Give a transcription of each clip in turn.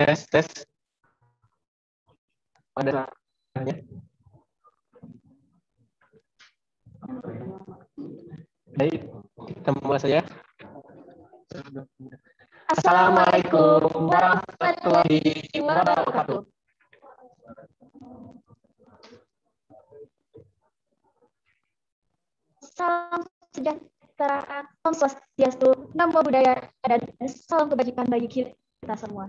Tes, tes. Ada tanya? Baik, kita mulai saja. Assalamualaikum warahmatullahi wabarakatuh. Salam sejahtera, Om Swastiastu, Namo Buddhaya, dan salam kebajikan bagi kita semua.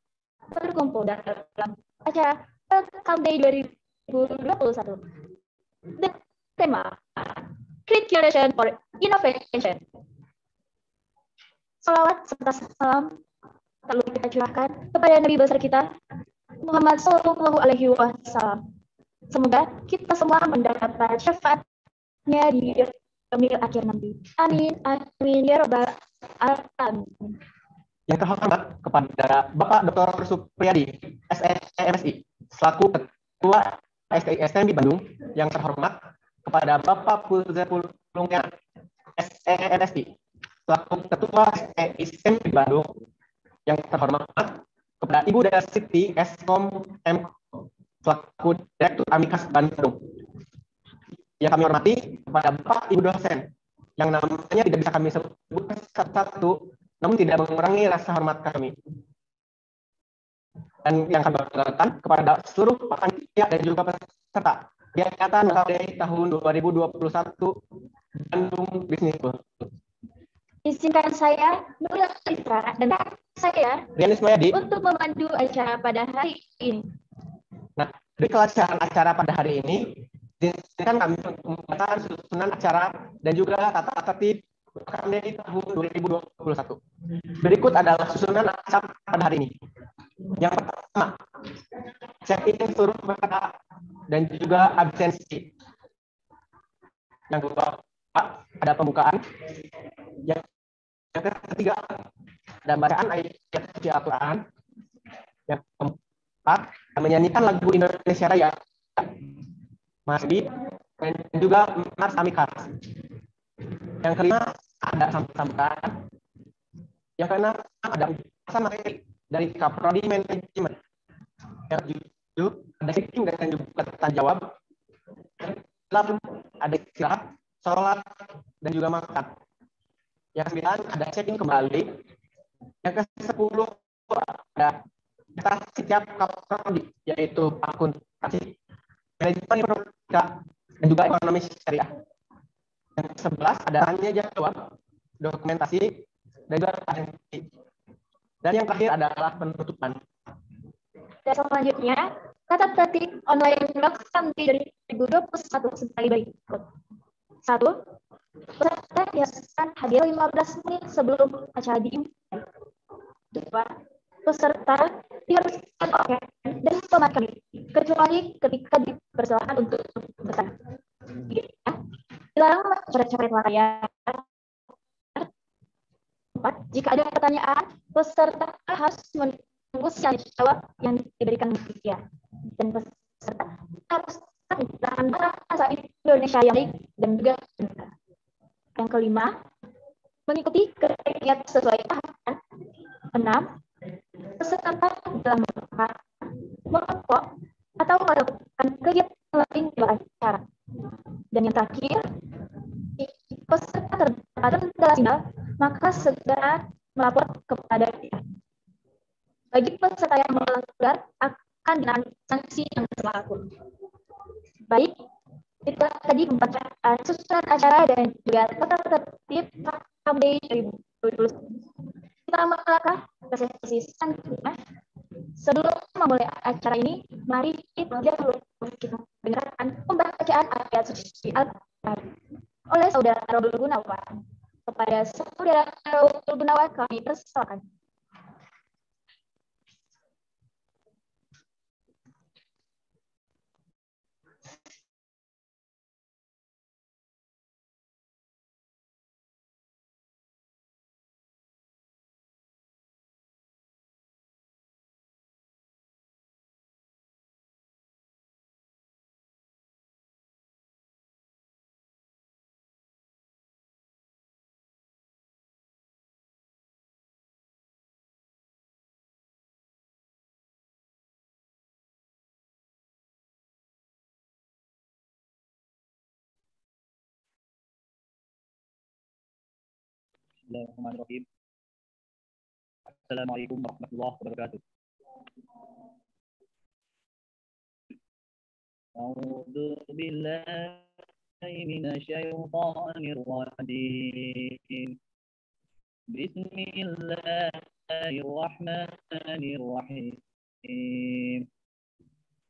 berkumpul dalam acara Welcome Day 2021. The tema Create Curation for Innovation. Salawat serta salam perlu kita curahkan kepada Nabi besar kita Muhammad Sallallahu Alaihi Wasallam. Semoga kita semua mendapatkan syafaatnya di akhir nanti. Amin, amin, ya robbal alamin yang terhormat kepada Bapak Dr. Supriyadi, SEMSI, selaku Ketua STI Bandung, yang terhormat kepada Bapak Pulungnya, SEMSI, selaku Ketua STI di Bandung, yang terhormat kepada Ibu Siti Eskom M, selaku Direktur Amikas Bandung. Yang kami hormati kepada Bapak Ibu dosen, yang namanya tidak bisa kami sebut satu-satu, namun tidak mengurangi rasa hormat kami. Dan yang kami banggakan kepada seluruh panitia dan juga peserta kegiatan KBDI tahun 2021 Bandung Business School. Izinkan saya mengulang Isra dan saya Rian Ismayadi untuk memandu acara pada hari ini. Nah, dari kelancaran acara pada hari ini, izinkan kami membacakan susunan acara dan juga kata-kata tertib KBDI tahun 2021. Berikut adalah susunan acara pada hari ini. Yang pertama, check-in seluruh peserta dan juga absensi. Yang kedua, ada pembukaan. Yang, ketiga, ada bacaan ayat Al-Quran. Yang keempat, menyanyikan lagu Indonesia Raya. Mas Di dan juga Mas Amikar. Yang kelima ada sambutan. Yang keenam ada sama dari Kaprodi Manajemen. Yang tujuh ada sitting dan juga tanya jawab. Yang ada istirahat, sholat, dan juga makan. Yang sembilan ada setting kembali. Yang ke sepuluh ada kita setiap kaprodi yaitu akuntansi, manajemen informatika, dan juga ekonomi syariah. Yang sebelas ada tanya jawab, dokumentasi, dan juga atensi. Dan yang terakhir adalah penutupan. Dan selanjutnya, kata tertib online melakukan dari 2021 sebagai berikut. Satu, peserta diharuskan hadir 15 menit sebelum acara dimulai. Dua, peserta diharuskan oke dan mematikan kecuali ketika dipersilakan untuk. Tiga, dilarang cara-cara layar. Empat, jika ada pertanyaan, peserta harus menunggu siang jawab yang diberikan media dan peserta harus menggunakan bahasa Indonesia yang baik dan juga benar. Yang kelima, mengikuti kegiatan sesuai tahapan. Enam, peserta dalam merokok atau melakukan kegiatan lain di acara. Dan yang terakhir, peserta terdapat kendala sinyal, maka segera melapor kepada dia. Bagi peserta yang melanggar, akan dengan sanksi yang berlaku. Baik, kita tadi pembacaan susunan acara dan juga tata tertib KMD 2020. Kita melangkah ke sesi selanjutnya. Sebelum memulai acara ini, mari kita dahulu kita dengarkan pembacaan ayat suci Al-Quran oleh saudara Raul Gunawan. Kepada saudara Raul Gunawan kami persilakan. Bismillahirrahmanirrahim. Assalamualaikum warahmatullahi wabarakatuh. A'udzu billahi minasyaitonir rajim. Bismillahirrahmanirrahim.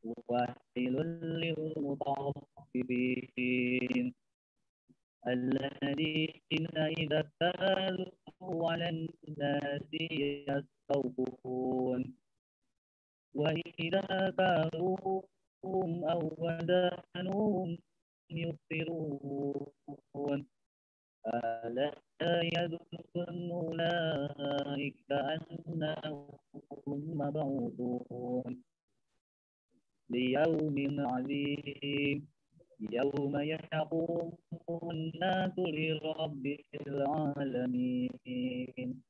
Wailul lil mutaffifin. الذين إذا كالوا على الناس يستوفون. وإذا كالوهم أو وزنوهم يخسرون ألا يظن أولئك أنهم مبعوثون. ليوم عظيم. يوم يقوم الناس لرب العالمين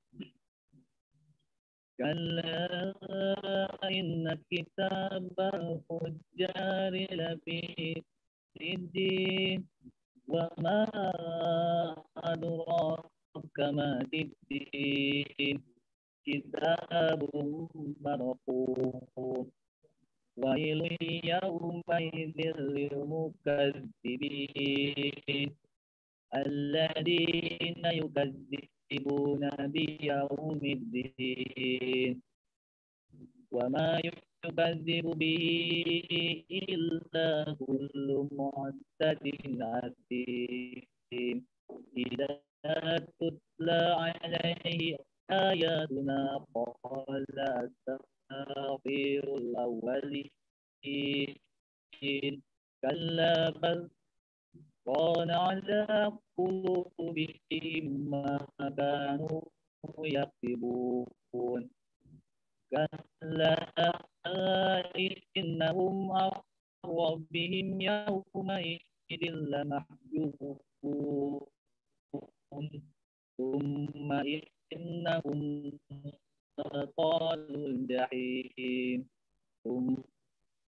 كلا إن كتاب الفجار لفي سجين وما أدراك ما سجين كتاب مرقوم ويل يومئذ للمكذبين الذين يكذبون بيوم الدين وما يكذب به إلا كل معتد أثيم إذا تتلى عليه آياتنا قال أساطير الأولين كلا بل ران على قلوبهم ما كانوا يكسبون كلا إنهم عن ربهم يومئذ لمحجوبون. ثم إنهم قالوا الجحيم.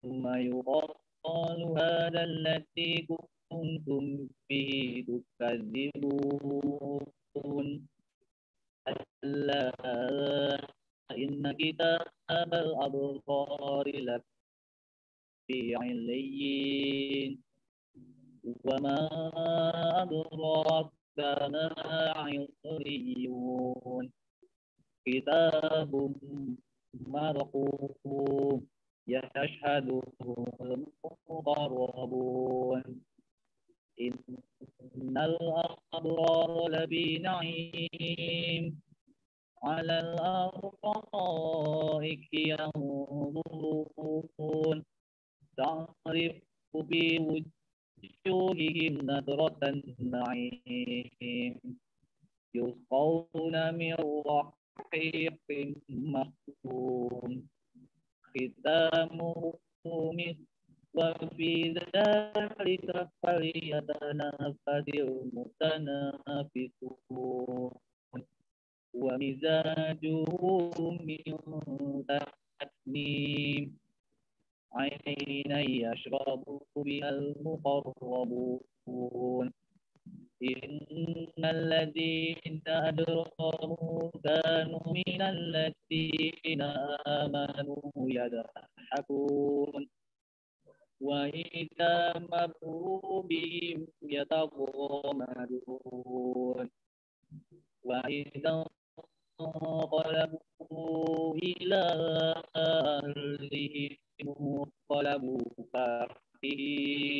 ثم يقال هذا الذي كنتم به تكذبون. كلا إن كتاب الأبرار لفي عليين. وما أدراك ما عليون. كتاب مرقوم يشهده المقربون إن الأبرار لفي نعيم. على الأرائك ينظرون. تعرف في وجوههم نظرة النعيم. يسقون من رحيق مختوم ختامه مسك وفي ذلك فليتنافس المتنافسون. ومزاجه من تسنيم عينا يشرب بها المقربون. إن الذين أدركوا كانوا من الذين آمنوا يضحكون وإذا مروا بهم يتغامزون وإذا انقلبوا إلى أهلهم انقلبوا فارحين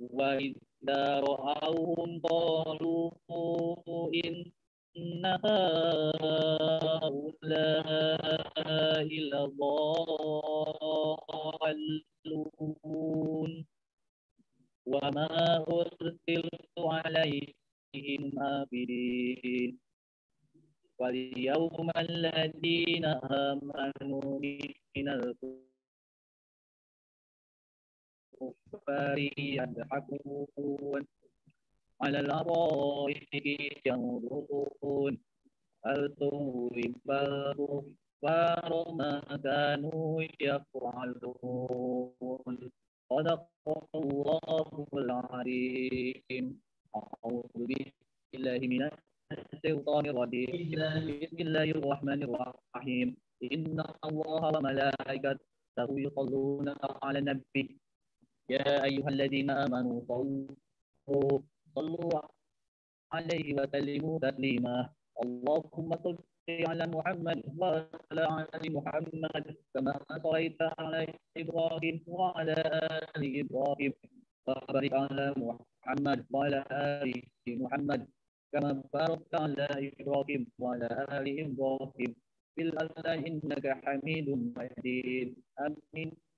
وإذا رأوهم قالوا إن هؤلاء لضالون وما أرسلت عليهم حافظين واليوم الذين آمنوا من الكفار يضحكون على الأرائك ينظرون. هل ثوب الكفار ما كانوا يفعلون. صدق الله العظيم. أعوذ بالله من الشيطان الرجيم. بسم الله الرحمن الرحيم. إن الله وملائكته يصلون على النبي. يا أيها الذين آمنوا صلوا صلوا عليه وسلموا تسليما. اللهم صل على محمد وعلى آل محمد كما صليت على إبراهيم وعلى آل إبراهيم وبارك على محمد وعلى آل محمد كما باركت على إبراهيم وعلى آل إبراهيم. في الأرض إنك حميد مجيد. آمين.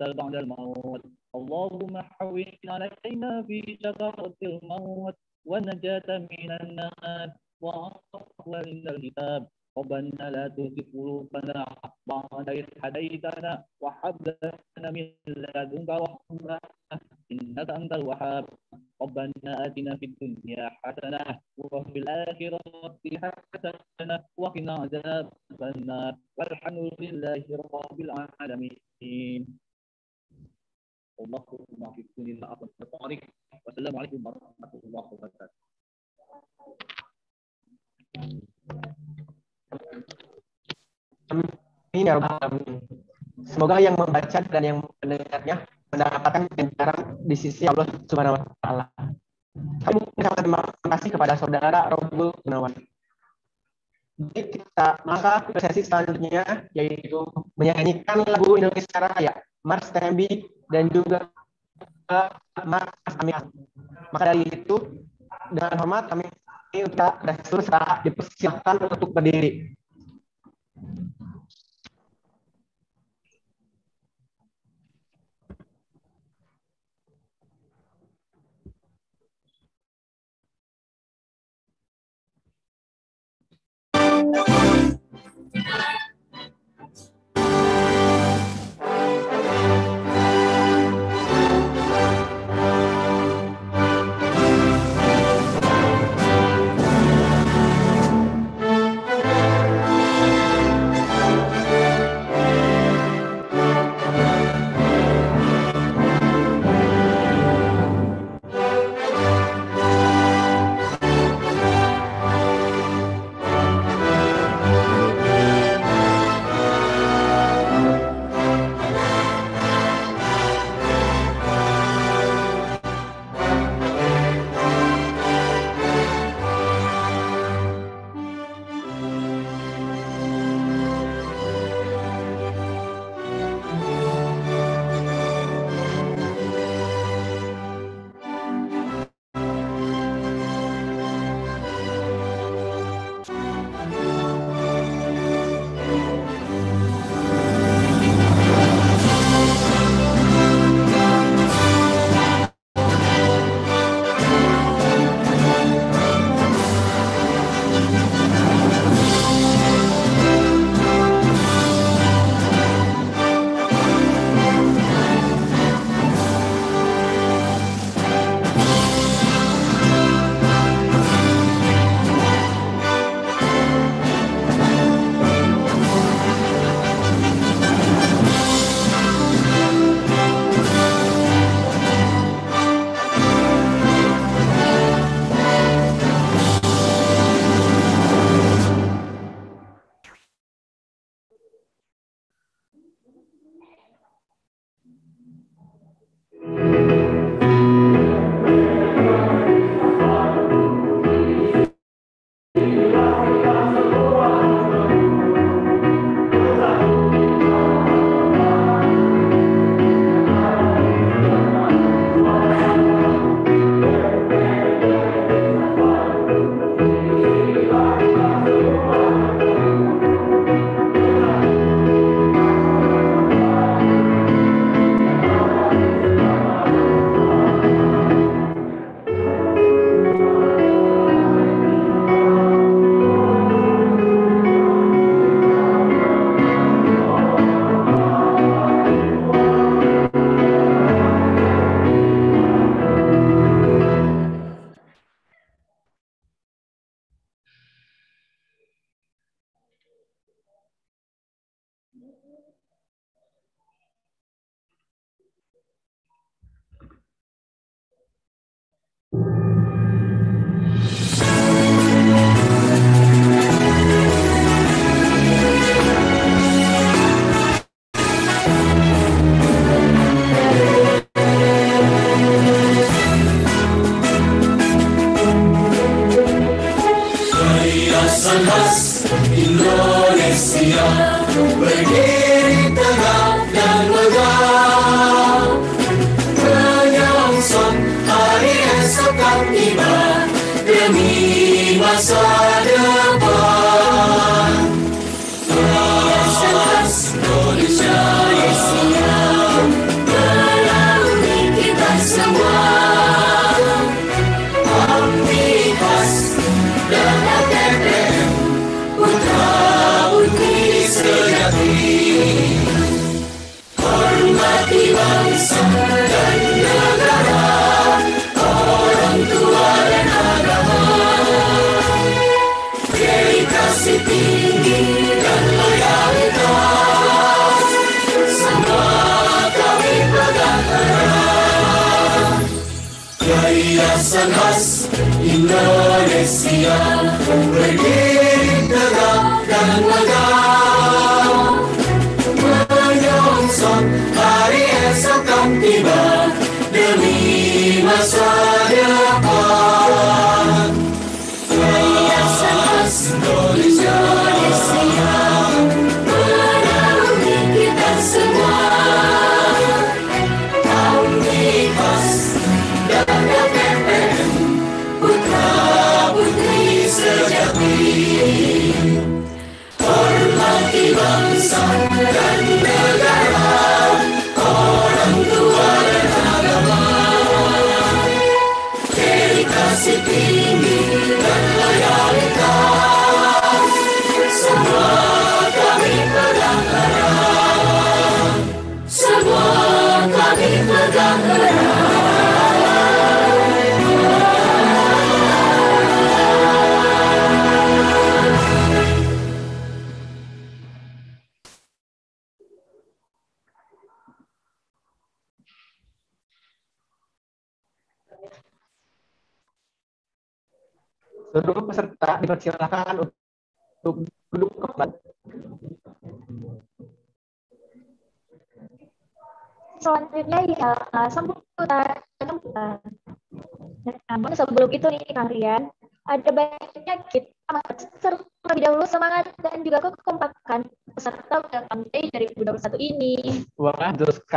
بعد الموت. اللهم حول علينا في شقاوة الموت والنجاة من النار. وعفو من الكتاب. ربنا لا تزغ قلوبنا بعد إذ هديتنا وهب لنا من لدنك رحمة إنك أنت الوهاب. ربنا آتنا في الدنيا حسنة وفي الآخرة حسنة وقنا عذاب النار. والحمد لله رب العالمين. Allahumma fi kulli ma'afin wa ta'arik. Wassalamualaikum warahmatullahi wabarakatuh. Amin ya Amin. Semoga yang membaca dan yang mendengarnya mendapatkan ganjaran di sisi Allah Subhanahu wa taala. Kami mengucapkan terima kasih kepada saudara Robul Gunawan. Jadi kita maka sesi selanjutnya yaitu menyanyikan lagu Indonesia Raya, Mars TMB dan juga uh, Mars Amin. Maka dari itu dengan hormat kami kita serah dipersilakan untuk berdiri. Yayasan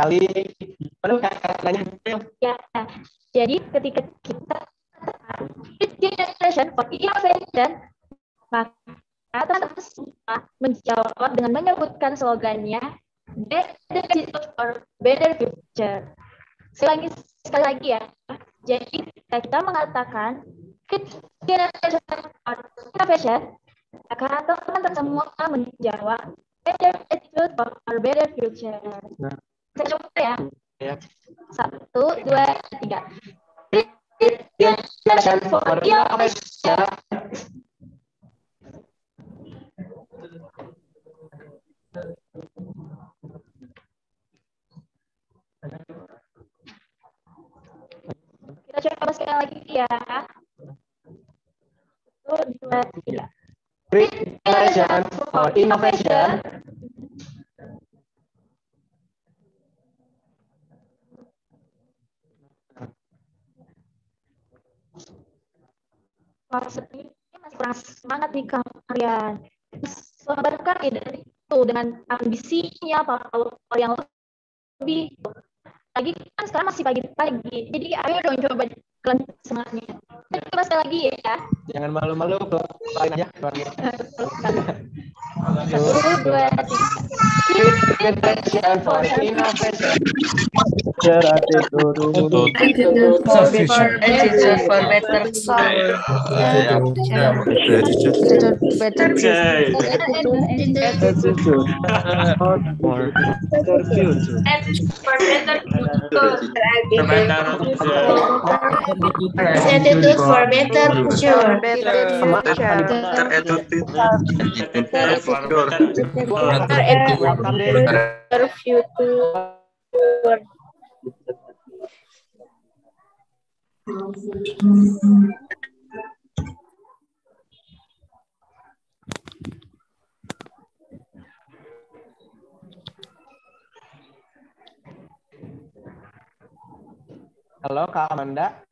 sekali. Katanya Ya, jadi ketika kita generation for innovation, maka teman semua menjawab dengan menyebutkan slogannya Better Institute for Better Future. Sekali lagi, sekali lagi ya. Jadi ketika kita mengatakan generation for innovation, maka teman-teman semua menjawab Better Institute for Better Future. Nah. Saya coba ya. ya, Satu, dua, tiga. Generation for Innovation. Kita coba sekali lagi ya. Satu, dua, tiga. Great Generation for Innovation. Wah, sepertinya masih kurang semangat nih kalian. Sebarkan ide itu dengan ambisinya apa kalau yang lebih lagi kan sekarang masih pagi-pagi jadi ayo dong coba kalian semangatnya Kita sekali lagi ya Jangan malu-malu, lain aja. satu dua tiga Attitude for better future. Better future. Halo Kak Amanda.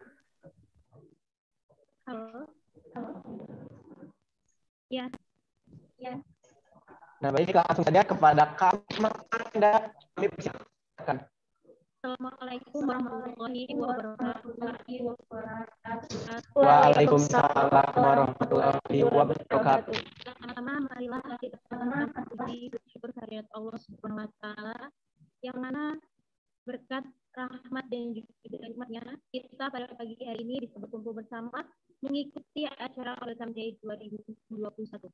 Ya ya Nah, baik langsung saja kepada Kak Amanda. Kami persilakan. Assalamualaikum warahmatullahi wabarakatuh. Waalaikumsalam warahmatullahi wabarakatuh. Pertama, marilah kita mengucapkan bersyukur kehadirat Allah Subhanahu wa taala yang mana berkat rahmat dan juga nikmatnya kita pada pagi hari ini bisa berkumpul bersama mengikuti acara Welcome Day 2021.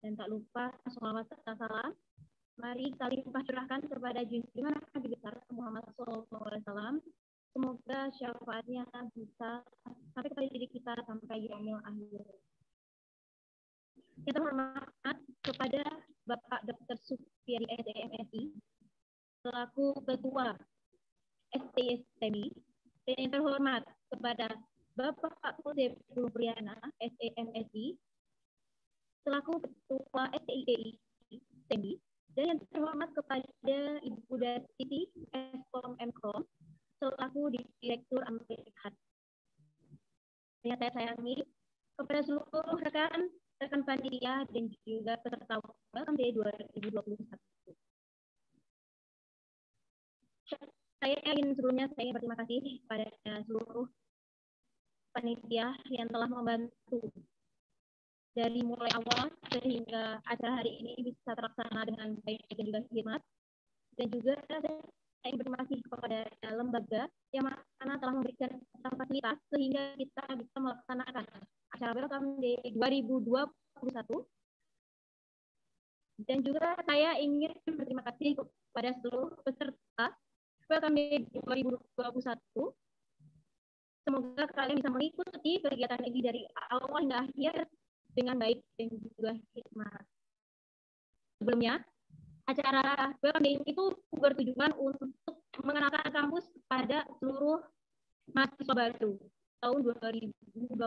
Dan tak lupa salawat serta salam Mari saling limpah curahkan kepada junjungan Nabi besar Muhammad SAW. Semoga syafaatnya bisa sampai kepada diri kita sampai yaumil akhir. Yang terhormat kepada Bapak Dr. Supiadi SDMSI selaku Ketua STSMI dan yang terhormat kepada Bapak Jose Priana SEMSI selaku Ketua STIDI STMI dan yang terhormat kepada Ibu Dasiti Eskom Mkom selaku Direktur Amplihat. Yang saya sayangi kepada seluruh rekan rekan panitia dan juga peserta Day 2021. Saya ingin sebelumnya saya berterima kasih kepada seluruh panitia yang telah membantu dari mulai awal sehingga acara hari ini bisa terlaksana dengan baik dan juga khidmat. Dan juga saya ingin berterima kasih kepada lembaga yang mana telah memberikan fasilitas sehingga kita bisa melaksanakan acara Welcome Day 2021. Dan juga saya ingin berterima kasih kepada seluruh peserta Welcome Day 2021 Semoga kalian bisa mengikuti kegiatan ini dari awal hingga akhir dengan baik dan juga hikmah. Sebelumnya, acara Welcome Day itu bertujuan untuk mengenalkan kampus pada seluruh mahasiswa baru tahun 2021.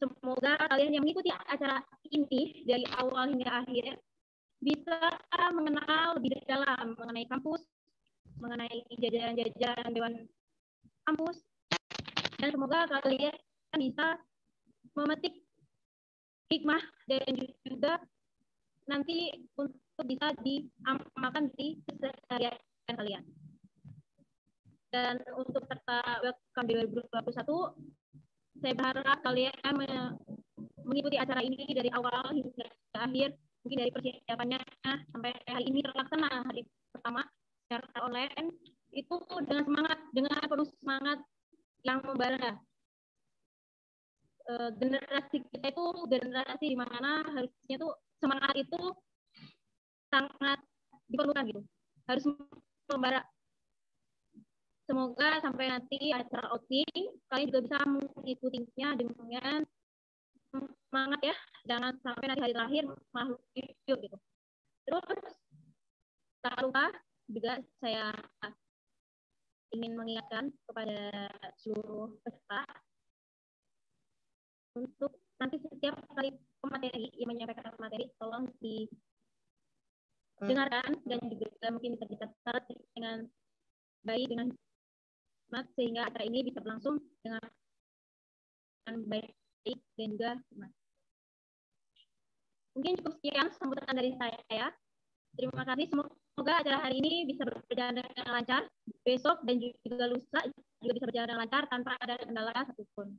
Semoga kalian yang mengikuti acara ini dari awal hingga akhir bisa mengenal lebih dalam mengenai kampus, mengenai jajaran-jajaran Dewan Kampus, dan semoga kalian bisa memetik hikmah dan juga nanti untuk bisa diamalkan di keseharian kalian. Dan untuk serta welcome 2021, saya berharap kalian mengikuti acara ini dari awal hingga akhir, mungkin dari persiapannya sampai hari ini terlaksana hari pertama secara online itu dengan semangat, dengan penuh semangat yang membara. Uh, generasi kita itu generasi di mana harusnya tuh semangat itu sangat diperlukan gitu. Harus membara. Semoga sampai nanti acara outing kalian juga bisa mengikutinya dengan semangat ya. Jangan sampai nanti hari terakhir hidup gitu. Terus tak lupa juga saya ingin mengingatkan kepada seluruh peserta untuk nanti setiap kali pemateri yang menyampaikan materi tolong didengarkan dan juga mungkin bisa dicatat dengan baik dengan smart sehingga acara ini bisa berlangsung dengan baik dan juga smart. Mungkin cukup sekian sambutan dari saya. Terima kasih semoga acara hari ini bisa berjalan dengan lancar. Besok dan juga lusa juga bisa berjalan dengan lancar tanpa ada kendala satupun.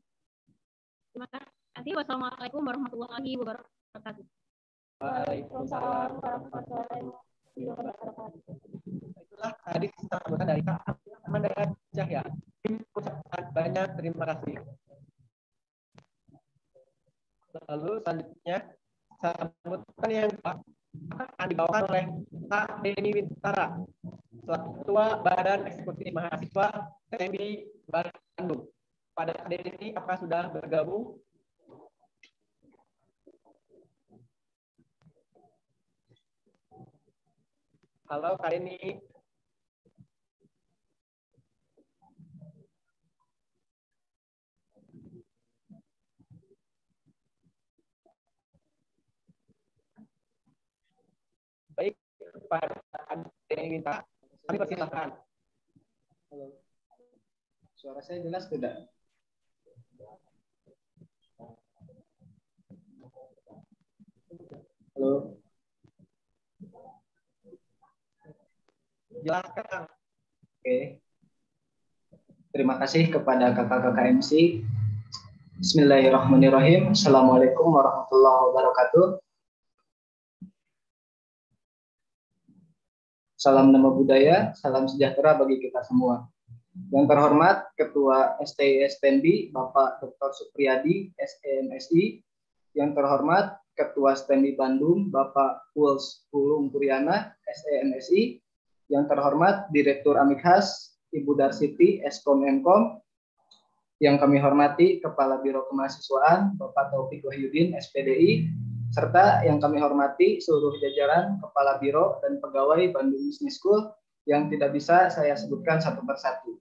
Terima kasih. Wassalamualaikum warahmatullahi wabarakatuh. Waalaikumsalam warahmatullahi wabarakatuh. Itulah tadi sambutan dari Kak Amanda Cahya. Banyak terima kasih. Lalu selanjutnya sambutan yang akan dibawakan oleh Kak Denny Wintara, Ketua Badan Eksekutif Mahasiswa TMI Bandung. Pada Kak Denny, apakah sudah bergabung? Halo Kak Denny. Baik, kepada yang minta, kami persilahkan. Halo. Suara saya jelas tidak? Halo. Jelaskan. Oke. Terima kasih kepada kakak-kakak MC. Bismillahirrahmanirrahim. Assalamualaikum warahmatullahi wabarakatuh. Salam nama budaya, salam sejahtera bagi kita semua. Yang terhormat Ketua STI STNB Bapak Dr. Supriyadi SEMSI. Yang terhormat Ketua STNB Bandung Bapak Puls Pulung Puriana SEMSI. Yang terhormat Direktur Amikhas Ibu Darsiti Eskom Mkom. Yang kami hormati Kepala Biro Kemahasiswaan Bapak Taufik Wahyudin SPDI serta yang kami hormati seluruh jajaran Kepala Biro dan pegawai Bandung Business School yang tidak bisa saya sebutkan satu persatu.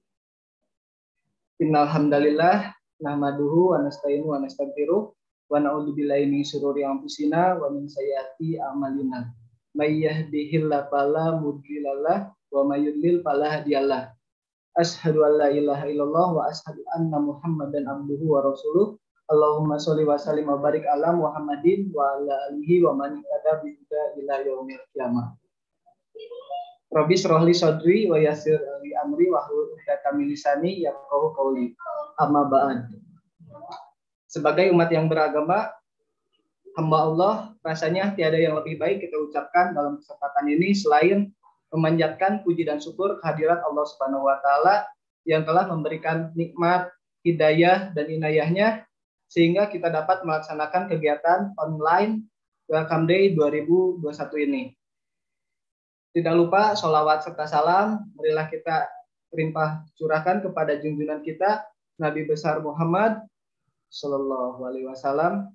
Innalhamdalillah nahmaduhu wa nasta'inu wa nastaghfiruh wa na'udzubillahi min syururi anfusina wa min sayyiati a'malina. May yahdihillahu fala mudhillalah wa may yudlil fala hadiyalah. An la ilaha illallah wa ashhadu anna Muhammadan abduhu wa rasuluh. Allahumma sholli wa sallim wa barik ala Muhammadin wa ala alihi wa man ittaba bi ila yaumil qiyamah. Rabbi srohli sadri wa yassir li amri wa hlul min lisani yafqahu qawli. Amma ba'd. Sebagai umat yang beragama, hamba Allah, rasanya tiada yang lebih baik kita ucapkan dalam kesempatan ini selain memanjatkan puji dan syukur kehadirat Allah Subhanahu wa taala yang telah memberikan nikmat, hidayah dan inayahnya sehingga kita dapat melaksanakan kegiatan online Welcome Day 2021 ini. Tidak lupa sholawat serta salam, marilah kita limpah curahkan kepada junjungan kita Nabi besar Muhammad Sallallahu Alaihi Wasallam.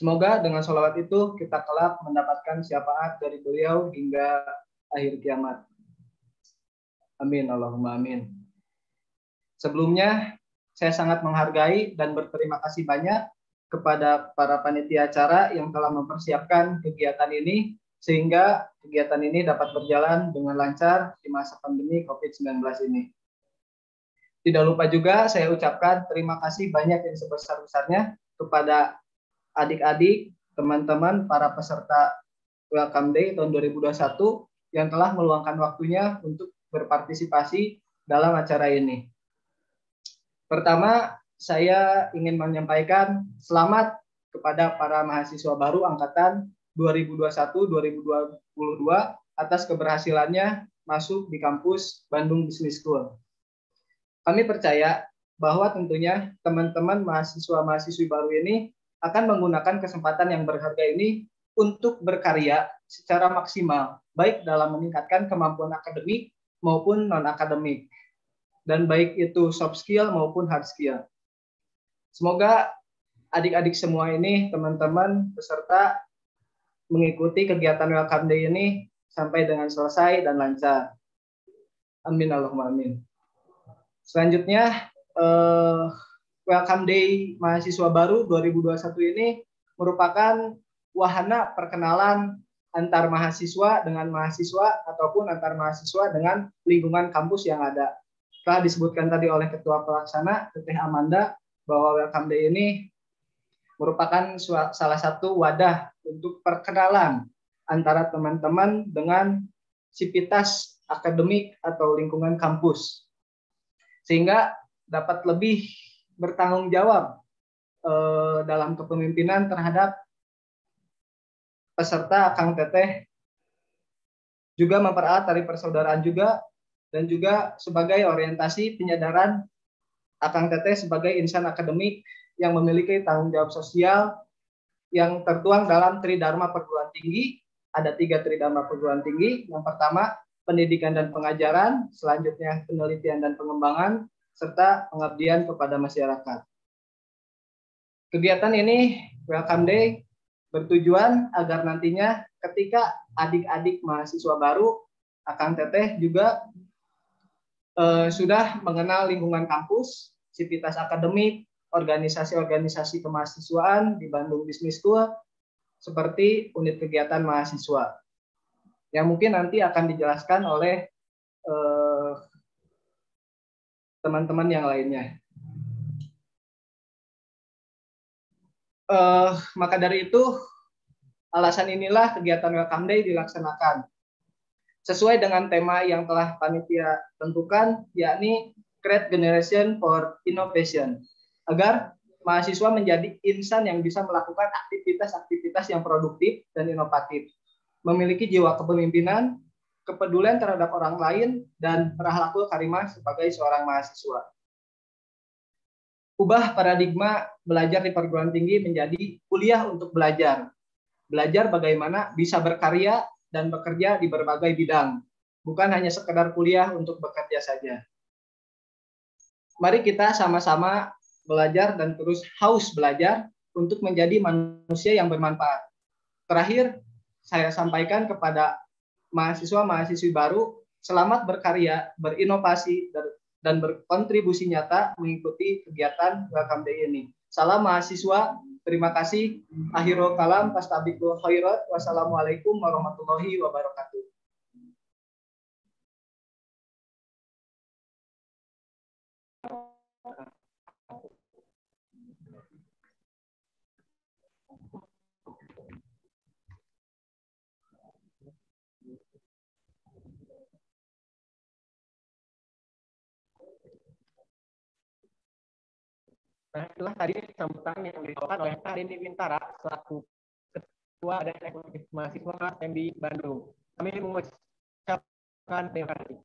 Semoga dengan sholawat itu kita kelak mendapatkan syafaat dari beliau hingga akhir kiamat. Amin Allahumma amin. Sebelumnya saya sangat menghargai dan berterima kasih banyak kepada para panitia acara yang telah mempersiapkan kegiatan ini sehingga kegiatan ini dapat berjalan dengan lancar di masa pandemi COVID-19 ini. Tidak lupa juga saya ucapkan terima kasih banyak yang sebesar-besarnya kepada adik-adik, teman-teman, para peserta Welcome Day tahun 2021 yang telah meluangkan waktunya untuk berpartisipasi dalam acara ini. Pertama, saya ingin menyampaikan selamat kepada para mahasiswa baru angkatan 2021-2022 atas keberhasilannya masuk di kampus Bandung Business School. Kami percaya bahwa tentunya teman-teman mahasiswa-mahasiswi baru ini akan menggunakan kesempatan yang berharga ini untuk berkarya secara maksimal, baik dalam meningkatkan kemampuan akademik maupun non-akademik, dan baik itu soft skill maupun hard skill. Semoga adik-adik semua ini, teman-teman, peserta mengikuti kegiatan Welcome Day ini sampai dengan selesai dan lancar. Amin Allahumma amin. Selanjutnya, eh, Welcome Day mahasiswa baru 2021 ini merupakan wahana perkenalan antar mahasiswa dengan mahasiswa ataupun antar mahasiswa dengan lingkungan kampus yang ada. Telah disebutkan tadi oleh Ketua Pelaksana, Teteh Amanda, bahwa Welcome Day ini merupakan salah satu wadah untuk perkenalan antara teman-teman dengan sivitas akademik atau lingkungan kampus. Sehingga dapat lebih bertanggung jawab eh, dalam kepemimpinan terhadap peserta Kang Teteh juga mempererat tali persaudaraan juga dan juga sebagai orientasi penyadaran Akang Teteh sebagai insan akademik yang memiliki tanggung jawab sosial yang tertuang dalam Tridharma Perguruan Tinggi. Ada tiga Tridharma Perguruan Tinggi. Yang pertama, pendidikan dan pengajaran, selanjutnya penelitian dan pengembangan, serta pengabdian kepada masyarakat. Kegiatan ini, Welcome Day, bertujuan agar nantinya ketika adik-adik mahasiswa baru, akan teteh juga eh, sudah mengenal lingkungan kampus, sivitas akademik, organisasi-organisasi kemahasiswaan di Bandung Business School seperti unit kegiatan mahasiswa yang mungkin nanti akan dijelaskan oleh eh, teman-teman uh, yang lainnya. Uh, maka dari itu alasan inilah kegiatan Welcome Day dilaksanakan sesuai dengan tema yang telah panitia tentukan yakni Create Generation for Innovation agar mahasiswa menjadi insan yang bisa melakukan aktivitas-aktivitas yang produktif dan inovatif, memiliki jiwa kepemimpinan, kepedulian terhadap orang lain, dan rahlakul karimah sebagai seorang mahasiswa. Ubah paradigma belajar di perguruan tinggi menjadi kuliah untuk belajar. Belajar bagaimana bisa berkarya dan bekerja di berbagai bidang, bukan hanya sekedar kuliah untuk bekerja saja. Mari kita sama-sama belajar dan terus haus belajar untuk menjadi manusia yang bermanfaat. Terakhir, saya sampaikan kepada mahasiswa-mahasiswi baru, selamat berkarya, berinovasi, dan berkontribusi nyata mengikuti kegiatan Welcome Day ini. Salam mahasiswa, terima kasih. Akhirul kalam, pastabikul khairat. Wassalamualaikum warahmatullahi wabarakatuh. Nah, itulah tadi sambutan yang dibawakan oleh Karini Wintara selaku Ketua dan Eksekutif Mahasiswa STMB Bandung. Kami mengucapkan terima kasih.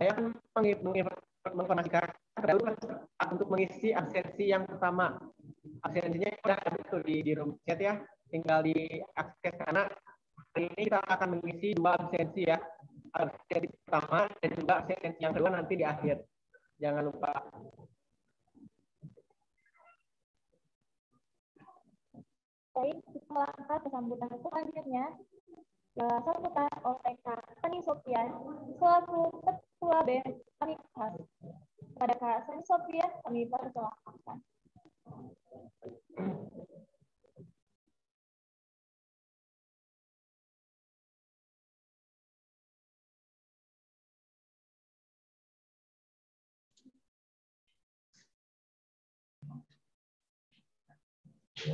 Saya menginformasikan untuk mengisi absensi yang pertama. Absensinya sudah ada itu di, di room chat ya, tinggal di akses karena hari ini kita akan mengisi dua absensi ya. Absensi pertama dan juga absensi yang kedua nanti di akhir. Jangan lupa. Baik, kita langkah ke sambutan selanjutnya. Uh, sambutan oleh Kak Sofian selaku Ketua BEM kami Kepada Kak Sani Sofian kami persilahkan. Ya,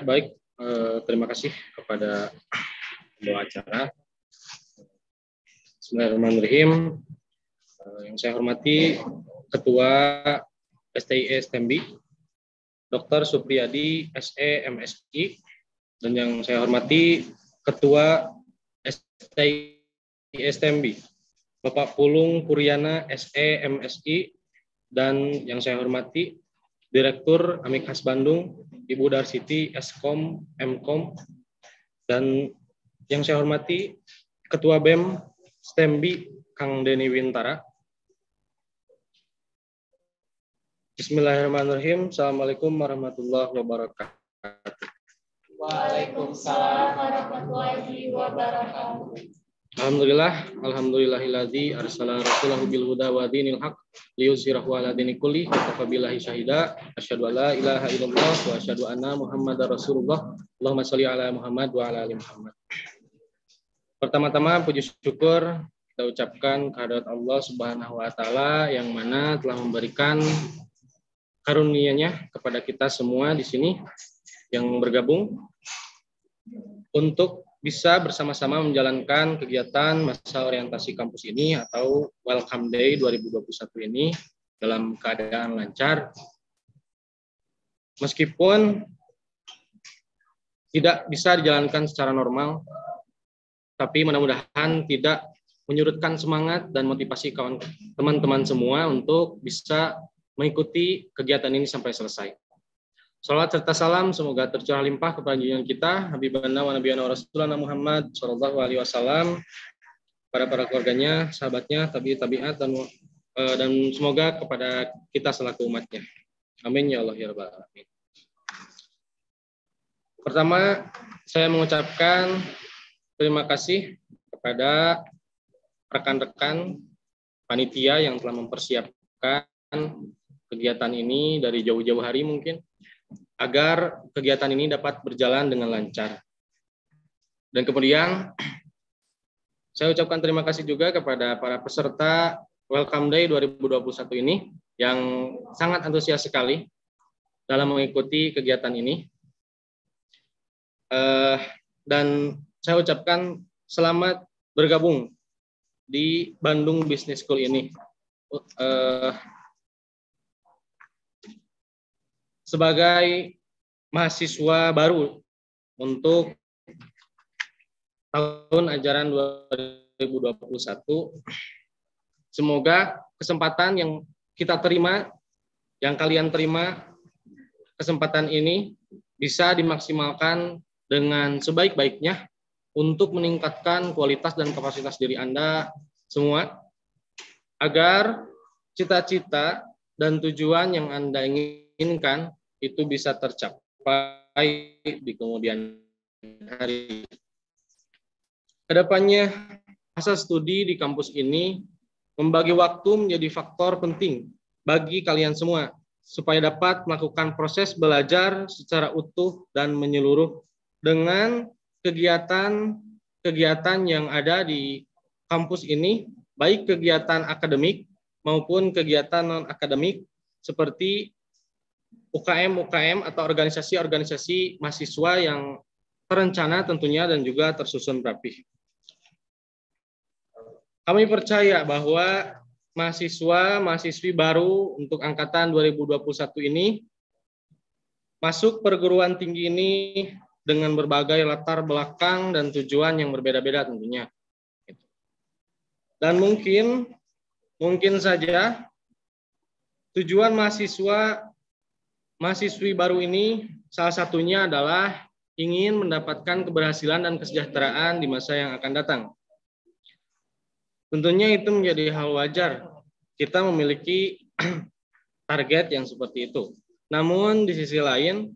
baik. Eh, terima kasih kepada pembawa acara. Bismillahirrahmanirrahim. Eh, yang saya hormati Ketua STI STMB, Dr. Supriyadi SE MSI, dan yang saya hormati Ketua STI STMB, Bapak Pulung Kuryana SE MSI, dan yang saya hormati Direktur Amikas Bandung, Ibu Darsiti Eskom Mkom dan yang saya hormati Ketua BEM STEMBI Kang Deni Wintara. Bismillahirrahmanirrahim. Assalamualaikum warahmatullahi wabarakatuh. Waalaikumsalam warahmatullahi wabarakatuh. Alhamdulillah, alhamdulillahilladzi arsala rasulahu bil huda wa dinil haq liyuzhirahu ala dini kulli wa kafa billahi syahida asyhadu an la ilaha illallah wa asyhadu anna muhammadar rasulullah Allahumma shalli ala Muhammad wa ala ali Muhammad Pertama-tama puji syukur kita ucapkan kehadirat Allah Subhanahu wa taala yang mana telah memberikan karunia-Nya kepada kita semua di sini yang bergabung untuk bisa bersama-sama menjalankan kegiatan masa orientasi kampus ini atau Welcome Day 2021 ini dalam keadaan lancar. Meskipun tidak bisa dijalankan secara normal, tapi mudah-mudahan tidak menyurutkan semangat dan motivasi kawan teman-teman semua untuk bisa mengikuti kegiatan ini sampai selesai. Salat serta salam semoga tercurah limpah kepada junjungan kita Habibana wa Nabiyana Rasulullah Muhammad Shallallahu Alaihi Wasallam para para keluarganya, sahabatnya, tabi tabiat dan uh, dan semoga kepada kita selaku umatnya. Amin ya Allah ya Rabbal Alamin. Pertama, saya mengucapkan terima kasih kepada rekan-rekan panitia yang telah mempersiapkan kegiatan ini dari jauh-jauh hari mungkin agar kegiatan ini dapat berjalan dengan lancar. Dan kemudian saya ucapkan terima kasih juga kepada para peserta Welcome Day 2021 ini yang sangat antusias sekali dalam mengikuti kegiatan ini. Uh, dan saya ucapkan selamat bergabung di Bandung Business School ini. Uh, sebagai mahasiswa baru untuk tahun ajaran 2021. Semoga kesempatan yang kita terima, yang kalian terima, kesempatan ini bisa dimaksimalkan dengan sebaik-baiknya untuk meningkatkan kualitas dan kapasitas diri Anda semua, agar cita-cita dan tujuan yang Anda inginkan itu bisa tercapai di kemudian hari. Ke depannya, masa studi di kampus ini membagi waktu menjadi faktor penting bagi kalian semua supaya dapat melakukan proses belajar secara utuh dan menyeluruh dengan kegiatan-kegiatan yang ada di kampus ini, baik kegiatan akademik maupun kegiatan non-akademik seperti UKM-UKM atau organisasi-organisasi mahasiswa yang terencana tentunya dan juga tersusun rapi. Kami percaya bahwa mahasiswa, mahasiswi baru untuk angkatan 2021 ini masuk perguruan tinggi ini dengan berbagai latar belakang dan tujuan yang berbeda-beda tentunya. Dan mungkin mungkin saja tujuan mahasiswa mahasiswi baru ini salah satunya adalah ingin mendapatkan keberhasilan dan kesejahteraan di masa yang akan datang. Tentunya itu menjadi hal wajar kita memiliki target yang seperti itu. Namun di sisi lain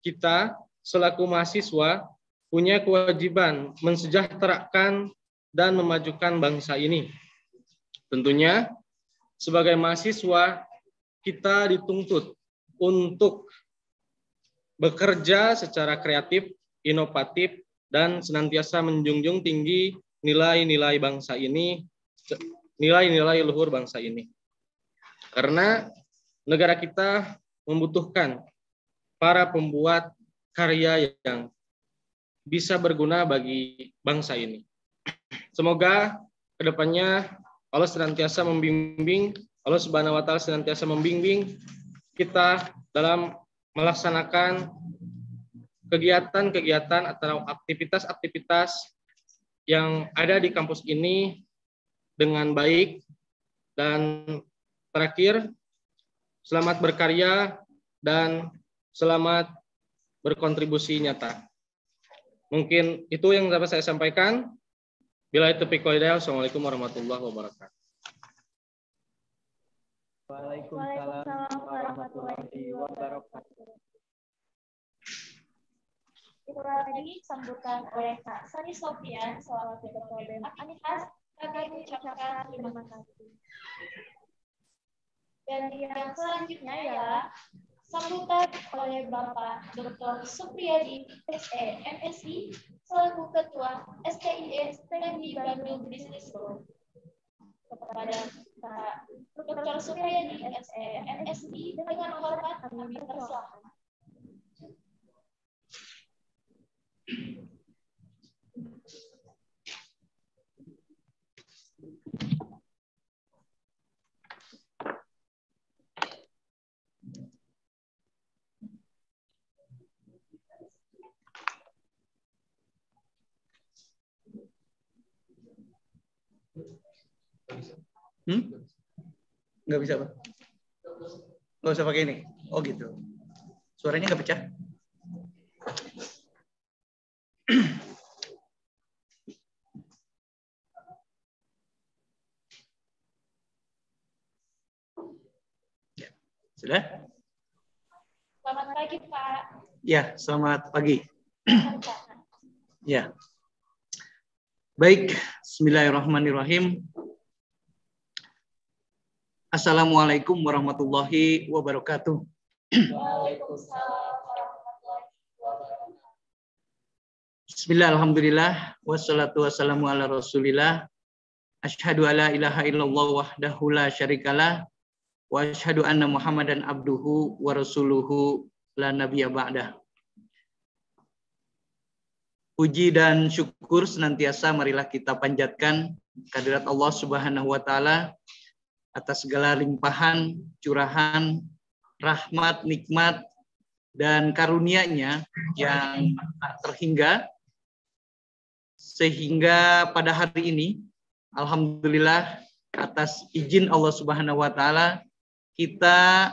kita selaku mahasiswa punya kewajiban mensejahterakan dan memajukan bangsa ini. Tentunya sebagai mahasiswa kita dituntut untuk bekerja secara kreatif, inovatif, dan senantiasa menjunjung tinggi nilai-nilai bangsa ini, nilai-nilai luhur bangsa ini. Karena negara kita membutuhkan para pembuat karya yang bisa berguna bagi bangsa ini. Semoga ke depannya Allah senantiasa membimbing, Allah Subhanahu Wa Taala senantiasa membimbing kita dalam melaksanakan kegiatan-kegiatan atau aktivitas-aktivitas yang ada di kampus ini dengan baik dan terakhir selamat berkarya dan selamat berkontribusi nyata. Mungkin itu yang dapat saya sampaikan. Bila itu pikolidaya, Assalamualaikum warahmatullahi wabarakatuh. Waalaikumsalam warahmatullahi wabarakatuh. tadi sambutan oleh Kak Sani Sofian, soal Ketua BEM Anikas, kami mengucapkan terima kasih. Dan yang selanjutnya ialah sambutan oleh Bapak Dr. Supriyadi SE MSI selaku Ketua STIS Teknik Bandung Business Group. Kepada Pak Dr. Supriyadi SE MSI dengan hormat kami persilahkan. Hmm? Nggak bisa, Pak? Nggak usah pakai ini? Oh gitu. Suaranya nggak pecah? Ya. Sudah? Selamat pagi, Pak. Ya, selamat pagi. ya. Baik, Bismillahirrahmanirrahim. Assalamualaikum warahmatullahi wabarakatuh. Bismillah, alhamdulillah, wassalatu wassalamu ala rasulillah. Ashadu ala ilaha illallah wahdahu la syarikalah. Wa ashadu anna muhammadan abduhu wa rasuluhu la nabiya ba'dah. Puji dan syukur senantiasa marilah kita panjatkan kehadirat Allah Subhanahu wa taala atas segala limpahan, curahan, rahmat, nikmat, dan karunia-Nya yang tak terhingga. Sehingga pada hari ini alhamdulillah atas izin Allah Subhanahu wa taala kita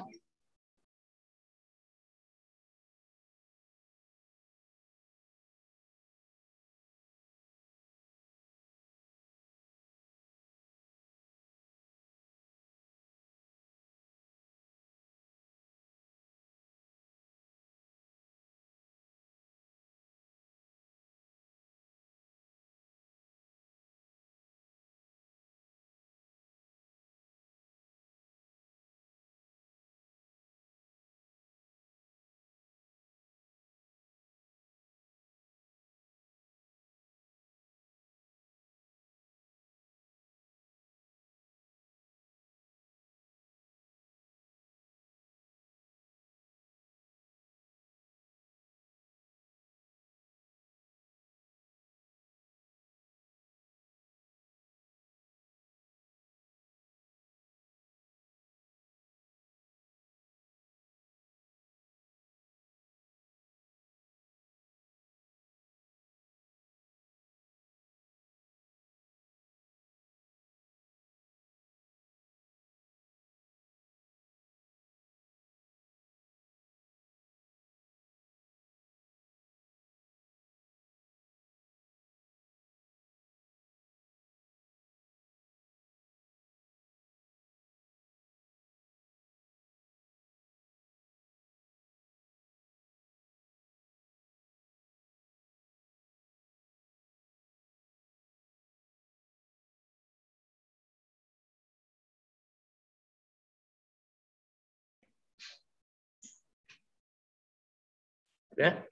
Ya.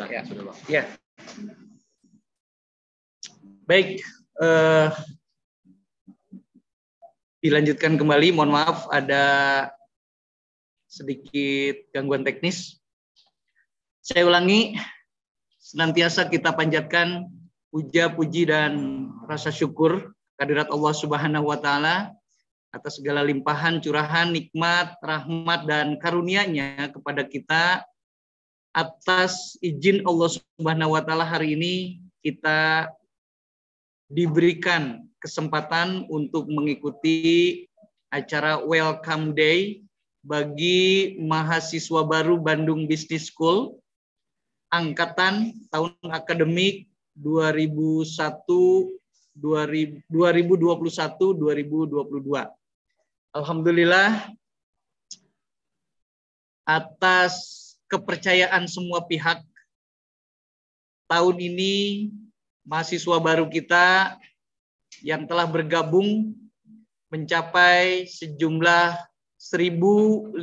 Ya. ya. Baik, eh, dilanjutkan kembali. Mohon maaf ada sedikit gangguan teknis. Saya ulangi, senantiasa kita panjatkan puja, puji, dan rasa syukur kehadirat Allah Subhanahu wa Ta'ala atas segala limpahan, curahan, nikmat, rahmat, dan karunia-Nya kepada kita. Atas izin Allah Subhanahu wa Ta'ala, hari ini kita diberikan kesempatan untuk mengikuti acara Welcome Day bagi mahasiswa baru Bandung Business School angkatan tahun akademik 2001 2021 2022. Alhamdulillah atas kepercayaan semua pihak tahun ini mahasiswa baru kita yang telah bergabung mencapai sejumlah 1.547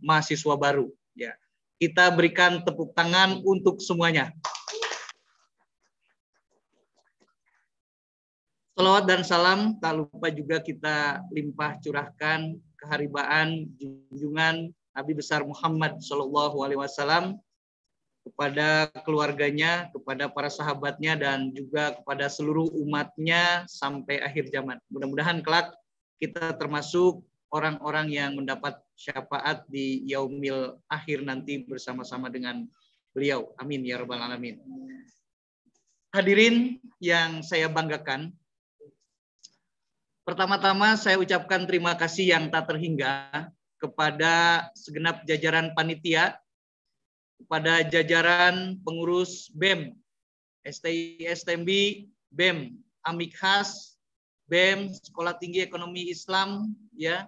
mahasiswa baru. Ya, kita berikan tepuk tangan untuk semuanya. Salawat dan salam tak lupa juga kita limpah curahkan keharibaan junjungan Nabi besar Muhammad Shallallahu Alaihi Wasallam kepada keluarganya, kepada para sahabatnya, dan juga kepada seluruh umatnya sampai akhir zaman. Mudah-mudahan kelak kita termasuk orang-orang yang mendapat syafaat di yaumil akhir nanti bersama-sama dengan beliau. Amin ya rabbal alamin. Hadirin yang saya banggakan, pertama-tama saya ucapkan terima kasih yang tak terhingga kepada segenap jajaran panitia kepada jajaran pengurus BEM, STI STMB, BEM, Amikhas, BEM, Sekolah Tinggi Ekonomi Islam, ya,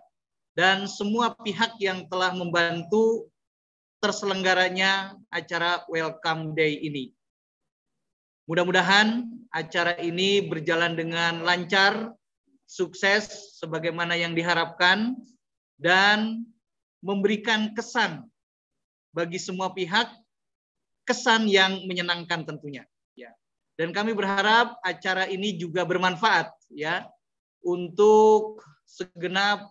dan semua pihak yang telah membantu terselenggaranya acara Welcome Day ini. Mudah-mudahan acara ini berjalan dengan lancar, sukses sebagaimana yang diharapkan, dan memberikan kesan bagi semua pihak kesan yang menyenangkan tentunya ya. Dan kami berharap acara ini juga bermanfaat ya untuk segenap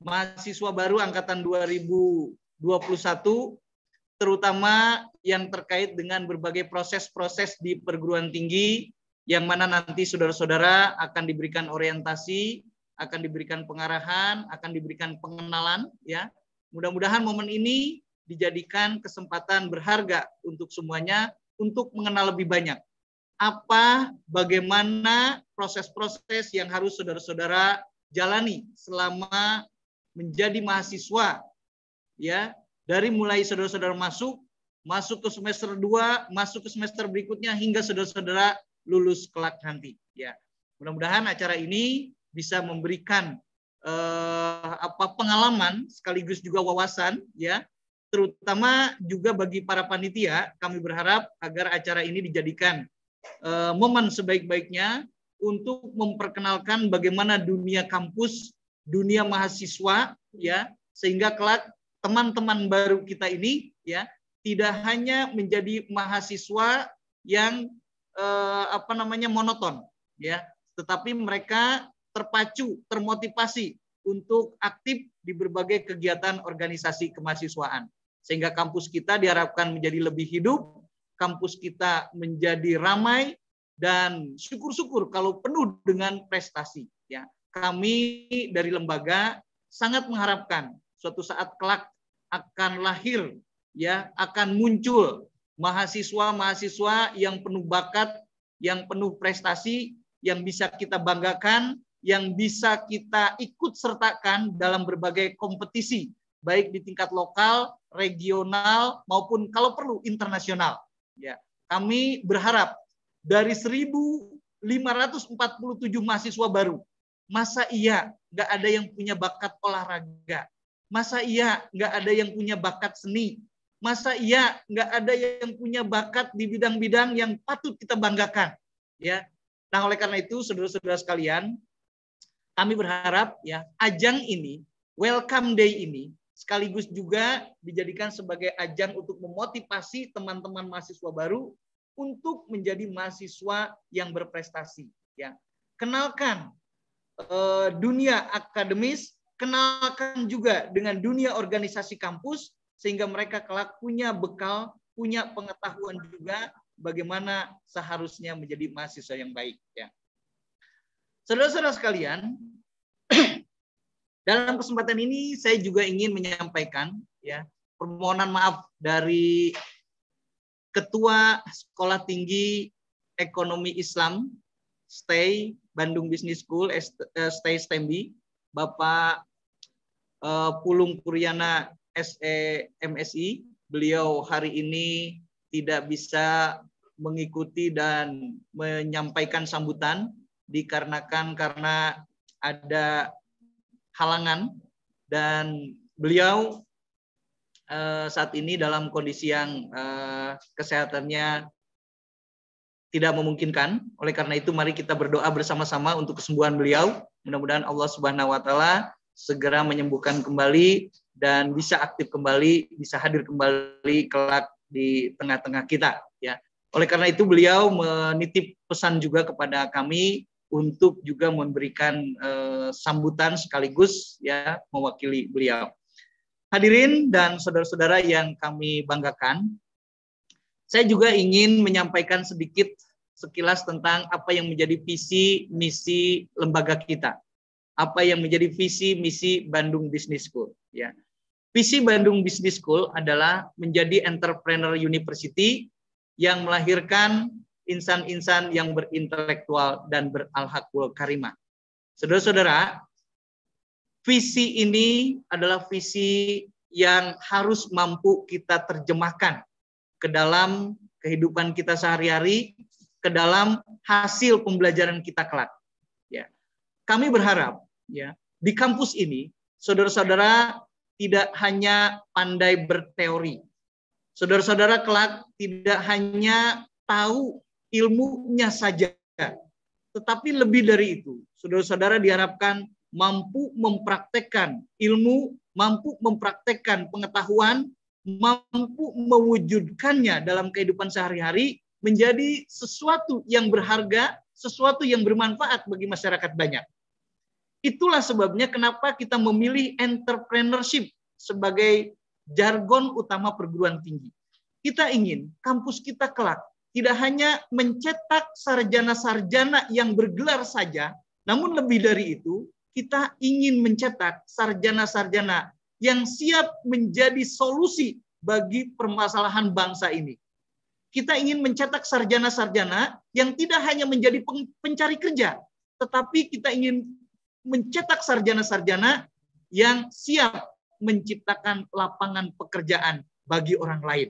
mahasiswa baru angkatan 2021 terutama yang terkait dengan berbagai proses-proses di perguruan tinggi yang mana nanti saudara-saudara akan diberikan orientasi, akan diberikan pengarahan, akan diberikan pengenalan ya. Mudah-mudahan momen ini dijadikan kesempatan berharga untuk semuanya untuk mengenal lebih banyak apa bagaimana proses-proses yang harus saudara-saudara jalani selama menjadi mahasiswa ya dari mulai saudara-saudara masuk masuk ke semester 2 masuk ke semester berikutnya hingga saudara-saudara lulus kelak nanti. Ya mudah-mudahan acara ini bisa memberikan eh, apa pengalaman sekaligus juga wawasan ya. Terutama juga bagi para panitia, kami berharap agar acara ini dijadikan uh, momen sebaik-baiknya untuk memperkenalkan bagaimana dunia kampus, dunia mahasiswa, ya, sehingga kelak teman-teman baru kita ini, ya, tidak hanya menjadi mahasiswa yang uh, apa namanya monoton, ya, tetapi mereka terpacu, termotivasi untuk aktif di berbagai kegiatan organisasi kemahasiswaan sehingga kampus kita diharapkan menjadi lebih hidup, kampus kita menjadi ramai dan syukur-syukur kalau penuh dengan prestasi ya. Kami dari lembaga sangat mengharapkan suatu saat kelak akan lahir ya, akan muncul mahasiswa-mahasiswa yang penuh bakat, yang penuh prestasi, yang bisa kita banggakan, yang bisa kita ikut sertakan dalam berbagai kompetisi baik di tingkat lokal, regional maupun kalau perlu internasional. Ya, kami berharap dari 1.547 mahasiswa baru, masa iya nggak ada yang punya bakat olahraga? Masa iya nggak ada yang punya bakat seni? Masa iya nggak ada yang punya bakat di bidang-bidang yang patut kita banggakan? Ya, nah oleh karena itu saudara-saudara sekalian, kami berharap ya ajang ini, welcome day ini sekaligus juga dijadikan sebagai ajang untuk memotivasi teman-teman mahasiswa baru untuk menjadi mahasiswa yang berprestasi. Ya, kenalkan eh, dunia akademis, kenalkan juga dengan dunia organisasi kampus sehingga mereka kelak punya bekal, punya pengetahuan juga bagaimana seharusnya menjadi mahasiswa yang baik. Ya. Saudara-saudara sekalian, dalam kesempatan ini saya juga ingin menyampaikan ya permohonan maaf dari Ketua Sekolah Tinggi Ekonomi Islam Stay Bandung Business School eh, Stay STEMBI Bapak eh, Pulung Kuryana SE MSI beliau hari ini tidak bisa mengikuti dan menyampaikan sambutan dikarenakan karena ada halangan dan beliau uh, saat ini dalam kondisi yang uh, kesehatannya tidak memungkinkan. Oleh karena itu mari kita berdoa bersama-sama untuk kesembuhan beliau. Mudah-mudahan Allah Subhanahu wa taala segera menyembuhkan kembali dan bisa aktif kembali, bisa hadir kembali kelak di tengah-tengah kita ya. Oleh karena itu beliau menitip pesan juga kepada kami untuk juga memberikan uh, sambutan sekaligus ya mewakili beliau. Hadirin dan saudara-saudara yang kami banggakan, saya juga ingin menyampaikan sedikit sekilas tentang apa yang menjadi visi misi lembaga kita. Apa yang menjadi visi misi Bandung Business School ya. Visi Bandung Business School adalah menjadi entrepreneur university yang melahirkan insan-insan yang berintelektual dan beralhaqul karimah. Saudara-saudara, visi ini adalah visi yang harus mampu kita terjemahkan ke dalam kehidupan kita sehari-hari, ke dalam hasil pembelajaran kita kelak. Ya. Kami berharap ya, di kampus ini saudara-saudara tidak hanya pandai berteori. Saudara-saudara kelak tidak hanya tahu ilmunya saja. Tetapi lebih dari itu, saudara-saudara diharapkan mampu mempraktekkan ilmu, mampu mempraktekkan pengetahuan, mampu mewujudkannya dalam kehidupan sehari-hari menjadi sesuatu yang berharga, sesuatu yang bermanfaat bagi masyarakat banyak. Itulah sebabnya kenapa kita memilih entrepreneurship sebagai jargon utama perguruan tinggi. Kita ingin kampus kita kelak tidak hanya mencetak sarjana-sarjana yang bergelar saja, namun lebih dari itu, kita ingin mencetak sarjana-sarjana yang siap menjadi solusi bagi permasalahan bangsa ini. Kita ingin mencetak sarjana-sarjana yang tidak hanya menjadi pencari kerja, tetapi kita ingin mencetak sarjana-sarjana yang siap menciptakan lapangan pekerjaan bagi orang lain.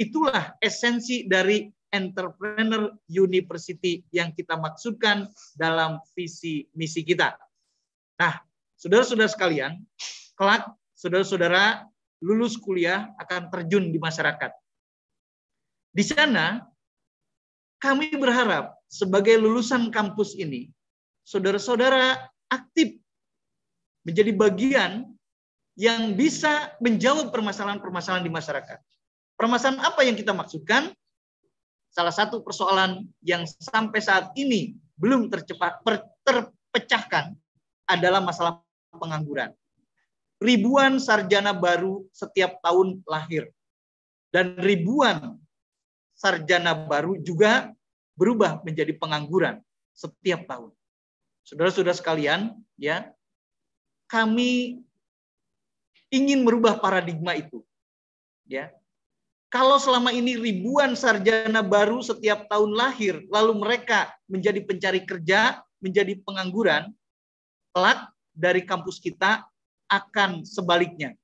Itulah esensi dari Entrepreneur University yang kita maksudkan dalam visi misi kita. Nah, saudara-saudara sekalian, kelak saudara-saudara lulus kuliah akan terjun di masyarakat. Di sana kami berharap sebagai lulusan kampus ini, saudara-saudara aktif menjadi bagian yang bisa menjawab permasalahan-permasalahan di masyarakat. Permasalahan apa yang kita maksudkan? salah satu persoalan yang sampai saat ini belum tercepat terpecahkan adalah masalah pengangguran. Ribuan sarjana baru setiap tahun lahir dan ribuan sarjana baru juga berubah menjadi pengangguran setiap tahun. Saudara-saudara sekalian, ya, kami ingin merubah paradigma itu. Ya, kalau selama ini ribuan sarjana baru setiap tahun lahir, lalu mereka menjadi pencari kerja, menjadi pengangguran, kelak dari kampus kita akan sebaliknya.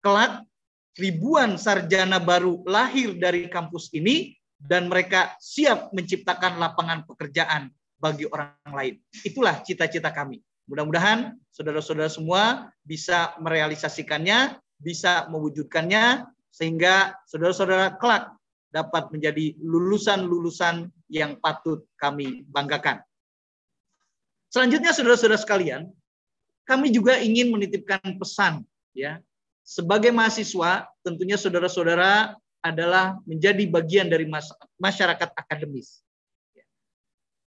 Kelak ribuan sarjana baru lahir dari kampus ini dan mereka siap menciptakan lapangan pekerjaan bagi orang lain. Itulah cita-cita kami. Mudah-mudahan saudara-saudara semua bisa merealisasikannya, bisa mewujudkannya sehingga saudara-saudara kelak dapat menjadi lulusan-lulusan yang patut kami banggakan. Selanjutnya saudara-saudara sekalian, kami juga ingin menitipkan pesan ya. sebagai mahasiswa, tentunya saudara-saudara adalah menjadi bagian dari masyarakat akademis.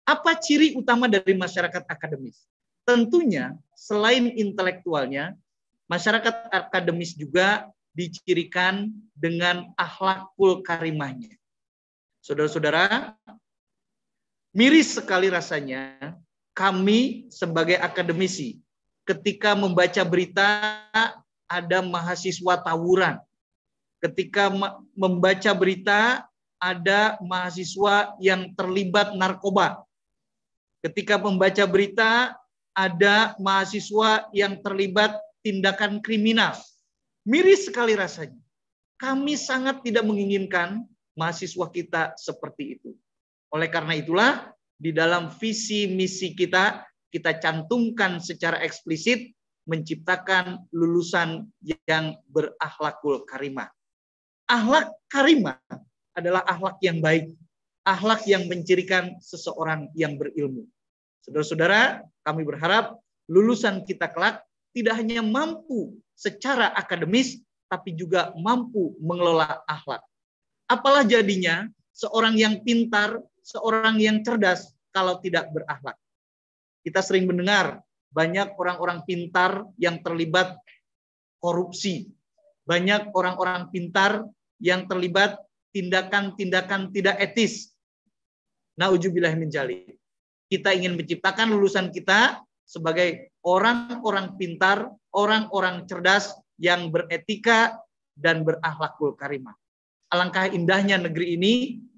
Apa ciri utama dari masyarakat akademis? Tentunya selain intelektualnya, masyarakat akademis juga dicirikan dengan akhlakul karimahnya. Saudara-saudara, miris sekali rasanya kami sebagai akademisi ketika membaca berita ada mahasiswa tawuran. Ketika membaca berita ada mahasiswa yang terlibat narkoba. Ketika membaca berita ada mahasiswa yang terlibat tindakan kriminal. Miris sekali rasanya. Kami sangat tidak menginginkan mahasiswa kita seperti itu. Oleh karena itulah di dalam visi misi kita kita cantumkan secara eksplisit menciptakan lulusan yang berakhlakul karimah. Akhlak karimah adalah akhlak yang baik, akhlak yang mencirikan seseorang yang berilmu. Saudara-saudara, kami berharap lulusan kita kelak tidak hanya mampu secara akademis, tapi juga mampu mengelola akhlak. Apalah jadinya seorang yang pintar, seorang yang cerdas kalau tidak berakhlak. Kita sering mendengar banyak orang-orang pintar yang terlibat korupsi. Banyak orang-orang pintar yang terlibat tindakan-tindakan tidak etis. Naujubillah min. Kita ingin menciptakan lulusan kita sebagai orang-orang pintar, orang-orang cerdas yang beretika dan berakhlakul karimah. Alangkah indahnya negeri ini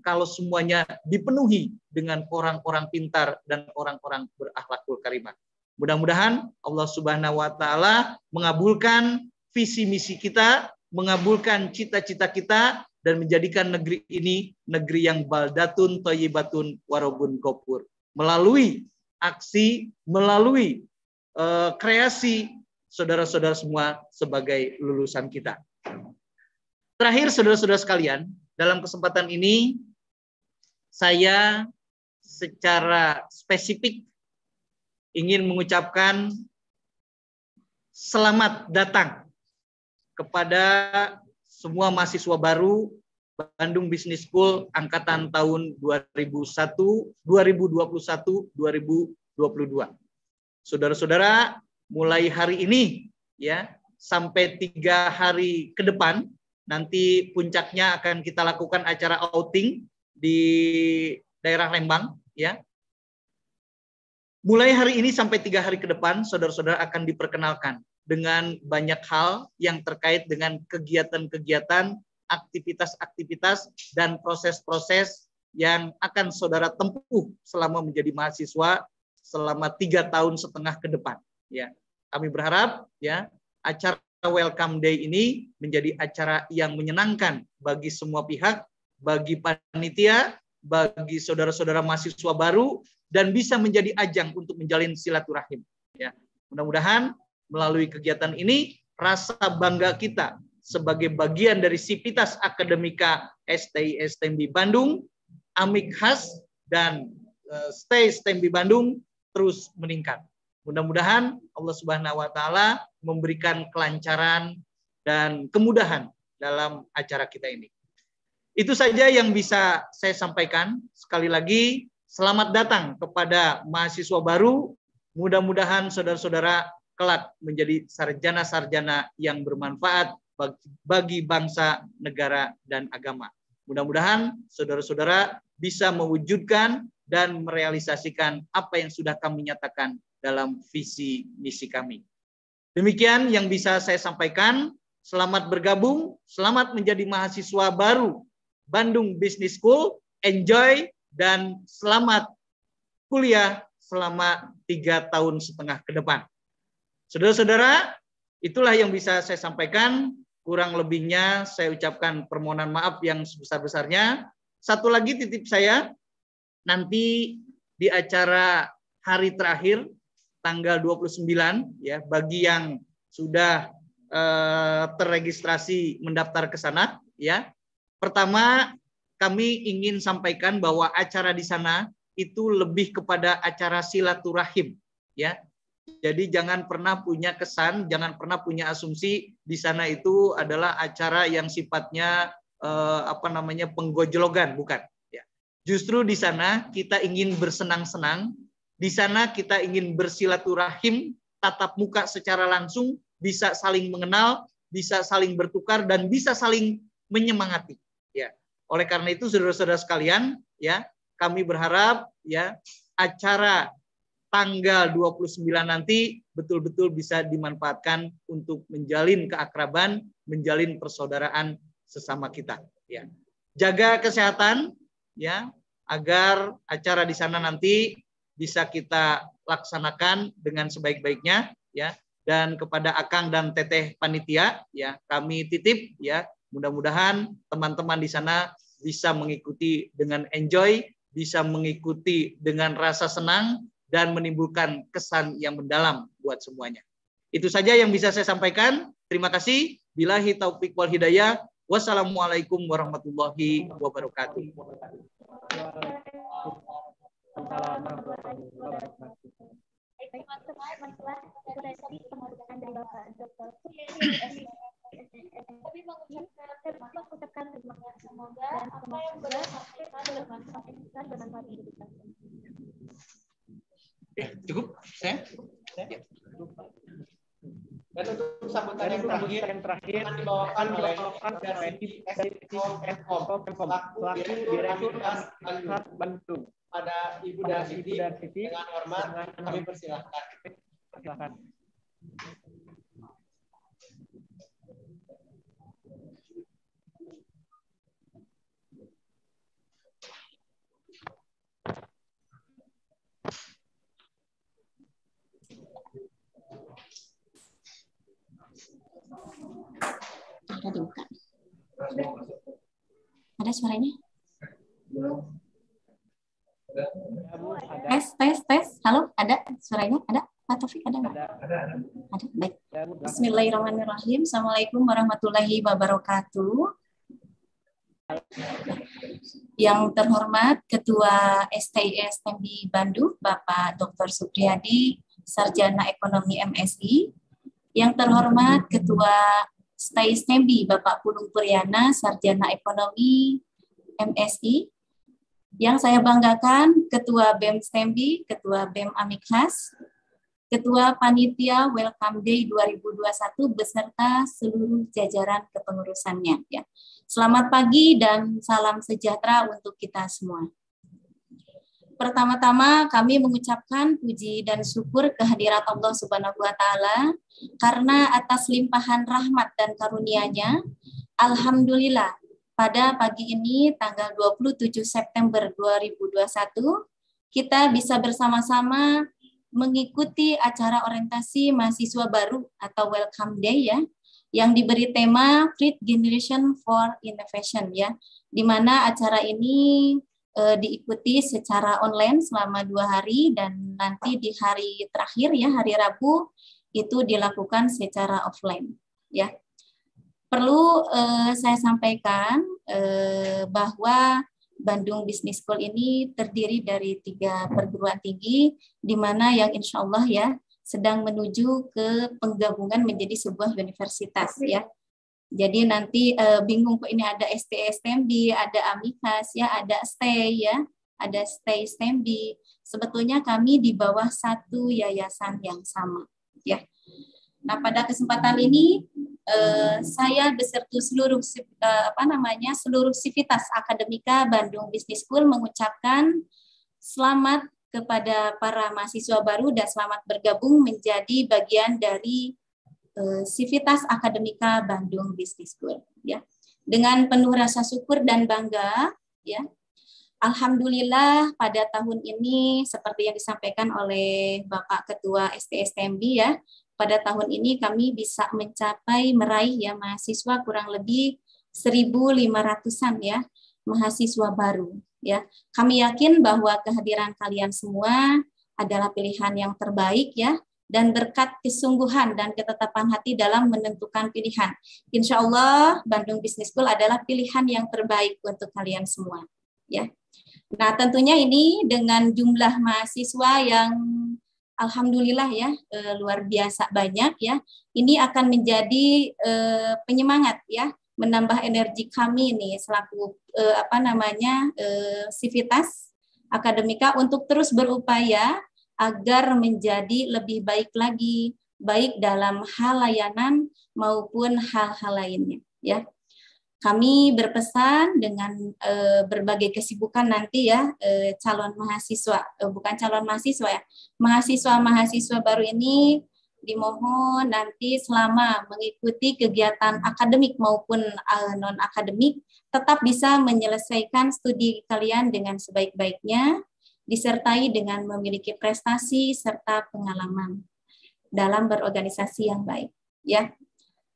kalau semuanya dipenuhi dengan orang-orang pintar dan orang-orang berakhlakul karimah. Mudah-mudahan Allah Subhanahu wa taala mengabulkan visi misi kita, mengabulkan cita-cita kita dan menjadikan negeri ini negeri yang baldatun thayyibatun warabun gopur. Melalui aksi, melalui uh, kreasi saudara-saudara semua sebagai lulusan kita. Terakhir saudara-saudara sekalian, dalam kesempatan ini saya secara spesifik ingin mengucapkan selamat datang kepada semua mahasiswa baru Bandung Business School angkatan tahun 2001, 2021, 2022. Saudara-saudara, mulai hari ini ya sampai tiga hari ke depan nanti puncaknya akan kita lakukan acara outing di daerah Lembang ya. Mulai hari ini sampai tiga hari ke depan, saudara-saudara akan diperkenalkan dengan banyak hal yang terkait dengan kegiatan-kegiatan, aktivitas-aktivitas, dan proses-proses yang akan saudara tempuh selama menjadi mahasiswa selama tiga tahun setengah ke depan. Ya, kami berharap ya acara Welcome Day ini menjadi acara yang menyenangkan bagi semua pihak bagi panitia, bagi saudara-saudara mahasiswa baru, dan bisa menjadi ajang untuk menjalin silaturahim. Ya, mudah-mudahan melalui kegiatan ini rasa bangga kita sebagai bagian dari Sivitas Akademika STI STMB Bandung, Amik Khas dan uh, Stay STMB Bandung terus meningkat. Mudah-mudahan Allah Subhanahu wa taala memberikan kelancaran dan kemudahan dalam acara kita ini. Itu saja yang bisa saya sampaikan. Sekali lagi, selamat datang kepada mahasiswa baru. Mudah-mudahan saudara-saudara kelak menjadi sarjana-sarjana yang bermanfaat bagi bangsa, negara, dan agama. Mudah-mudahan saudara-saudara bisa mewujudkan dan merealisasikan apa yang sudah kami nyatakan dalam visi misi kami. Demikian yang bisa saya sampaikan. Selamat bergabung, selamat menjadi mahasiswa baru Bandung Business School. Enjoy dan selamat kuliah selama tiga tahun setengah ke depan. Saudara-saudara, itulah yang bisa saya sampaikan. Kurang lebihnya saya ucapkan permohonan maaf yang sebesar-besarnya. Satu lagi titip saya, nanti di acara hari terakhir tanggal 29 ya bagi yang sudah eh, terregistrasi mendaftar ke sana ya Pertama, kami ingin sampaikan bahwa acara di sana itu lebih kepada acara silaturahim, ya. Jadi jangan pernah punya kesan, jangan pernah punya asumsi di sana itu adalah acara yang sifatnya eh, apa namanya penggojlogan, bukan. Ya. Justru di sana kita ingin bersenang-senang, di sana kita ingin bersilaturahim, tatap muka secara langsung, bisa saling mengenal, bisa saling bertukar dan bisa saling menyemangati. Ya. Oleh karena itu saudara-saudara sekalian, ya, kami berharap ya acara tanggal 29 nanti betul-betul bisa dimanfaatkan untuk menjalin keakraban, menjalin persaudaraan sesama kita, ya. Jaga kesehatan ya agar acara di sana nanti bisa kita laksanakan dengan sebaik-baiknya ya dan kepada Akang dan Teteh panitia ya kami titip ya mudah-mudahan teman-teman di sana bisa mengikuti dengan enjoy, bisa mengikuti dengan rasa senang dan menimbulkan kesan yang mendalam buat semuanya. Itu saja yang bisa saya sampaikan. Terima kasih. Bilahi taufik wal hidayah. Wassalamualaikum warahmatullahi wabarakatuh. Terima kasih. Ya, cukup saya? Ya. Dan untuk sambutan yang terakhir, yang terakhir akan dibawakan oleh SDKM selaku Direktur Universitas Bandung pada Ibu Darsiti dengan hormat kami persilahkan. Silakan. Ada dibuka. Ada suaranya? Tes, tes, tes. Halo, ada suaranya? Ada? Pak Taufik ada nggak? Ada. Ada. Baik. Bismillahirrahmanirrahim. Assalamualaikum warahmatullahi wabarakatuh. Yang terhormat Ketua STIS TMB Bandung, Bapak Dr. Supriyadi, Sarjana Ekonomi MSI. Yang terhormat Ketua STIS TMB, Bapak Pulung Puriana, Sarjana Ekonomi MSI. Yang saya banggakan Ketua BEM STEMBI, Ketua BEM Amikas, Ketua Panitia Welcome Day 2021 beserta seluruh jajaran kepengurusannya. Ya. Selamat pagi dan salam sejahtera untuk kita semua. Pertama-tama kami mengucapkan puji dan syukur kehadirat Allah Subhanahu wa taala karena atas limpahan rahmat dan karunia-Nya alhamdulillah pada pagi ini tanggal 27 September 2021 kita bisa bersama-sama mengikuti acara orientasi mahasiswa baru atau Welcome Day ya, yang diberi tema Create Generation for Innovation ya, di mana acara ini e, diikuti secara online selama dua hari dan nanti di hari terakhir ya hari Rabu itu dilakukan secara offline ya. Perlu e, saya sampaikan e, bahwa Bandung Business School ini terdiri dari tiga perguruan tinggi, di mana yang insya Allah ya sedang menuju ke penggabungan menjadi sebuah universitas ya. Jadi nanti e, bingung kok ini ada STSTMB, ada Amikas ya, ada STAY ya, ada STAY STMB. Sebetulnya kami di bawah satu yayasan yang sama ya. Nah, pada kesempatan ini eh, saya beserta seluruh eh, apa namanya seluruh sivitas akademika Bandung Business School mengucapkan selamat kepada para mahasiswa baru dan selamat bergabung menjadi bagian dari eh, sivitas akademika Bandung Business School ya. Dengan penuh rasa syukur dan bangga ya. Alhamdulillah pada tahun ini seperti yang disampaikan oleh Bapak Ketua STSTMB ya, pada tahun ini kami bisa mencapai meraih ya mahasiswa kurang lebih 1.500-an ya mahasiswa baru ya. Kami yakin bahwa kehadiran kalian semua adalah pilihan yang terbaik ya dan berkat kesungguhan dan ketetapan hati dalam menentukan pilihan. Insya Allah Bandung Business School adalah pilihan yang terbaik untuk kalian semua ya. Nah tentunya ini dengan jumlah mahasiswa yang alhamdulillah ya eh, luar biasa banyak ya. Ini akan menjadi eh, penyemangat ya, menambah energi kami nih selaku eh, apa namanya eh, sivitas akademika untuk terus berupaya agar menjadi lebih baik lagi baik dalam hal layanan maupun hal-hal lainnya ya. Kami berpesan dengan e, berbagai kesibukan nanti ya e, calon mahasiswa e, bukan calon mahasiswa ya mahasiswa-mahasiswa baru ini dimohon nanti selama mengikuti kegiatan akademik maupun non akademik tetap bisa menyelesaikan studi kalian dengan sebaik-baiknya disertai dengan memiliki prestasi serta pengalaman dalam berorganisasi yang baik ya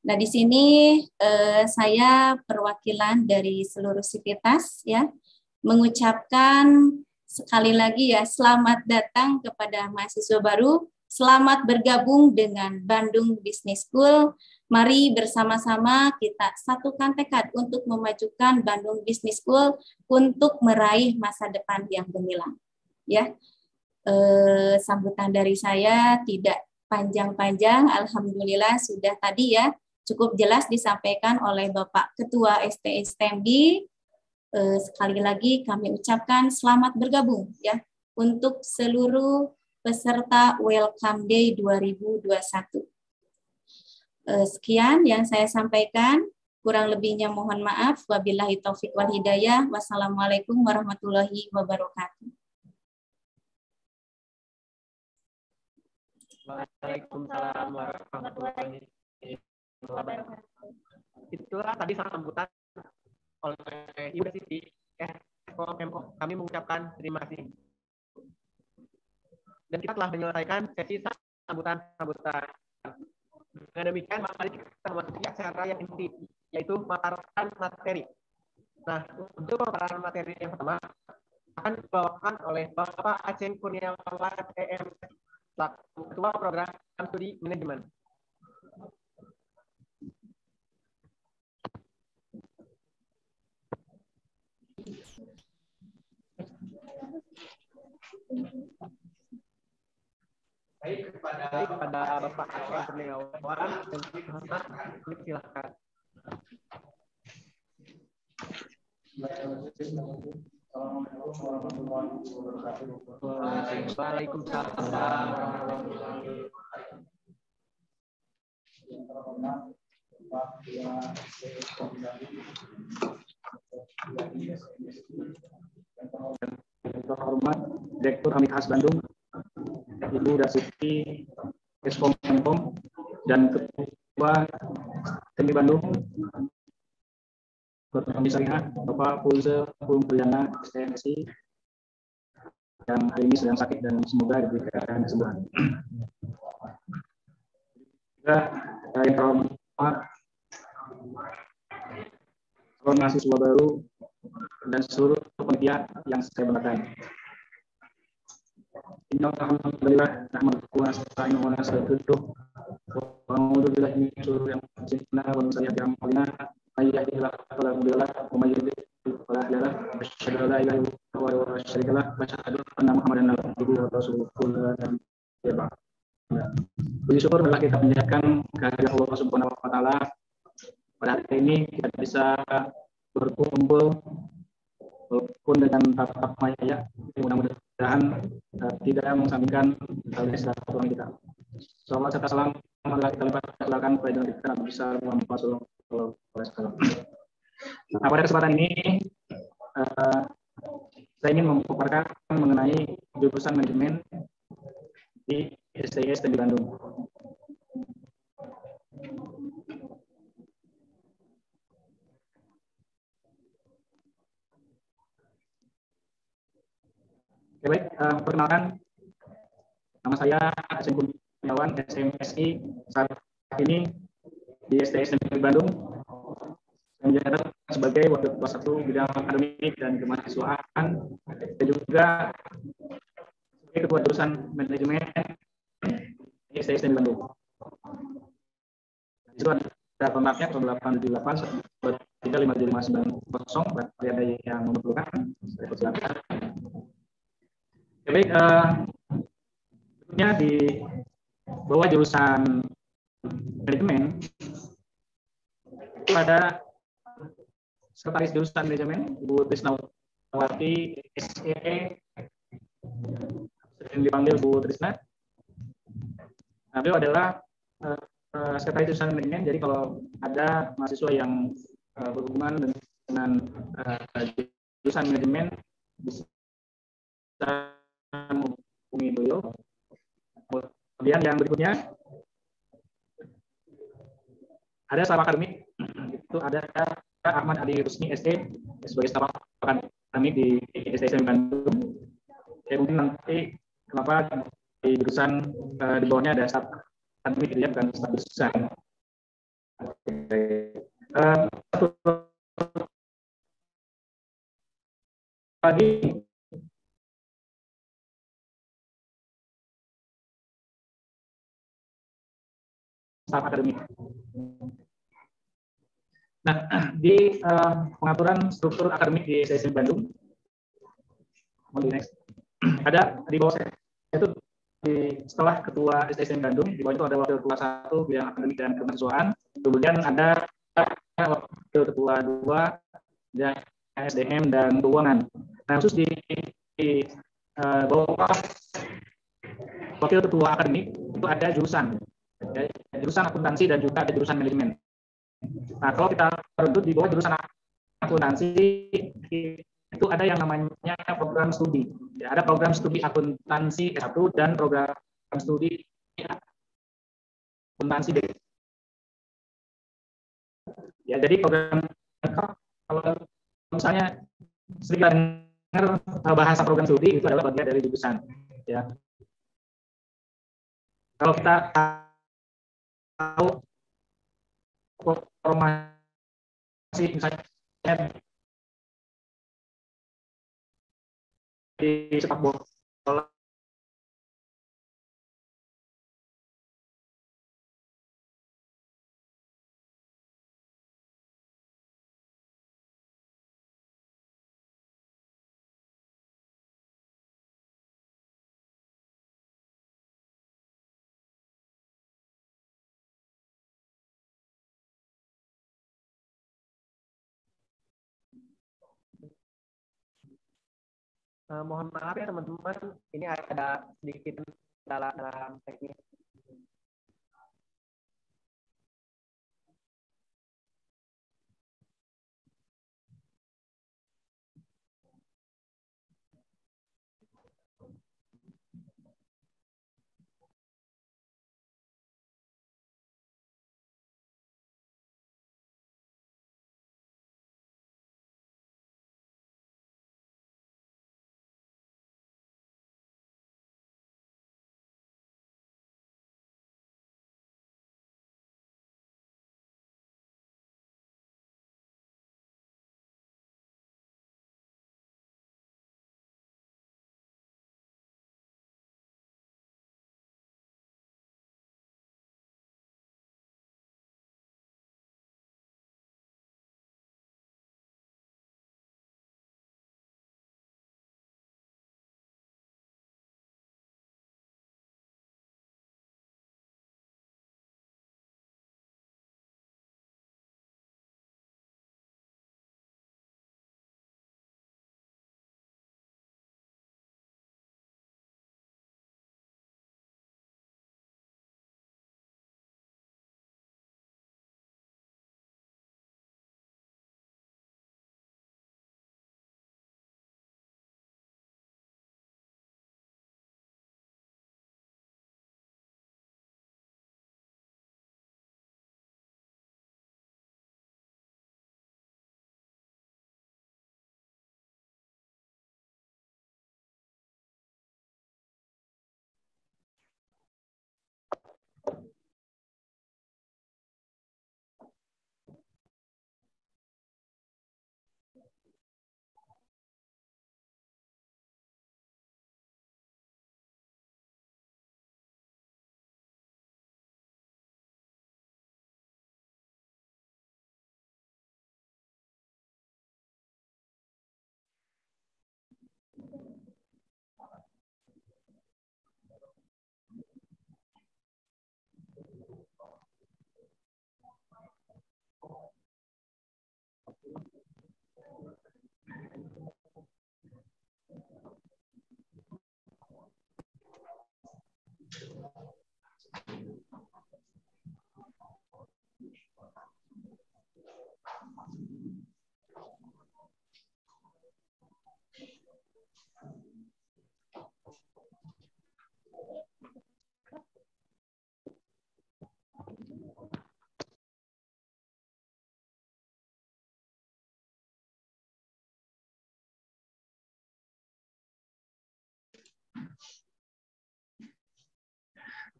Nah, di sini eh, saya perwakilan dari seluruh sivitas ya mengucapkan sekali lagi ya selamat datang kepada mahasiswa baru, selamat bergabung dengan Bandung Business School. Mari bersama-sama kita satukan tekad untuk memajukan Bandung Business School untuk meraih masa depan yang gemilang. Ya, eh, sambutan dari saya tidak panjang-panjang. Alhamdulillah sudah tadi ya cukup jelas disampaikan oleh Bapak Ketua STSTMD. Eh, sekali lagi kami ucapkan selamat bergabung ya untuk seluruh peserta Welcome Day 2021. Eh, sekian yang saya sampaikan. Kurang lebihnya mohon maaf. Wabillahi taufik wal hidayah. Wassalamualaikum warahmatullahi wabarakatuh. Waalaikumsalam warahmatullahi Itulah tadi sambutan oleh Ibu Siti Kemko. Kami mengucapkan terima kasih. Dan kita telah menyelesaikan sesi sambutan-sambutan. Dengan demikian, mari kita memasuki acara yang inti, yaitu pemaparan materi. Nah, untuk pemaparan materi yang pertama, akan dibawakan oleh Bapak Aceh Kurniawan EM, Ketua Program Studi Manajemen. Baik kepada, kepada Bapak Aceh Kurniawan dan Hormat, silakan. Waalaikumsalam warahmatullahi wabarakatuh. Yang terhormat Direktur Khas Bandung, Ibu Dasiti Eskom Kempom, dan Ketua TMI Bandung, Ketua Kami Syariah, Bapak Pulse Pulmpriana STNSI, yang hari ini sedang sakit dan semoga diberikan kesembuhan. Juga yang terhormat calon mahasiswa baru dan seluruh panitia yang saya banggakan. Alhamdulillah, nahmaduhu wa nasta'inuhu wa nastaghfiruh. Wa a'udzu billahi min shururi anfusina wa min. Rasuluhu. Puji syukur kita panjatkan kehadiran Allah Subhanahu wa taala. Pada hari ini kita bisa berkumpul walaupun dengan tatap maya mudah-mudahan uh, tidak silaturahmi kita. Salam serta salam adalah kita lipat silakan kepada kita Nabi bisa Muhammad Sallallahu. Nah, pada kesempatan ini uh, saya ingin memaparkan mengenai jurusan manajemen di STIS di Bandung. Oke, baik, uh, perkenalkan nama saya Aceh Kurniawan, SMSI saat ini di STS Negeri Bandung. Menjabat sebagai wakil ketua satu bidang akademik dan kemahasiswaan dan juga sebagai ketua jurusan manajemen di STS Negeri Bandung. Itu ada kontaknya 0878 tiga lima lima sembilan kosong berarti ada yang memerlukan saya persilakan baik, uh, di bawah jurusan manajemen itu ada sekretaris jurusan manajemen Ibu Trisnawati SEE sering dipanggil Bu Trisna. Nah, beliau adalah uh, sekretaris jurusan manajemen. Jadi kalau ada mahasiswa yang uh, berhubungan dengan uh, jurusan manajemen bisa menghubungi beliau. Kemudian yang berikutnya ada staf akademik itu ada Ahmad Ali Rusni SD sebagai staf akademik di STSM Bandung. Ya mungkin nanti kenapa di jurusan uh, di bawahnya ada staf akademik ya bukan staf jurusan. Uh, staf akademik. Nah, di uh, pengaturan struktur akademik di SSM Bandung, next. ada di bawah saya itu di setelah ketua SSM Bandung, di bawah itu ada wakil ketua satu bidang akademik dan kemahasiswaan, kemudian ada wakil ketua dua dan SDM dan keuangan. Nah, khusus di, di uh, bawah wakil ketua akademik itu ada jurusan ya, jurusan akuntansi dan juga ada jurusan manajemen. Nah, kalau kita runtut di bawah jurusan akuntansi itu ada yang namanya program studi. Ya, ada program studi akuntansi S1 dan program studi akuntansi D. Ya, jadi program kalau misalnya sedikit dengar bahasa program studi itu adalah bagian dari jurusan. Ya. Kalau kita tahu formasi misalnya di sepak bola Uh, mohon maaf ya teman-teman, ini ada sedikit dalam, dalam teknis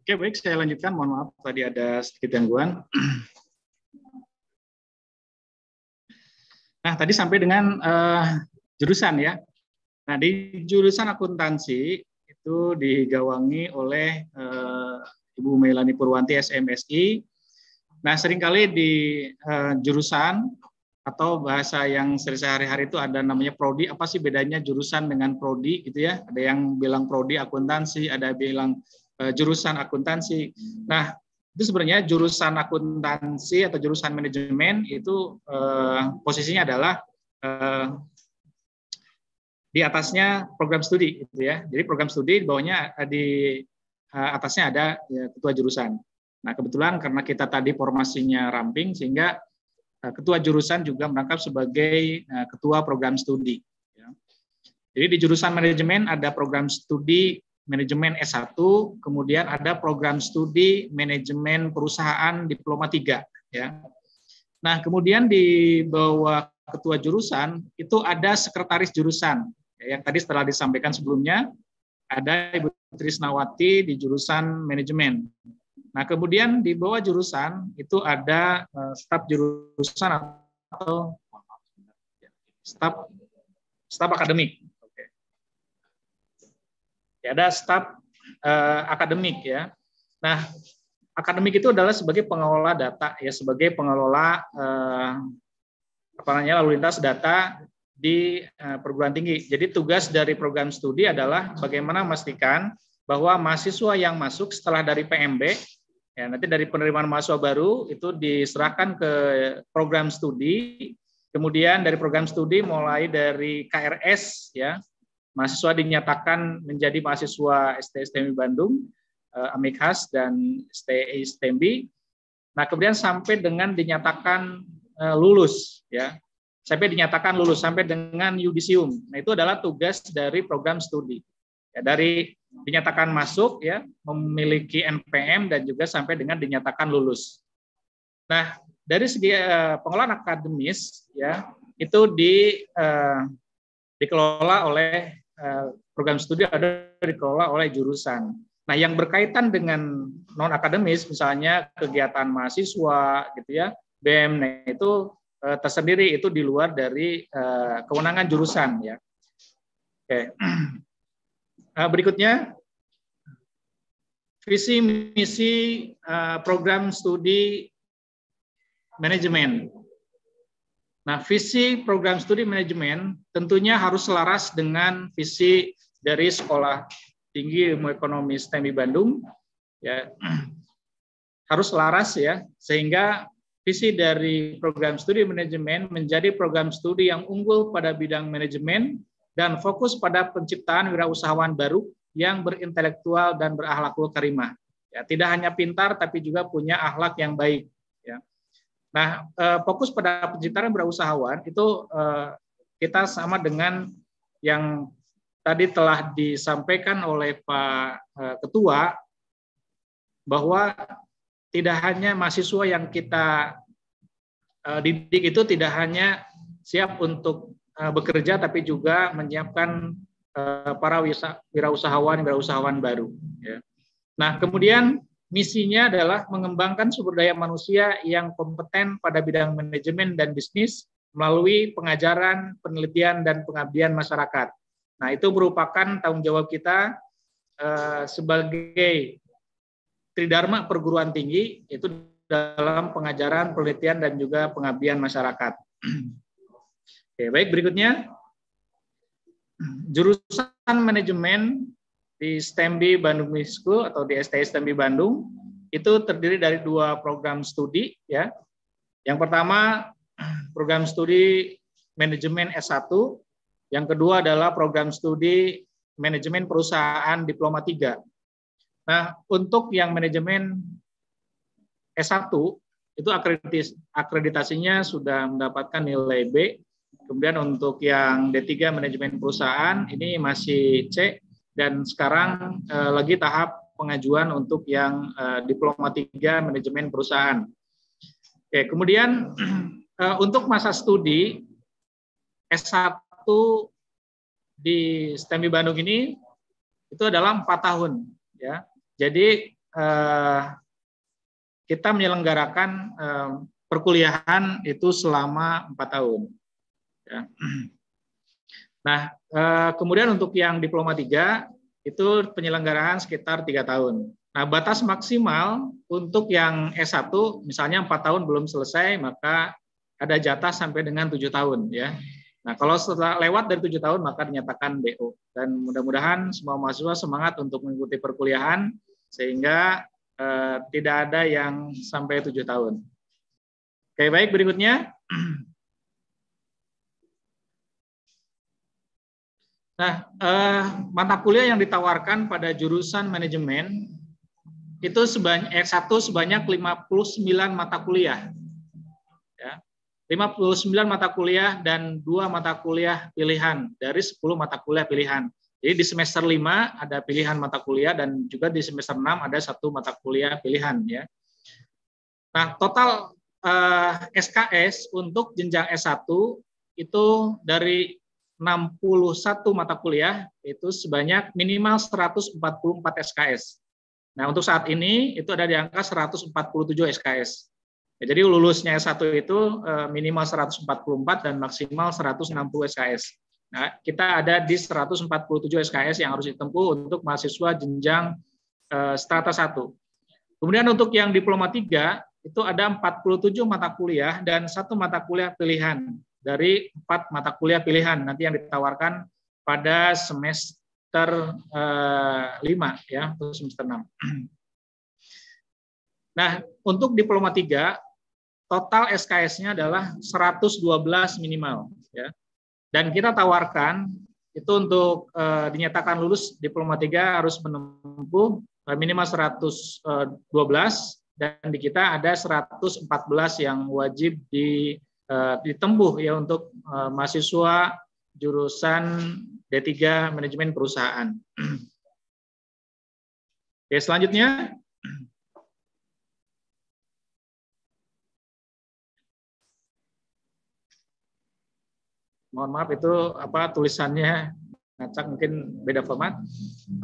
Oke, baik saya lanjutkan. Mohon maaf tadi ada sedikit gangguan. Nah, tadi sampai dengan uh, jurusan ya. Nah, di jurusan akuntansi itu digawangi oleh uh, Ibu Melani Purwanti SMSI. Nah, sering kali di uh, jurusan atau bahasa yang sehari-hari itu ada namanya prodi. Apa sih bedanya jurusan dengan prodi gitu ya? Ada yang bilang prodi akuntansi, ada yang bilang jurusan akuntansi. Nah, itu sebenarnya jurusan akuntansi atau jurusan manajemen itu eh, posisinya adalah eh, di atasnya program studi gitu ya. Jadi program studi di bawahnya eh, di eh, atasnya ada ya, ketua jurusan. Nah, kebetulan karena kita tadi formasinya ramping sehingga eh, ketua jurusan juga merangkap sebagai eh, ketua program studi ya. Jadi di jurusan manajemen ada program studi manajemen S1, kemudian ada program studi manajemen perusahaan diploma 3 ya. Nah, kemudian di bawah ketua jurusan itu ada sekretaris jurusan ya, yang tadi setelah disampaikan sebelumnya ada Ibu Trisnawati di jurusan manajemen. Nah, kemudian di bawah jurusan itu ada uh, staf jurusan atau staf staf akademik ada staf uh, akademik ya. Nah, akademik itu adalah sebagai pengelola data ya sebagai pengelola uh, apa namanya lalu lintas data di uh, perguruan tinggi. Jadi tugas dari program studi adalah bagaimana memastikan bahwa mahasiswa yang masuk setelah dari PMB ya nanti dari penerimaan mahasiswa baru itu diserahkan ke program studi kemudian dari program studi mulai dari KRS ya mahasiswa dinyatakan menjadi mahasiswa STSTMI Bandung, uh, Amikhas dan STI. Nah, kemudian sampai dengan dinyatakan uh, lulus ya. Sampai dinyatakan lulus sampai dengan yudisium. Nah, itu adalah tugas dari program studi. Ya, dari dinyatakan masuk ya, memiliki NPM dan juga sampai dengan dinyatakan lulus. Nah, dari segi uh, pengelolaan akademis ya, itu di dikelola oleh Eh, program studi ada dikelola oleh jurusan. Nah, yang berkaitan dengan non akademis, misalnya kegiatan mahasiswa, gitu ya, BM, nah itu eh, tersendiri itu di luar dari eh, kewenangan jurusan, ya. Oke. Nah, berikutnya visi misi program studi manajemen. Nah, visi program studi manajemen tentunya harus selaras dengan visi dari Sekolah Tinggi Ilmu Ekonomi STEMI Bandung. Ya, harus selaras ya, sehingga visi dari program studi manajemen menjadi program studi yang unggul pada bidang manajemen dan fokus pada penciptaan wirausahawan baru yang berintelektual dan berakhlakul karimah. Ya, tidak hanya pintar tapi juga punya akhlak yang baik. Nah, eh, fokus pada penciptaan berusahawan itu eh, kita sama dengan yang tadi telah disampaikan oleh Pak eh, Ketua bahwa tidak hanya mahasiswa yang kita didik itu tidak hanya siap untuk bekerja tapi juga menyiapkan para wirausahawan wirausahawan baru. Ya. Nah, kemudian Misinya adalah mengembangkan sumber daya manusia yang kompeten pada bidang manajemen dan bisnis melalui pengajaran, penelitian, dan pengabdian masyarakat. Nah, itu merupakan tanggung jawab kita eh, sebagai Tridharma perguruan tinggi, itu dalam pengajaran, penelitian, dan juga pengabdian masyarakat. Oke, baik berikutnya. Jurusan manajemen di STEMBI Bandung School atau di STS STEMBI Bandung itu terdiri dari dua program studi ya. Yang pertama program studi manajemen S1, yang kedua adalah program studi manajemen perusahaan diploma 3. Nah, untuk yang manajemen S1 itu akreditasinya sudah mendapatkan nilai B. Kemudian untuk yang D3 manajemen perusahaan ini masih C dan sekarang uh, lagi tahap pengajuan untuk yang uh, diploma 3 manajemen perusahaan. Oke, kemudian uh, untuk masa studi S1 di STEMI Bandung ini itu adalah empat tahun ya. Jadi eh, kita menyelenggarakan eh, perkuliahan itu selama empat tahun. Ya. Nah, kemudian untuk yang diploma tiga itu penyelenggaraan sekitar tiga tahun. Nah, batas maksimal untuk yang S1 misalnya empat tahun belum selesai, maka ada jatah sampai dengan tujuh tahun ya. Nah, kalau setelah lewat dari tujuh tahun maka dinyatakan BO. Dan mudah-mudahan semua mahasiswa semangat untuk mengikuti perkuliahan sehingga eh, tidak ada yang sampai tujuh tahun. Oke, baik berikutnya. Nah, eh, mata kuliah yang ditawarkan pada jurusan manajemen itu sebanyak S1 sebanyak 59 mata kuliah. Ya. 59 mata kuliah dan dua mata kuliah pilihan dari 10 mata kuliah pilihan. Jadi di semester 5 ada pilihan mata kuliah dan juga di semester 6 ada satu mata kuliah pilihan ya. Nah, total eh, SKS untuk jenjang S1 itu dari 61 mata kuliah itu sebanyak minimal 144 SKS. Nah, untuk saat ini itu ada di angka 147 SKS. Ya, jadi lulusnya S1 itu eh, minimal 144 dan maksimal 160 SKS. Nah, kita ada di 147 SKS yang harus ditempuh untuk mahasiswa jenjang eh, strata 1. Kemudian untuk yang diploma 3 itu ada 47 mata kuliah dan satu mata kuliah pilihan dari empat mata kuliah pilihan nanti yang ditawarkan pada semester eh, lima ya untuk semester enam. Nah, untuk diploma tiga total SKS-nya adalah 112 minimal ya. Dan kita tawarkan itu untuk eh, dinyatakan lulus diploma tiga harus menempuh eh, minimal 112 dan di kita ada 114 yang wajib di ditempuh ya untuk uh, mahasiswa jurusan D3 manajemen perusahaan. Oke, selanjutnya Mohon maaf itu apa tulisannya ngacak mungkin beda format.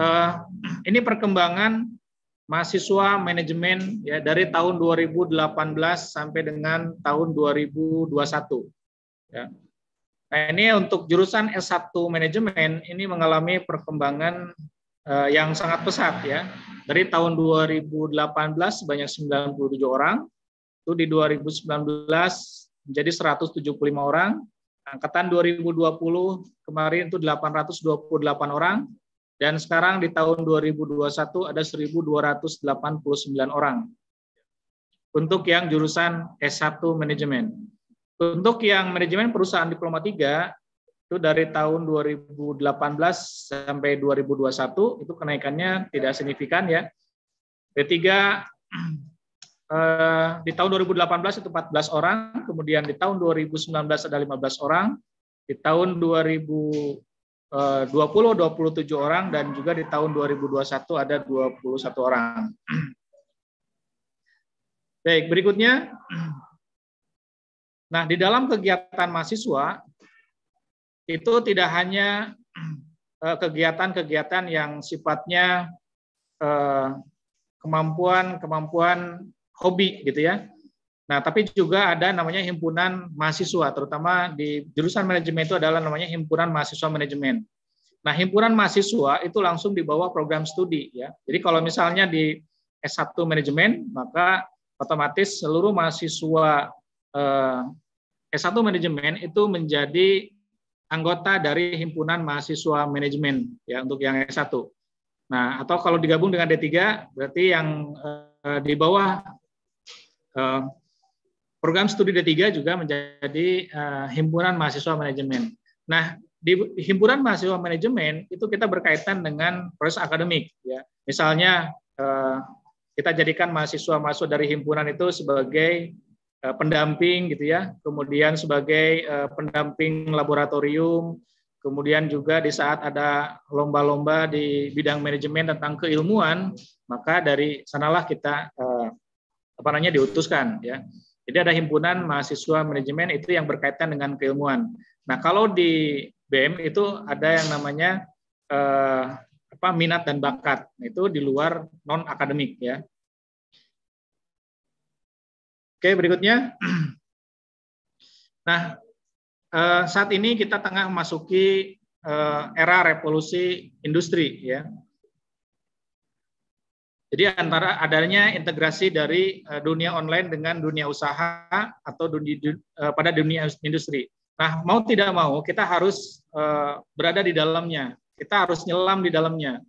Uh, ini perkembangan mahasiswa manajemen ya dari tahun 2018 sampai dengan tahun 2021 ya. Nah, ini untuk jurusan S1 manajemen ini mengalami perkembangan uh, yang sangat pesat ya. Dari tahun 2018 sebanyak 97 orang, itu di 2019 menjadi 175 orang, angkatan 2020 kemarin itu 828 orang, dan sekarang di tahun 2021 ada 1.289 orang untuk yang jurusan S1 manajemen. Untuk yang manajemen perusahaan diploma 3 itu dari tahun 2018 sampai 2021 itu kenaikannya tidak signifikan ya. D3 eh, di tahun 2018 itu 14 orang, kemudian di tahun 2019 ada 15 orang, di tahun 2000 20 27 orang dan juga di tahun 2021 ada 21 orang. Baik, berikutnya Nah, di dalam kegiatan mahasiswa itu tidak hanya eh, kegiatan-kegiatan yang sifatnya eh, kemampuan-kemampuan hobi gitu ya. Nah, tapi juga ada namanya himpunan mahasiswa, terutama di jurusan manajemen itu adalah namanya himpunan mahasiswa manajemen. Nah, himpunan mahasiswa itu langsung di bawah program studi ya. Jadi kalau misalnya di S1 manajemen, maka otomatis seluruh mahasiswa eh, S1 manajemen itu menjadi anggota dari himpunan mahasiswa manajemen ya untuk yang S1. Nah, atau kalau digabung dengan D3 berarti yang eh, di bawah eh, Program studi D3 juga menjadi uh, himpunan mahasiswa manajemen. Nah, di himpunan mahasiswa manajemen itu kita berkaitan dengan proses akademik ya. Misalnya uh, kita jadikan mahasiswa-mahasiswa dari himpunan itu sebagai uh, pendamping gitu ya, kemudian sebagai uh, pendamping laboratorium, kemudian juga di saat ada lomba-lomba di bidang manajemen tentang keilmuan, maka dari sanalah kita uh, apa namanya diutuskan ya. Jadi ada himpunan mahasiswa manajemen itu yang berkaitan dengan keilmuan. Nah kalau di BEM itu ada yang namanya eh, apa minat dan bakat. Itu di luar non akademik ya. Oke, berikutnya. Nah, eh, saat ini kita tengah memasuki eh, era revolusi industri ya. Jadi antara adanya integrasi dari eh, dunia online dengan dunia usaha atau dunia, pada dunia industri. Nah, mau tidak mau kita harus berada di dalamnya. Kita harus nyelam di dalamnya.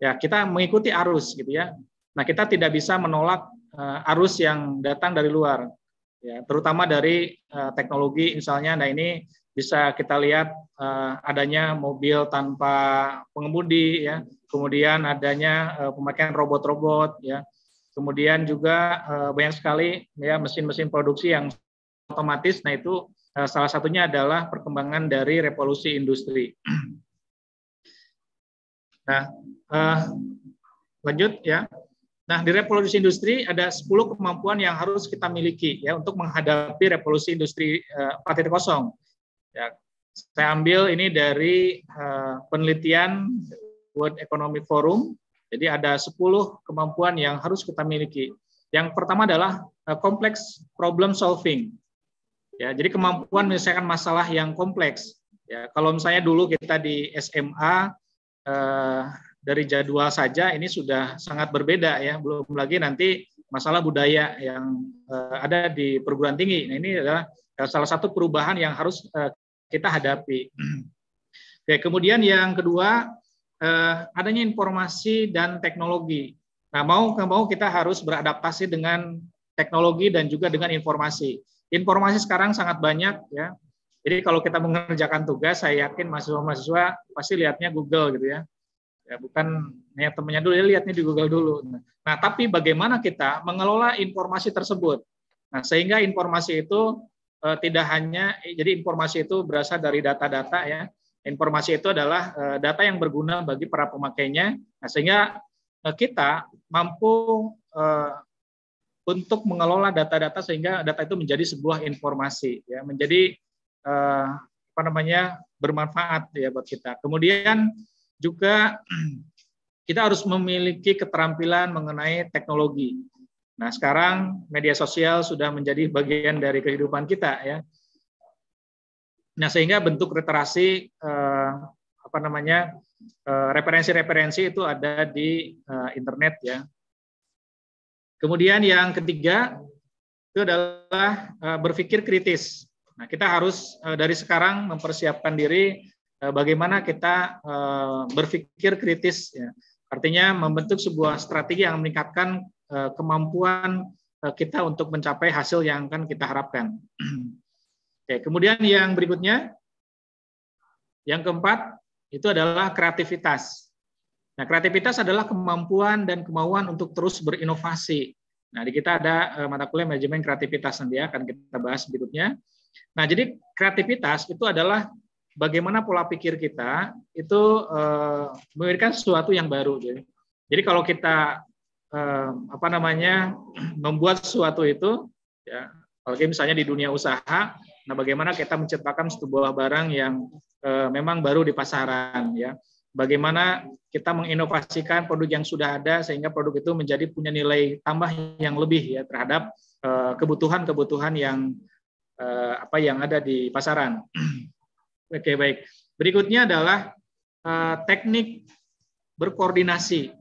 Ya, kita mengikuti arus gitu ya. Nah, kita tidak bisa menolak arus yang datang dari luar ya terutama dari teknologi misalnya nah ini bisa kita lihat adanya mobil tanpa pengemudi ya kemudian adanya uh, pemakaian robot-robot ya. Kemudian juga uh, banyak sekali ya mesin-mesin produksi yang otomatis. Nah itu uh, salah satunya adalah perkembangan dari revolusi industri. Nah uh, lanjut ya. Nah, di revolusi industri ada 10 kemampuan yang harus kita miliki ya untuk menghadapi revolusi industri uh, eh, 4.0. Ya, saya ambil ini dari uh, penelitian World Economic Forum. Jadi ada 10 kemampuan yang harus kita miliki. Yang pertama adalah uh, complex problem solving. Ya, jadi kemampuan menyelesaikan masalah yang kompleks. Ya, kalau misalnya dulu kita di SMA uh, dari jadwal saja ini sudah sangat berbeda ya, belum lagi nanti masalah budaya yang uh, ada di perguruan tinggi. Nah, ini adalah salah satu perubahan yang harus uh, kita hadapi. Oke, kemudian yang kedua uh, adanya informasi dan teknologi. Nah, mau ke mau kita harus beradaptasi dengan teknologi dan juga dengan informasi. Informasi sekarang sangat banyak ya. Jadi kalau kita mengerjakan tugas, saya yakin mahasiswa-mahasiswa pasti lihatnya Google gitu ya ya bukan hanya temannya dulu ya lihatnya di Google dulu nah tapi bagaimana kita mengelola informasi tersebut nah sehingga informasi itu eh, tidak hanya jadi informasi itu berasal dari data-data ya informasi itu adalah eh, data yang berguna bagi para pemakainya nah sehingga eh, kita mampu eh, untuk mengelola data-data sehingga data itu menjadi sebuah informasi ya menjadi apa namanya bermanfaat ya buat kita kemudian juga kita harus memiliki keterampilan mengenai teknologi. Nah, sekarang media sosial sudah menjadi bagian dari kehidupan kita ya. Nah, sehingga bentuk literasi eh, apa namanya eh, referensi-referensi itu ada di eh, internet ya. Kemudian yang ketiga itu adalah eh, berpikir kritis. Nah, kita harus eh, dari sekarang mempersiapkan diri Eh, bagaimana kita eh, berpikir kritis ya. Artinya membentuk sebuah strategi yang meningkatkan eh, kemampuan kita untuk mencapai hasil yang akan kita harapkan. Oke, kemudian yang berikutnya yang keempat itu adalah kreativitas. Nah, kreativitas adalah kemampuan dan kemauan untuk terus berinovasi. Nah, di kita ada mata kuliah manajemen kreativitas nanti ya, akan kita bahas berikutnya. Nah, jadi kreativitas itu adalah bagaimana pola pikir kita itu uh, memberikan sesuatu yang baru. Jadi, jadi kalau kita uh, apa namanya membuat sesuatu itu, ya, apalagi misalnya di dunia usaha, nah bagaimana kita menciptakan sebuah barang yang uh, memang baru di pasaran, ya. Bagaimana kita menginovasikan produk yang sudah ada sehingga produk itu menjadi punya nilai tambah yang lebih ya terhadap kebutuhan-kebutuhan yang apa yang ada di pasaran. Oke, baik. Berikutnya adalah uh, teknik berkoordinasi.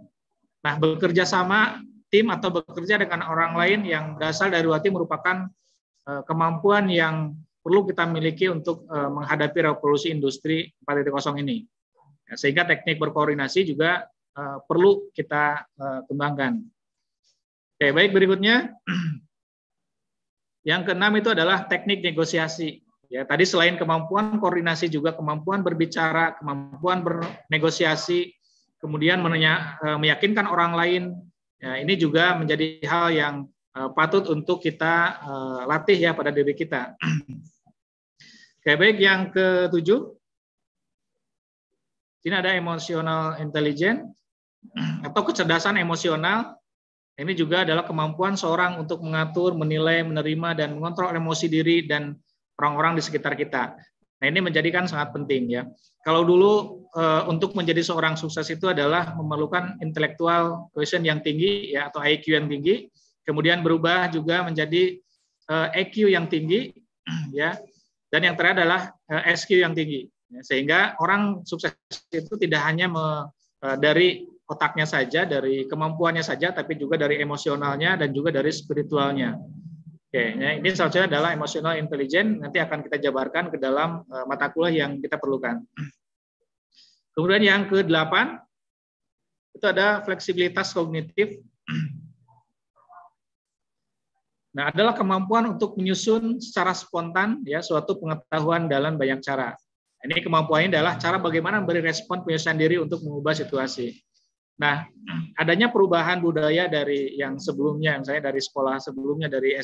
Nah, bekerja sama tim atau bekerja dengan orang lain yang berasal dari luar tim merupakan uh, kemampuan yang perlu kita miliki untuk uh, menghadapi revolusi industri 4.0 ini. Ya, sehingga teknik berkoordinasi juga uh, perlu kita uh, kembangkan. Oke, baik berikutnya. Yang keenam itu adalah teknik negosiasi. Ya, tadi selain kemampuan koordinasi juga kemampuan berbicara, kemampuan bernegosiasi, kemudian eh, meyakinkan orang lain. Ya, ini juga menjadi hal yang patut untuk kita latih ya pada diri kita. Oke, baik yang ketujuh. Ini ada emosional intelligence atau kecerdasan emosional. Ini juga adalah kemampuan seorang untuk mengatur, menilai, menerima, dan mengontrol emosi diri dan orang-orang di sekitar kita. Nah, ini menjadikan sangat penting ya. Kalau dulu uh, untuk menjadi seorang sukses itu adalah memerlukan intellectual quotient yang tinggi ya atau IQ yang tinggi, kemudian berubah juga menjadi uh, eh, EQ yang tinggi ya. Dan yang terakhir adalah eh, SQ yang tinggi. Ya, sehingga orang sukses itu tidak hanya me, uh, dari otaknya saja, dari kemampuannya saja, tapi juga dari emosionalnya dan juga dari spiritualnya. Oke, ya, ini salah adalah emotional intelligence. Nanti akan kita jabarkan ke dalam uh, mata kuliah yang kita perlukan. Kemudian yang ke-8 itu ada fleksibilitas kognitif. Nah, adalah kemampuan untuk menyusun secara spontan ya suatu pengetahuan dalam banyak cara. Ini kemampuan ini adalah cara bagaimana memberi respon penyusunan diri untuk mengubah situasi. Nah, adanya perubahan budaya dari yang sebelumnya, saya dari sekolah sebelumnya dari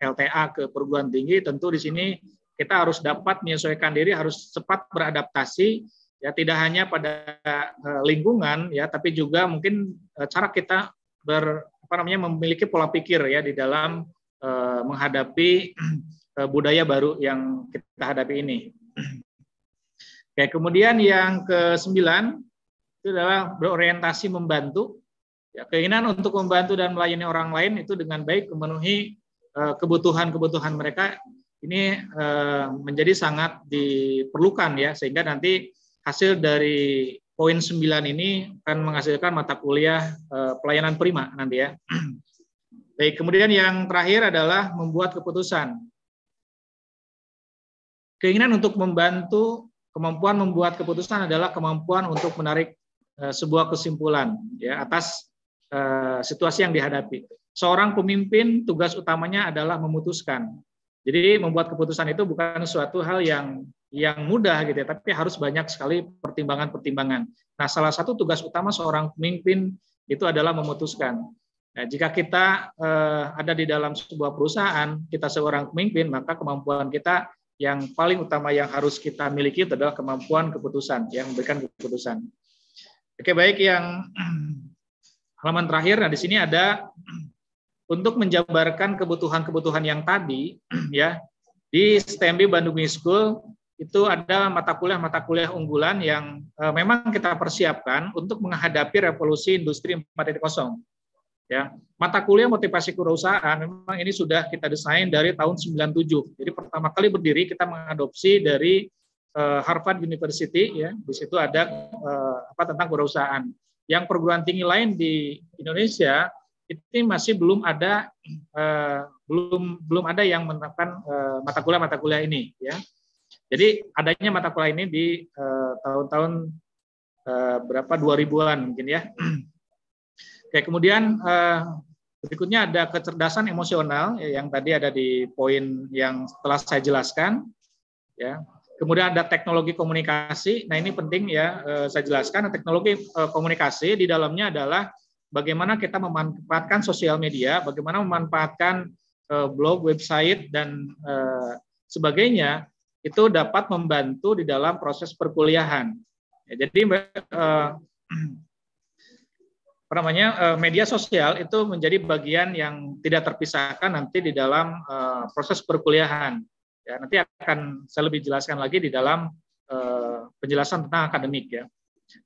LTA ke perguruan tinggi, tentu di sini kita harus dapat menyesuaikan diri, harus cepat beradaptasi, ya tidak hanya pada eh, lingkungan, ya, tapi juga mungkin eh, cara kita ber apa namanya memiliki pola pikir ya di dalam uh, menghadapi uh, budaya baru yang kita hadapi ini. Oke, kemudian yang ke sembilan itu adalah berorientasi membantu. Ya, keinginan untuk membantu dan melayani orang lain itu dengan baik memenuhi Eh, kebutuhan-kebutuhan mereka ini menjadi sangat diperlukan ya sehingga nanti hasil dari poin 9 ini akan menghasilkan mata kuliah eh, pelayanan prima nanti ya. Baik, kemudian yang terakhir adalah membuat keputusan. Keinginan untuk membantu, kemampuan membuat keputusan adalah kemampuan untuk menarik sebuah kesimpulan ya atas situasi yang dihadapi seorang pemimpin tugas utamanya adalah memutuskan. Jadi membuat keputusan itu bukan suatu hal yang yang mudah gitu ya, tapi harus banyak sekali pertimbangan-pertimbangan. Nah, salah satu tugas utama seorang pemimpin itu adalah memutuskan. Nah, jika kita eh, ada di dalam sebuah perusahaan, kita seorang pemimpin, maka kemampuan kita yang paling utama yang harus kita miliki itu adalah kemampuan keputusan, yang memberikan keputusan. Oke, baik yang halaman terakhir. Nah, di sini ada untuk menjabarkan kebutuhan-kebutuhan yang tadi ya di STMB Bandung School itu ada mata kuliah-mata kuliah unggulan yang uh, memang kita persiapkan untuk menghadapi revolusi industri 4.0 ya mata kuliah motivasi kewirausahaan memang ini sudah kita desain dari tahun 97 jadi pertama kali berdiri kita mengadopsi dari uh, Harvard University ya. Di situ ada uh, apa tentang kewirausahaan. Yang perguruan tinggi lain di Indonesia itu masih belum ada belum belum ada yang menerapkan mata kuliah mata kuliah ini ya. Jadi adanya mata kuliah ini di eh, tahun-tahun uh, berapa 2000-an mungkin ya. Oke, kemudian uh, berikutnya ada kecerdasan emosional ya, yang tadi ada di poin yang telah saya jelaskan ya. Kemudian ada teknologi komunikasi. Nah, ini penting ya saya jelaskan teknologi komunikasi di dalamnya adalah bagaimana kita memanfaatkan sosial media, bagaimana memanfaatkan uh, blog, website dan uh, sebagainya itu dapat membantu di dalam proses perkuliahan. Ya, jadi uh, apa namanya uh, media sosial itu menjadi bagian yang tidak terpisahkan nanti di dalam uh, proses perkuliahan. Ya, nanti akan saya lebih jelaskan lagi di dalam uh, penjelasan tentang akademik ya.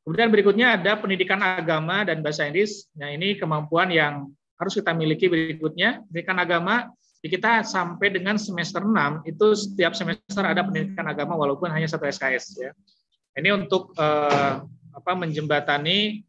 Kemudian berikutnya ada pendidikan agama dan bahasa Inggris. Nah, ini kemampuan yang harus kita miliki berikutnya. Pendidikan agama di kita sampai dengan semester 6 itu setiap semester ada pendidikan agama walaupun hanya satu SKS ya. Ini untuk eh, apa menjembatani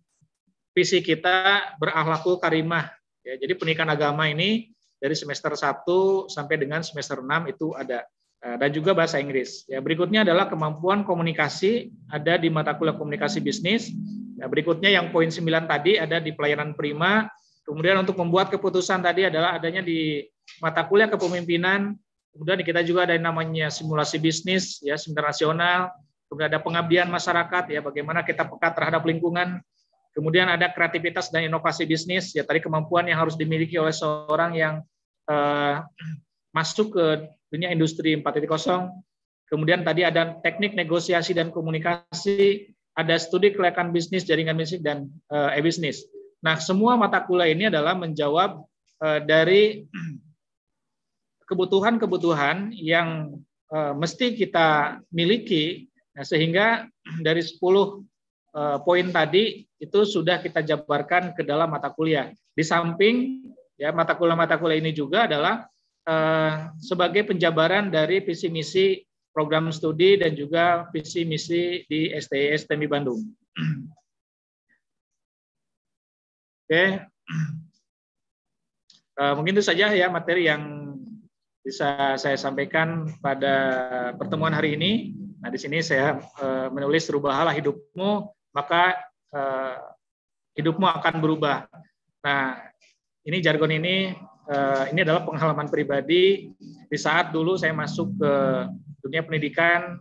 visi kita berakhlakul karimah ya. Jadi pendidikan agama ini dari semester 1 sampai dengan semester 6 itu ada. Eh, dan juga bahasa Inggris. Ya, berikutnya adalah kemampuan komunikasi ada di mata kuliah komunikasi bisnis. Ya, berikutnya yang poin 9 tadi ada di pelayanan prima. Kemudian untuk membuat keputusan tadi adalah adanya di mata kuliah kepemimpinan. Kemudian kita juga ada yang namanya simulasi bisnis, ya seminar nasional. Kemudian ada pengabdian masyarakat, ya bagaimana kita pekat terhadap lingkungan. Kemudian ada kreativitas dan inovasi bisnis, ya tadi kemampuan yang harus dimiliki oleh seorang yang uh, masuk ke dunia industri 4.0. Kemudian tadi ada teknik negosiasi dan komunikasi, ada studi kelayakan bisnis, jaringan bisnis, dan uh, e-bisnis. Nah, semua mata kuliah ini adalah menjawab uh, dari kebutuhan-kebutuhan yang uh, mesti kita miliki nah, sehingga dari 10 uh, poin tadi itu sudah kita jabarkan ke dalam mata kuliah. Di samping ya mata kuliah-mata kuliah ini juga adalah uh, sebagai penjabaran dari visi misi program studi dan juga visi misi di STS TMI Bandung. Oke. Okay. Uh, mungkin itu saja ya materi yang bisa saya sampaikan pada pertemuan hari ini. Nah, di sini saya uh, menulis rubahlah hidupmu, maka uh, hidupmu akan berubah. Nah, ini jargon ini uh, ini adalah pengalaman pribadi di saat dulu saya masuk ke dunia pendidikan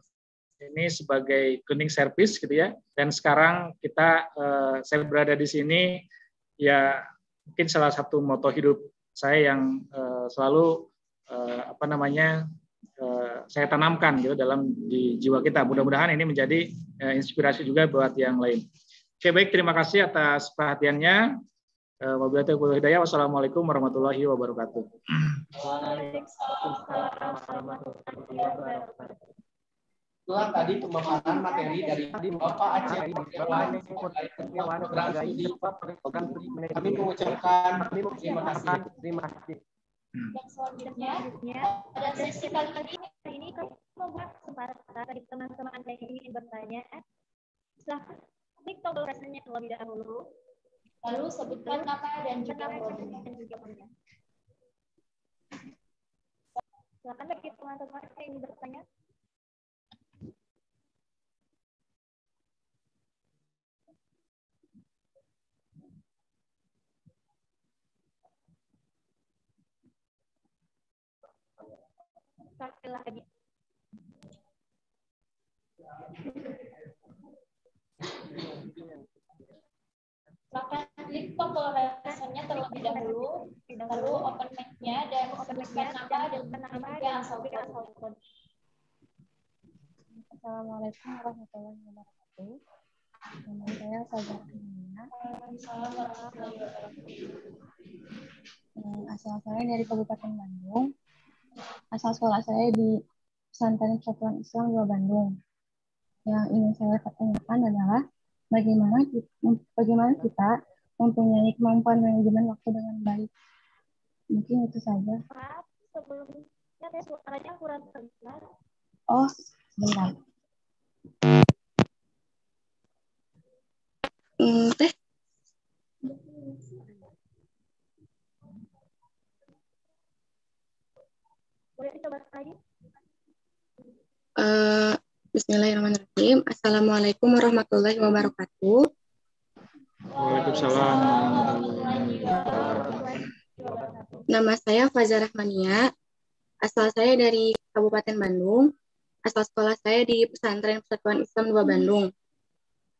ini sebagai cleaning service gitu ya. Dan sekarang kita uh, saya berada di sini ya mungkin salah satu moto hidup saya yang uh, selalu uh, apa namanya uh, saya tanamkan gitu dalam di jiwa kita. Mudah-mudahan ini menjadi uh, inspirasi juga buat yang lain. Oke baik, terima kasih atas perhatiannya. Wabillahi hidayah. Wassalamualaikum warahmatullahi wabarakatuh. Itulah tadi pemaparan materi dari Bapak Aceh Bapak Kami mengucapkan terima kasih. Terima kasih. Dan selanjutnya, pada sesi kali ini, ini kami membuat kesempatan bagi teman-teman Anda yang ingin bertanya. Silahkan klik tombol rasanya terlebih dahulu. Lalu sebutkan nama dan juga prodi. Silakan bagi teman-teman yang ingin bertanya. Lagi. Silakan klik tombol rasanya terlebih dahulu, lalu open mic-nya dan sebutkan nama dan kode. Assalamualaikum warahmatullahi wabarakatuh. Nama saya Fajar Kamina. Asal saya dari Kabupaten Bandung. Asal sekolah saya di Pesantren Persatuan Islam Dua Bandung. Yang ingin saya tanyakan adalah bagaimana kita, bagaimana kita mempunyai kemampuan manajemen waktu dengan baik. Mungkin itu saja. Oh, sebentar. Hmm, teh. Dicoba lagi? Uh, Bismillahirrahmanirrahim. Assalamualaikum warahmatullahi wabarakatuh. Waalaikumsalam. Nama saya Fajar Rahmania. Asal saya dari Kabupaten Bandung. Asal sekolah saya di Pesantren Persatuan Islam Dua Bandung.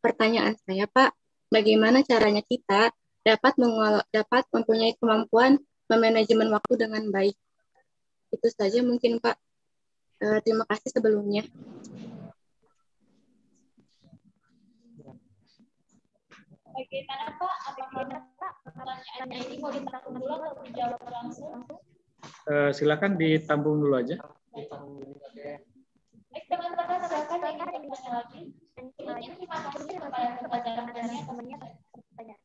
Pertanyaan saya, Pak, bagaimana caranya kita dapat dapat mempunyai kemampuan memanajemen waktu dengan baik? Itu saja mungkin, Pak. Uh, terima kasih sebelumnya. Bagaimana Pak? Apakah Pak pertanyaannya ini mau ditanggung dulu atau dijawab langsung? Uh, silakan ditambung dulu aja. Baik teman-teman, silakan yang ingin bertanya lagi. Ini terima kasih kepada pembelajaran temannya bertanya.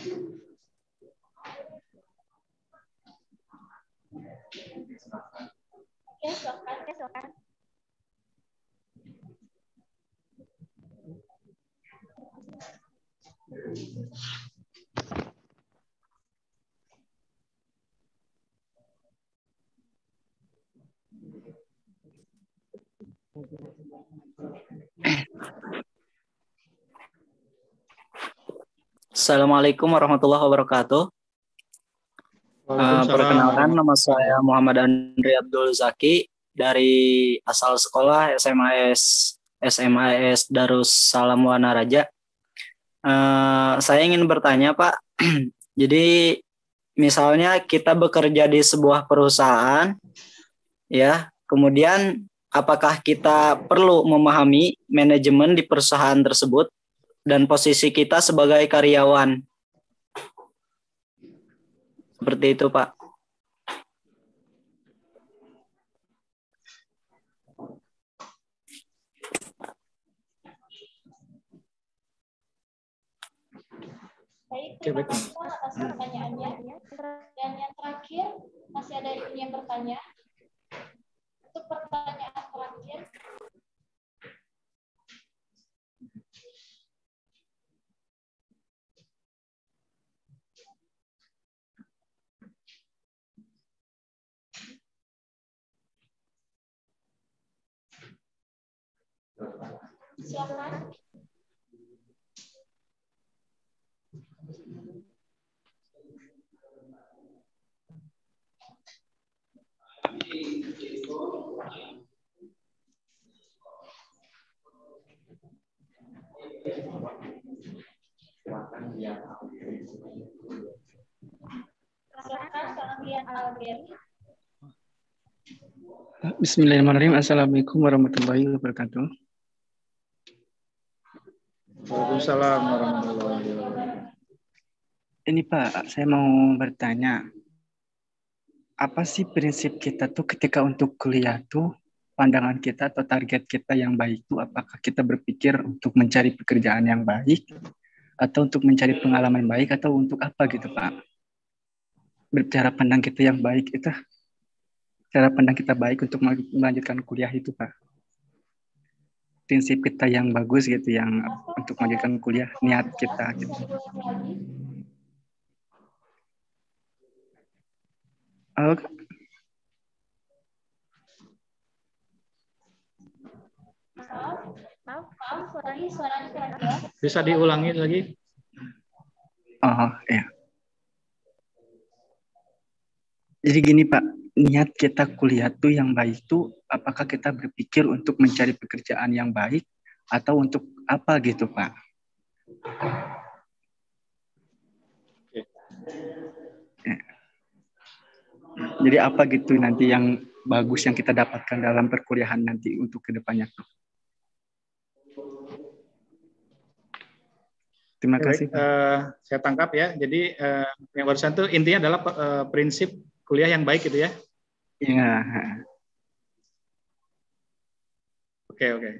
Silakan. Oke, silakan. Assalamualaikum warahmatullahi wabarakatuh. Uh, perkenalkan nama saya Muhammad Andri Abdul Zaki dari asal sekolah SMAS SMAS Darus Salam Wanaraja. Uh, saya ingin bertanya Pak, jadi misalnya kita bekerja di sebuah perusahaan, ya, kemudian apakah kita perlu memahami manajemen di perusahaan tersebut dan posisi kita sebagai karyawan. Seperti itu, Pak. Baik, Oke, terima baik. kasih Pak atas pertanyaannya. Dan yang terakhir, masih ada yang bertanya. Untuk pertanyaan terakhir, silakan. Bismillahirrahmanirrahim. Assalamualaikum warahmatullahi wabarakatuh. Waalaikumsalam warahmatullahi wabarakatuh. Ini Pak, saya mau bertanya, apa sih prinsip kita tuh ketika untuk kuliah tuh pandangan kita atau target kita yang baik tuh apakah kita berpikir untuk mencari pekerjaan yang baik atau untuk mencari pengalaman baik atau untuk apa gitu Pak? Berbicara pandang kita yang baik itu cara pandang kita baik untuk melanjutkan kuliah itu Pak. Prinsip kita yang bagus gitu yang untuk melanjutkan kuliah niat kita gitu. Halo, Kak? Bisa diulangi lagi? Oh, ya. Jadi gini Pak, niat kita kuliah tuh yang baik tuh apakah kita berpikir untuk mencari pekerjaan yang baik atau untuk apa gitu Pak? Ya. Jadi apa gitu nanti yang bagus yang kita dapatkan dalam perkuliahan nanti untuk ke depannya tuh? Terima kasih. baik. Eh, saya tangkap ya. Jadi eh, yang barusan itu intinya adalah eh, prinsip kuliah yang baik gitu ya. Iya. Oke oke.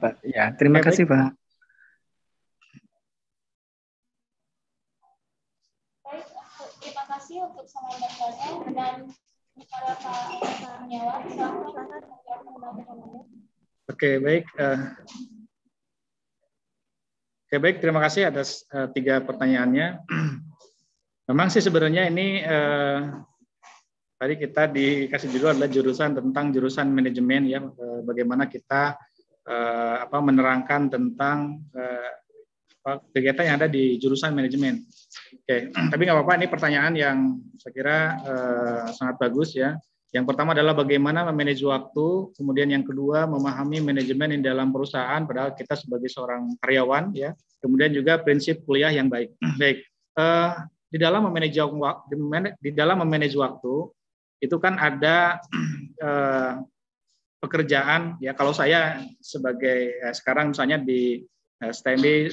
Pak. Ya, terima Oke, kasih baik. Pak. Baik, terima kasih untuk bertanya dan kepada Pak Kurniawan, silakan Oke baik. Eh, Oke baik. Terima kasih atas eh, tiga pertanyaannya. Memang sih sebenarnya ini eh, tadi kita dikasih juga adalah jurusan tentang jurusan manajemen ya. eh, bagaimana kita eh, apa menerangkan tentang eh, kegiatan yang ada di jurusan manajemen. Oke, tapi nggak apa-apa. Ini pertanyaan yang saya kira eh, sangat bagus ya. Yang pertama adalah bagaimana memanage waktu, kemudian yang kedua memahami manajemen di dalam perusahaan, padahal kita sebagai seorang karyawan ya. Kemudian juga prinsip kuliah yang baik. baik, Eh, di dalam memanage di dalam memanage waktu itu kan ada eh, pekerjaan ya. Kalau saya sebagai eh, sekarang misalnya di eh, STMB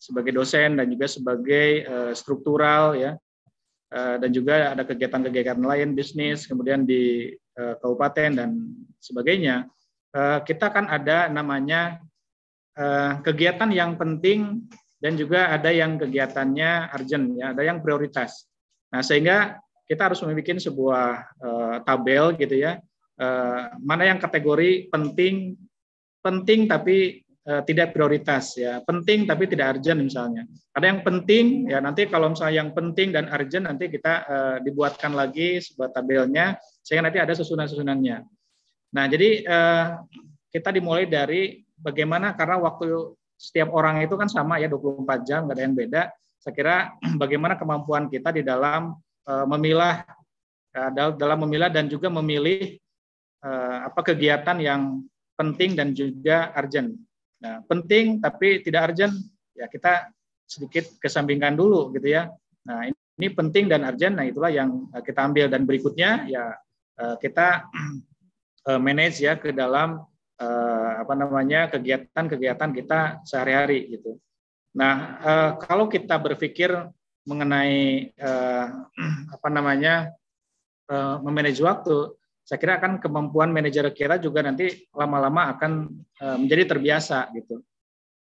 sebagai dosen dan juga sebagai eh, struktural ya Eh, dan juga ada kegiatan-kegiatan lain bisnis kemudian di eh, kabupaten dan sebagainya Eh, kita kan ada namanya eh, kegiatan yang penting dan juga ada yang kegiatannya urgent ya ada yang prioritas nah sehingga kita harus membuat sebuah eh, tabel gitu ya. Eh, mana yang kategori penting penting tapi eh, tidak prioritas ya. Penting tapi tidak urgent misalnya. Ada yang penting ya nanti kalau misalnya yang penting dan urgent nanti kita eh, dibuatkan lagi sebuah tabelnya sehingga nanti ada susunan-susunannya. Nah jadi eh, kita dimulai dari bagaimana karena waktu setiap orang itu kan sama ya 24 jam nggak ada yang beda. Saya kira bagaimana kemampuan kita di dalam memilah eh, dal- dalam memilah dan juga memilih eh, apa kegiatan yang penting dan juga urgent. Nah, penting tapi tidak urgent, ya kita sedikit kesampingkan dulu gitu ya. Nah, ini, penting dan urgent, nah itulah yang eh, kita ambil dan berikutnya ya eh, kita eh, manage ya ke dalam eh, apa namanya kegiatan-kegiatan kita sehari-hari gitu. Nah, eh, kalau kita berpikir mengenai uh, apa namanya uh, memanage waktu, saya kira akan kemampuan manajer kita juga nanti lama-lama akan uh, menjadi terbiasa gitu.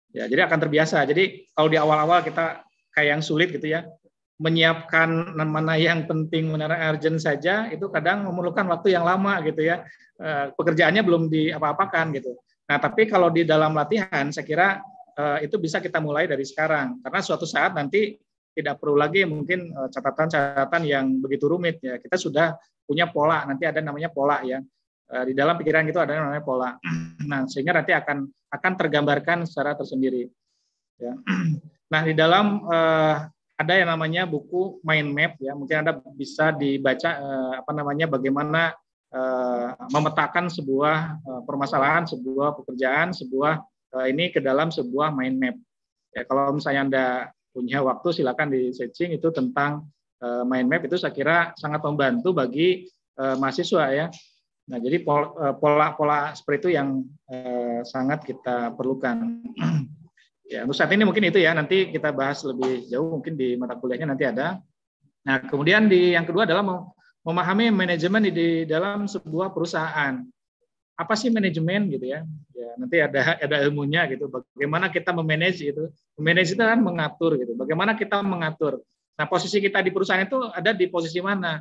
Ya, jadi akan terbiasa. Jadi kalau di awal-awal kita kayak yang sulit gitu ya, menyiapkan mana yang penting, mana urgent saja, itu kadang memerlukan waktu yang lama gitu ya. Pekerjaannya belum diapa-apakan gitu. Nah, tapi kalau di dalam latihan, saya kira itu bisa kita mulai dari sekarang. Karena suatu saat nanti tidak perlu lagi mungkin eh, catatan-catatan yang begitu rumit ya. Kita sudah punya pola, nanti ada namanya pola ya. Eh, di dalam pikiran itu ada namanya pola. Nah, sehingga nanti akan akan tergambarkan secara tersendiri. Ya. Nah, di dalam uh, ada yang namanya buku mind map ya. Mungkin Anda bisa dibaca apa namanya bagaimana memetakan sebuah permasalahan, sebuah pekerjaan, sebuah ini ke dalam sebuah mind map. Ya, kalau misalnya Anda punya waktu silakan di searching itu tentang uh, mind map itu saya kira sangat membantu bagi uh, mahasiswa ya. Nah, jadi eh, pola-pola seperti itu yang sangat kita perlukan. ya, untuk saat ini mungkin itu ya, nanti kita bahas lebih jauh mungkin di mata kuliahnya nanti ada. Nah, kemudian di yang kedua adalah memahami manajemen di dalam sebuah perusahaan. Apa sih manajemen gitu ya? Nanti ada ada ilmunya gitu. Bagaimana kita memanage itu? Memanage itu kan mengatur gitu. Bagaimana kita mengatur? Nah, posisi kita di perusahaan itu ada di posisi mana?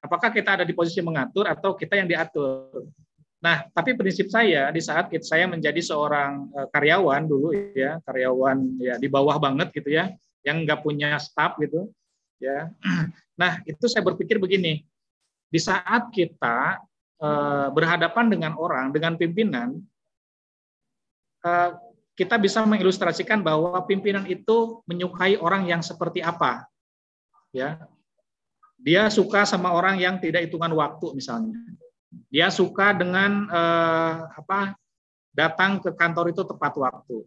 Apakah kita ada di posisi mengatur atau kita yang diatur? Nah, tapi prinsip saya di saat saya menjadi seorang eh, karyawan dulu ya, karyawan ya di bawah banget gitu ya, yang nggak punya staff gitu, ya. Nah, itu saya berpikir begini, di saat kita eh, berhadapan dengan orang, dengan pimpinan, kita bisa mengilustrasikan bahwa pimpinan itu menyukai orang yang seperti apa. Ya. Dia suka sama orang yang tidak hitungan waktu misalnya. Dia suka dengan eh, apa? datang ke kantor itu tepat waktu.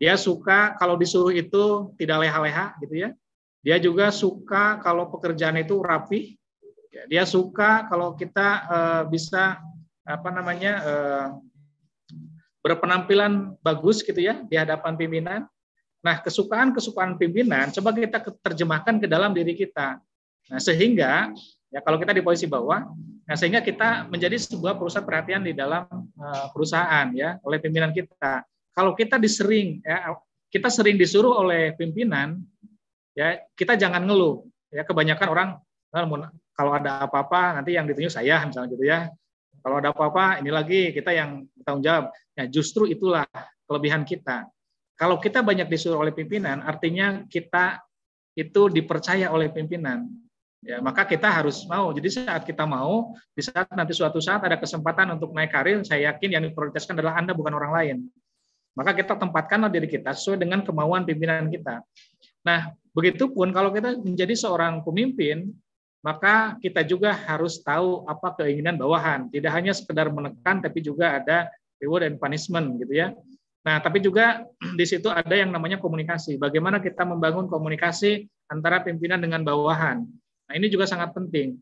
Dia suka kalau disuruh itu tidak leha-leha gitu ya. Dia juga suka kalau pekerjaan itu rapi. Dia suka kalau kita eh, bisa apa namanya eh, berpenampilan bagus gitu ya di hadapan pimpinan. Nah, kesukaan-kesukaan pimpinan coba kita terjemahkan ke dalam diri kita. Nah, sehingga ya kalau kita di posisi bawah, nah sehingga kita menjadi sebuah perusahaan perhatian di dalam uh, perusahaan ya oleh pimpinan kita. Kalau kita disering ya kita sering disuruh oleh pimpinan ya kita jangan ngeluh ya kebanyakan orang kalau ada apa-apa nanti yang ditunjuk saya misalnya gitu ya kalau ada apa-apa, ini lagi kita yang tanggung jawab. Ya, justru itulah kelebihan kita. Kalau kita banyak disuruh oleh pimpinan, artinya kita itu dipercaya oleh pimpinan. Ya, maka kita harus mau. Jadi saat kita mau, di saat nanti suatu saat ada kesempatan untuk naik karir, saya yakin yang diprioritaskan adalah Anda bukan orang lain. Maka kita tempatkanlah diri kita sesuai dengan kemauan pimpinan kita. Nah, begitupun kalau kita menjadi seorang pemimpin, maka kita juga harus tahu apa keinginan bawahan. Tidak hanya sekedar menekan, tapi juga ada reward and punishment gitu ya. Nah, tapi juga di situ ada yang namanya komunikasi. Bagaimana kita membangun komunikasi antara pimpinan dengan bawahan. Nah, ini juga sangat penting.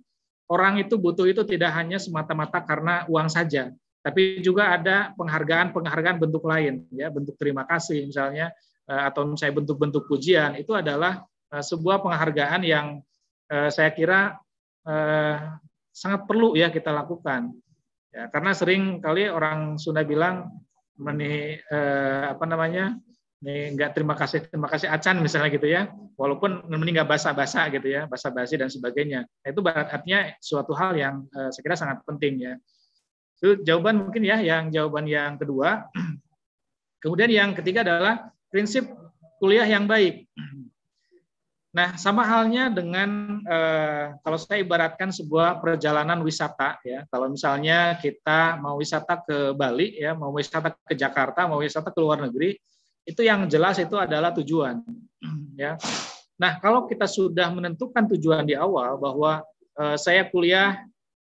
Orang itu butuh itu tidak hanya semata-mata karena uang saja, tapi juga ada penghargaan-penghargaan bentuk lain, ya, bentuk terima kasih misalnya, eh, atau misalnya bentuk-bentuk pujian. Itu adalah eh, sebuah penghargaan yang saya kira eh, sangat perlu ya kita lakukan. Ya, karena sering kali orang Sunda bilang meni eh, apa namanya ini enggak terima kasih terima kasih acan misalnya gitu ya. Walaupun ini enggak basa-basa gitu ya basa-basi dan sebagainya. Nah, itu artinya suatu hal yang eh, saya kira sangat penting ya. Itu jawaban mungkin ya yang jawaban yang kedua. Kemudian yang ketiga adalah prinsip kuliah yang baik Nah, sama halnya dengan eh, kalau saya ibaratkan sebuah perjalanan wisata ya. Kalau misalnya kita mau wisata ke Bali ya, mau wisata ke Jakarta, mau wisata ke luar negeri, itu yang jelas itu adalah tujuan ya. Nah, kalau kita sudah menentukan tujuan di awal bahwa eh, saya kuliah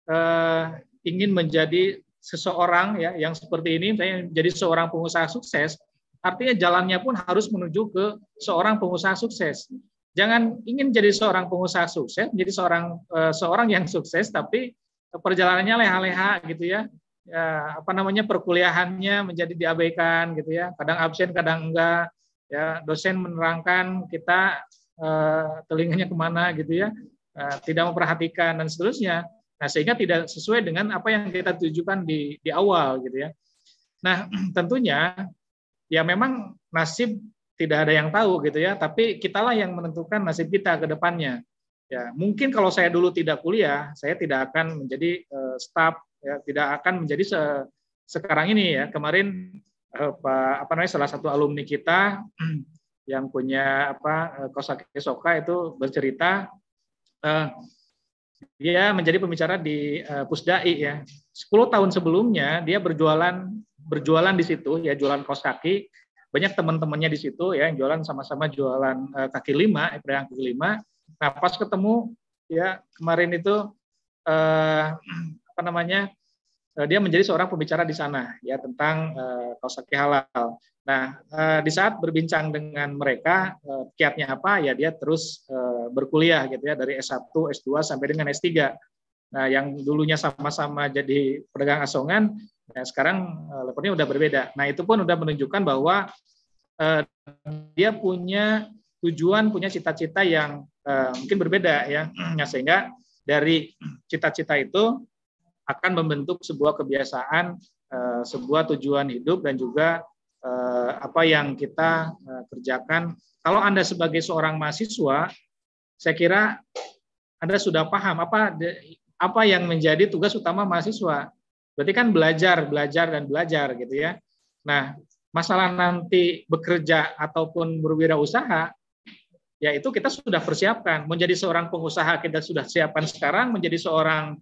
eh, ingin menjadi seseorang ya yang seperti ini, saya menjadi seorang pengusaha sukses, artinya jalannya pun harus menuju ke seorang pengusaha sukses Jangan ingin jadi seorang pengusaha sukses, menjadi seorang uh, seorang yang sukses tapi perjalanannya leha-leha gitu ya. Ya, apa namanya perkuliahannya menjadi diabaikan gitu ya. Kadang absen, kadang enggak. Ya, dosen menerangkan kita uh, telinganya ke mana gitu ya, uh, tidak memperhatikan dan seterusnya. Nah, sehingga tidak sesuai dengan apa yang kita tujukan di di awal gitu ya. Nah, tentunya ya memang nasib tidak ada yang tahu gitu ya, tapi kitalah yang menentukan nasib kita ke depannya. Ya, mungkin kalau saya dulu tidak kuliah, saya tidak akan menjadi uh, staf, ya, tidak akan menjadi se sekarang ini ya. Kemarin uh, Pak apa namanya salah satu alumni kita yang punya apa Kosaki Soka itu bercerita uh, dia menjadi pembicara di uh, Pusdai ya. 10 tahun sebelumnya dia berjualan berjualan di situ ya jualan kos kaki banyak teman-temannya di situ ya yang jualan sama-sama jualan uh, kaki lima pedagang kaki lima. Nah pas ketemu ya kemarin itu uh, apa namanya uh, dia menjadi seorang pembicara di sana ya tentang uh, kaos kaki halal. Nah uh, di saat berbincang dengan mereka uh, kiatnya apa ya dia terus uh, berkuliah gitu ya dari S1 S2 sampai dengan S3 Nah, yang dulunya sama-sama jadi pedagang asongan, Nah, sekarang uh, levelnya udah berbeda. Nah, itu pun udah menunjukkan bahwa uh, dia punya tujuan, punya cita-cita yang uh, mungkin berbeda ya. Nah, sehingga dari cita-cita itu akan membentuk sebuah kebiasaan, uh, sebuah tujuan hidup dan juga uh, apa yang kita uh, kerjakan. Kalau Anda sebagai seorang mahasiswa, saya kira Anda sudah paham apa apa yang menjadi tugas utama mahasiswa Berarti kan belajar, belajar dan belajar gitu ya. Nah, masalah nanti bekerja ataupun berwirausaha, ya itu kita sudah persiapkan. Menjadi seorang pengusaha kita sudah siapkan sekarang, menjadi seorang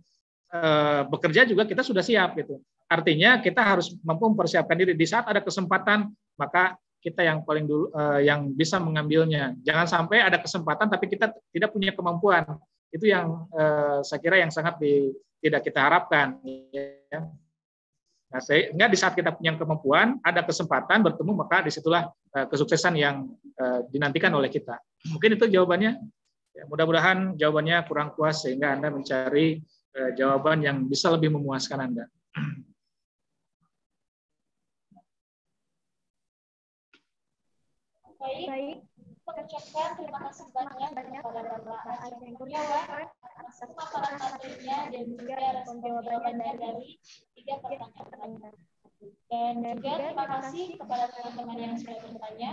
e, bekerja juga kita sudah siap gitu. Artinya kita harus mampu mempersiapkan diri di saat ada kesempatan, maka kita yang paling dulu e, yang bisa mengambilnya. Jangan sampai ada kesempatan tapi kita tidak punya kemampuan. Itu yang e, saya kira yang sangat di, tidak kita harapkan. Ya. Nah, sehingga di saat kita punya kemampuan, ada kesempatan bertemu, maka di situlah uh, kesuksesan yang uh, dinantikan oleh kita. Mungkin itu jawabannya. Ya, mudah-mudahan jawabannya kurang puas sehingga Anda mencari uh, jawaban yang bisa lebih memuaskan Anda. Baik mengucapkan terima kasih banyak. Banyak. Kepada Bapak Aceh Kurniawan atas pemaparan materinya dan juga respon jawabannya dari tiga pertanyaan. Dan juga terima kasih kepada teman-teman yang sudah bertanya.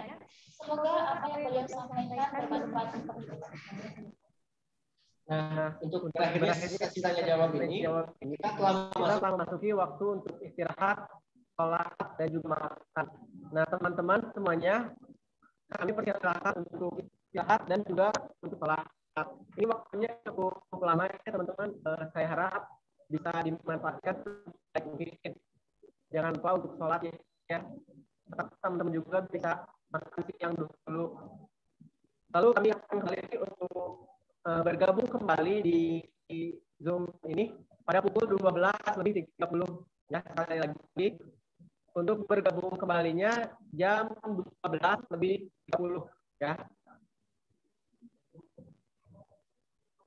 Semoga apa yang beliau sampaikan bermanfaat untuk kita. Nah, untuk terakhir sesi tanya jawab ini, kita telah memasuki waktu untuk istirahat, sholat, dan juga makan. Nah, teman-teman semuanya, kami persilakan untuk istirahat dan juga untuk sholat. Ini waktunya cukup lama ya teman-teman. Uh, saya harap bisa dimanfaatkan baik mungkin. Jangan lupa untuk sholat ya. Teman-teman juga bisa makan siang dulu. Lalu kami akan kembali untuk uh, bergabung kembali di, di Zoom ini pada pukul 12 lebih 30 ya sekali lagi untuk bergabung kembalinya jam 12 lebih 30 ya.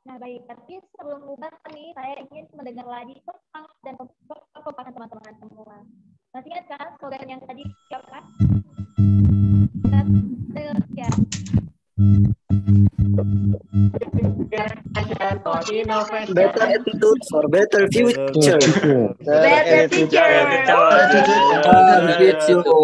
Nah baik, tapi sebelum ubah nih, saya ingin mendengar lagi tentang dan kekompakan teman-teman semua. Masih ingat kan slogan yang tadi siapkan? Ya. Better attitude for better future. Better future. Better future.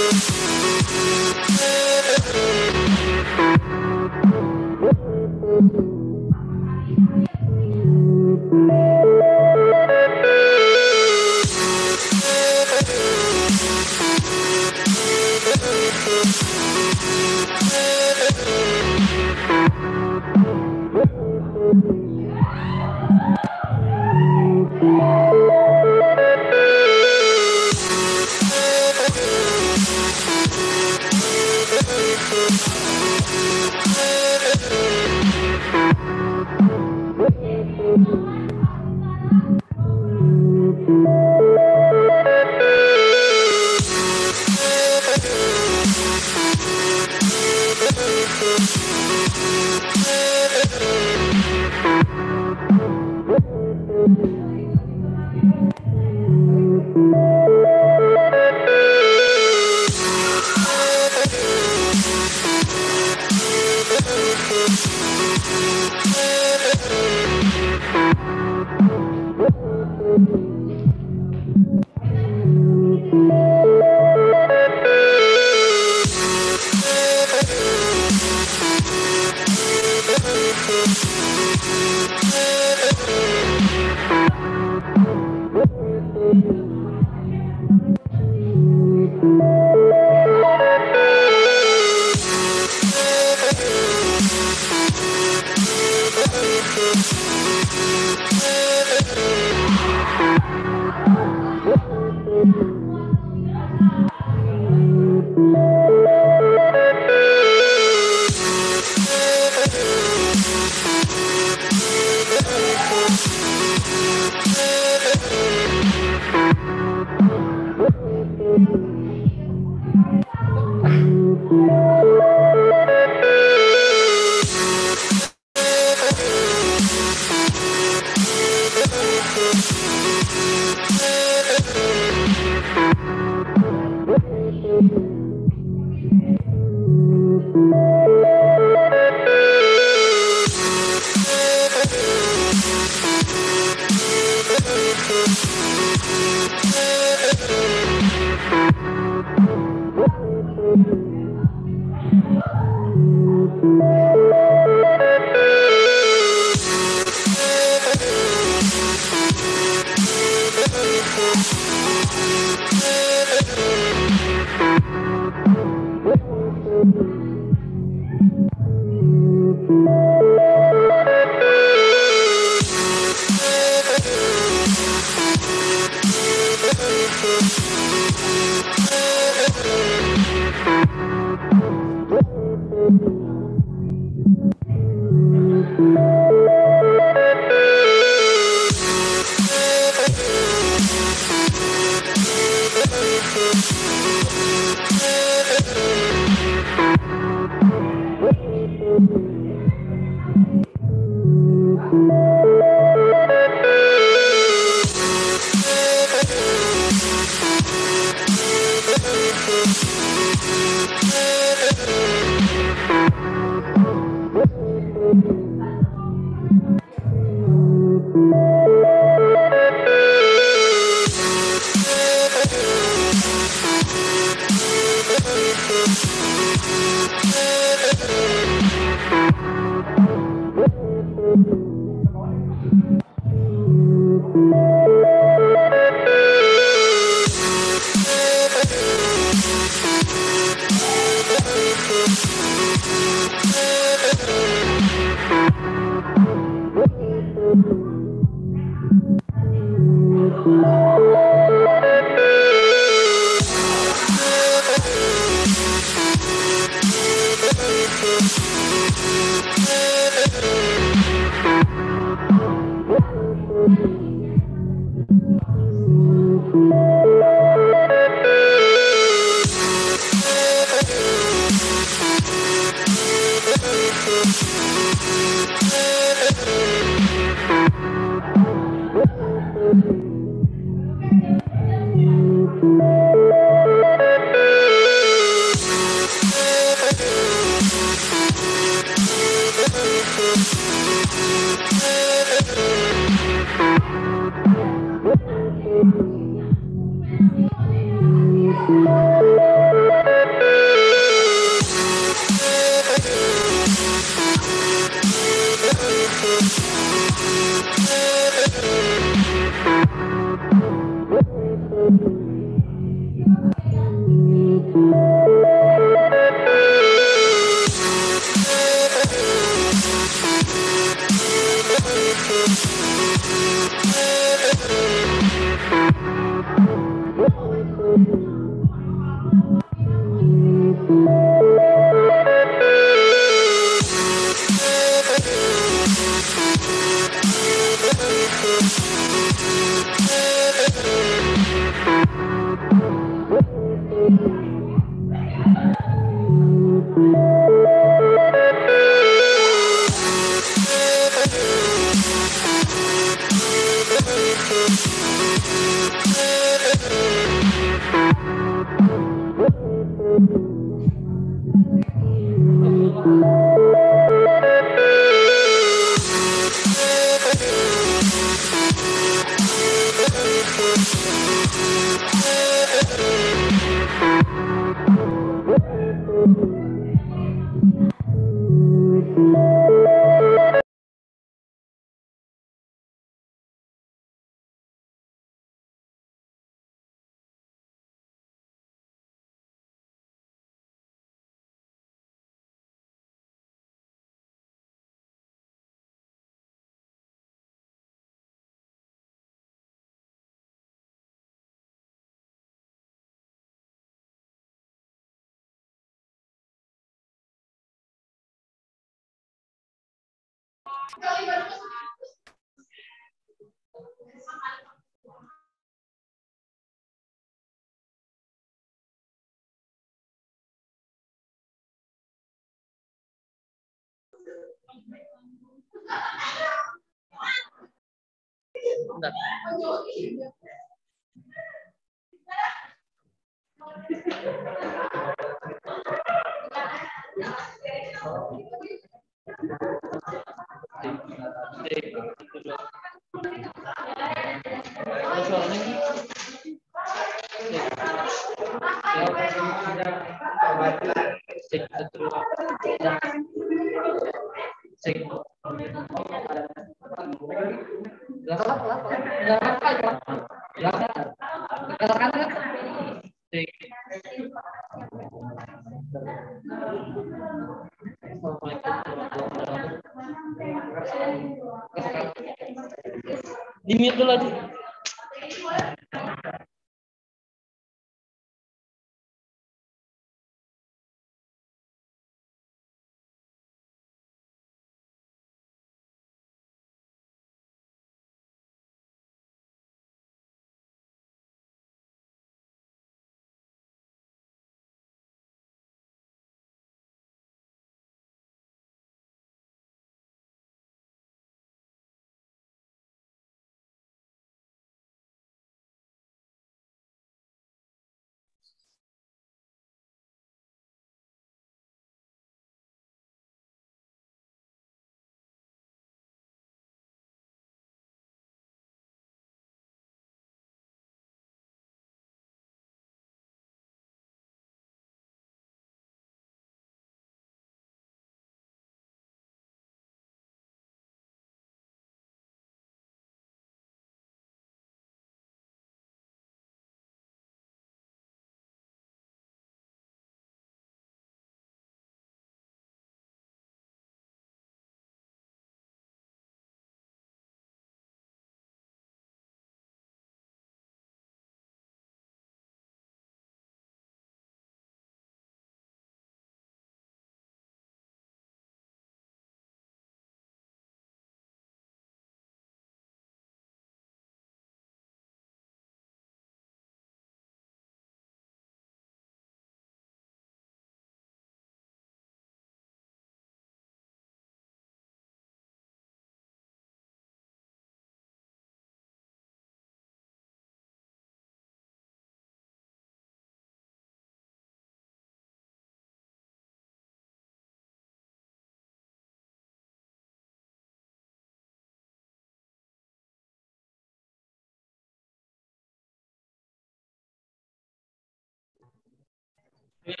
Cek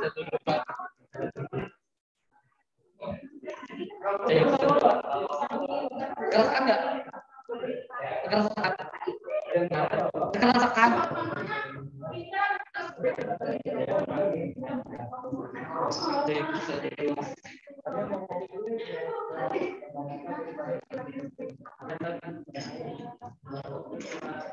satu dua. Cek satu. Kerasakan nggak? Kerasakan. Kerasakan. Cek satu. Yang ngomong siapa?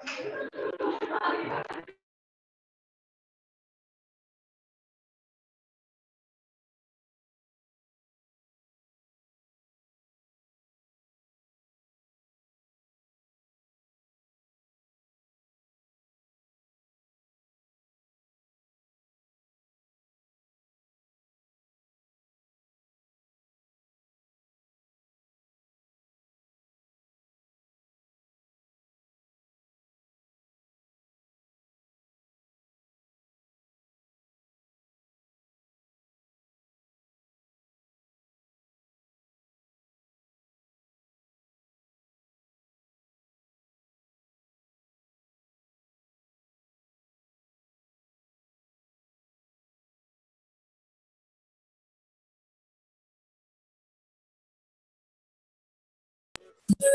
Thank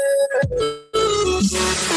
you.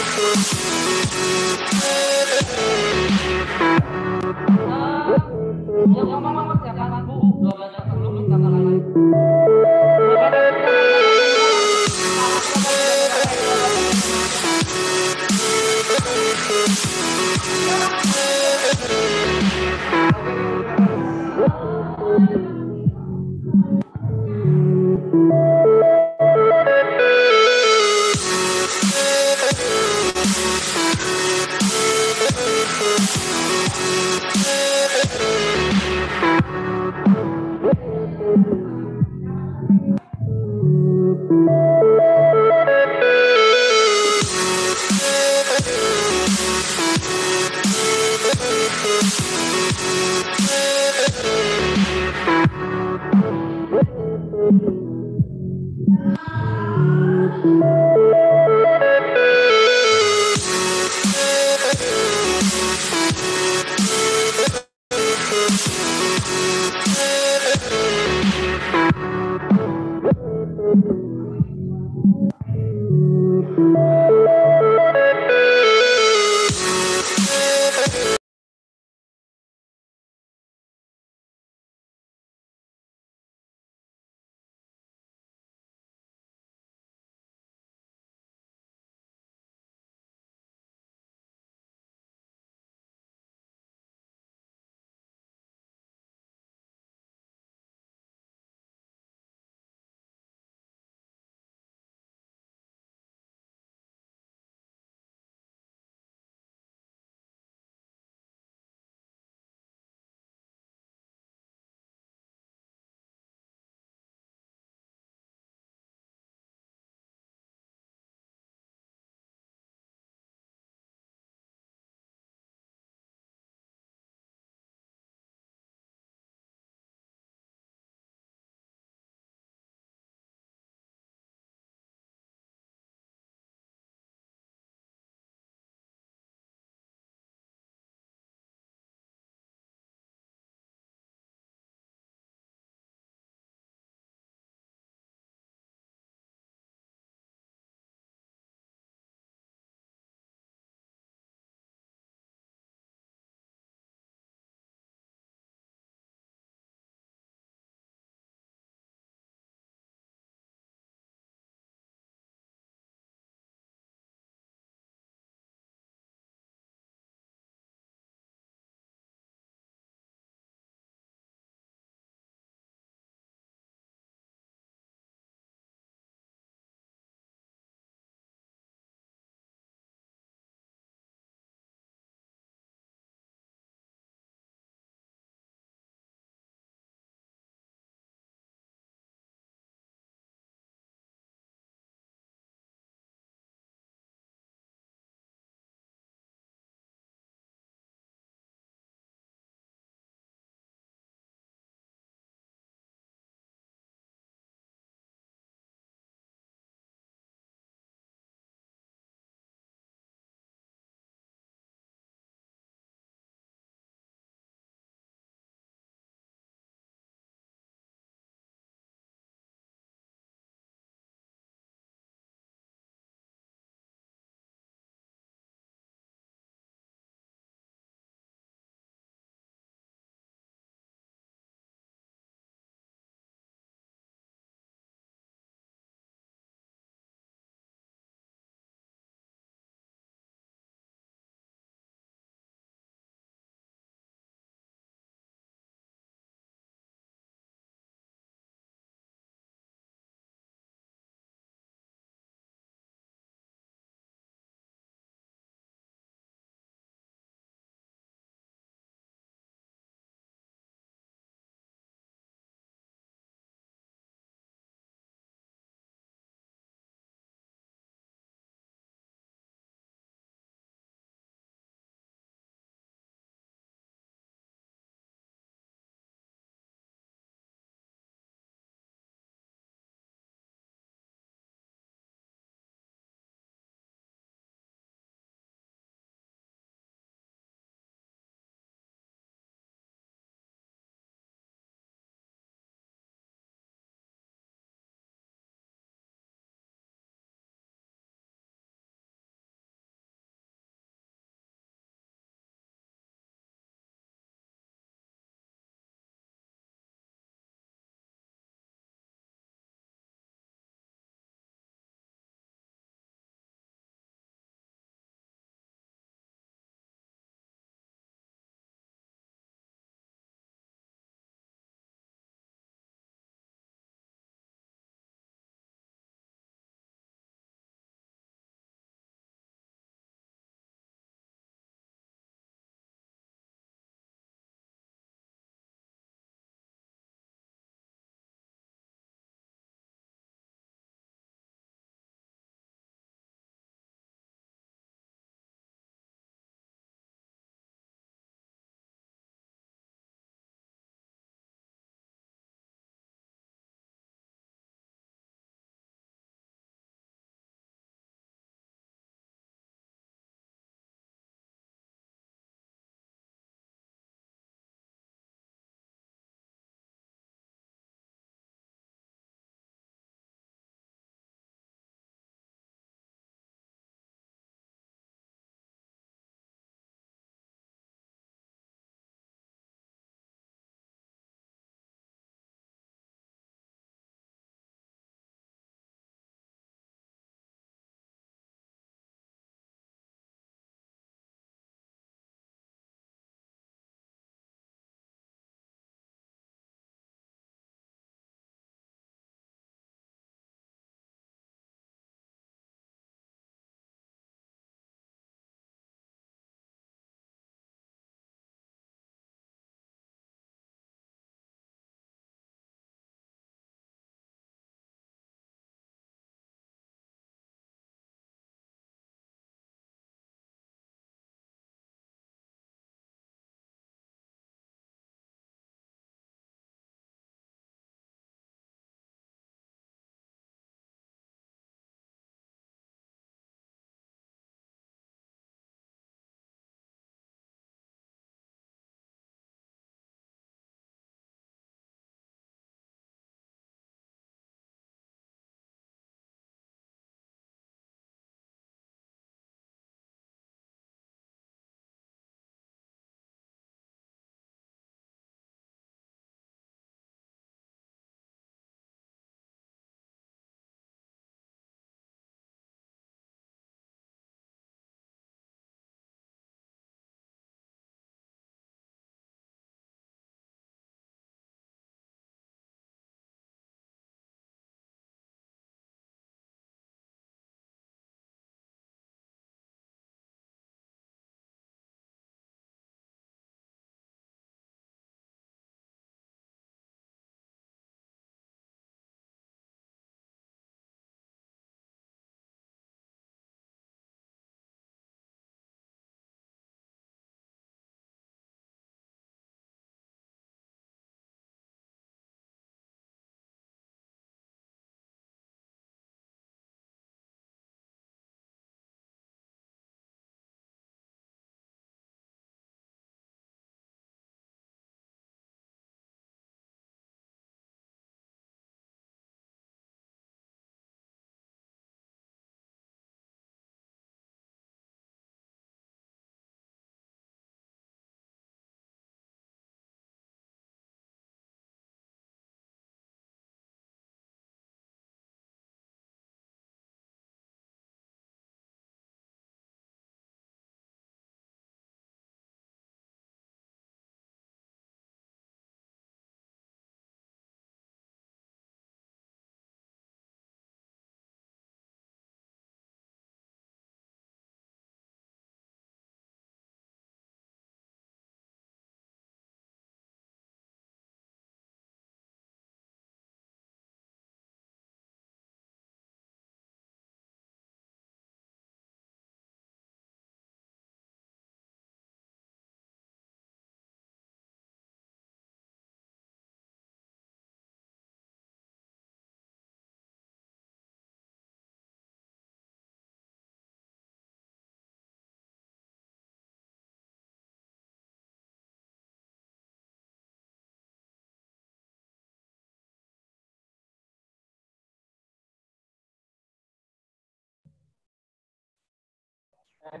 Satu,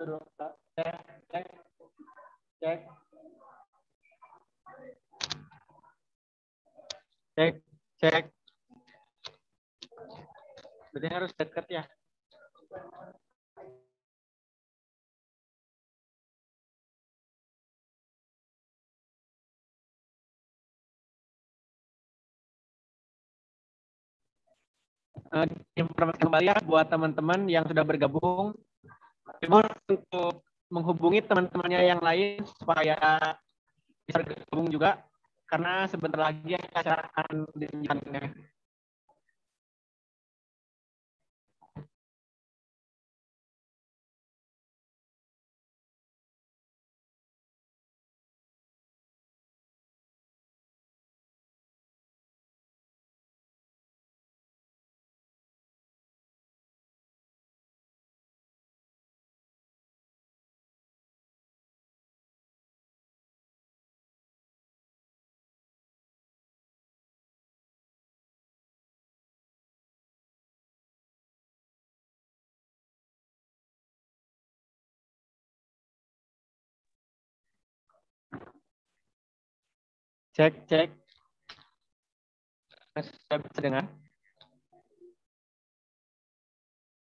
dua, cek, cek, cek, cek, cek. Berarti harus dekat ya. Eh, informasi kembali ya buat teman-teman yang sudah bergabung. Mohon untuk menghubungi teman-temannya yang lain supaya bisa bergabung juga karena sebentar lagi acara akan dilanjutkan. Cek, cek. Saya bisa dengar.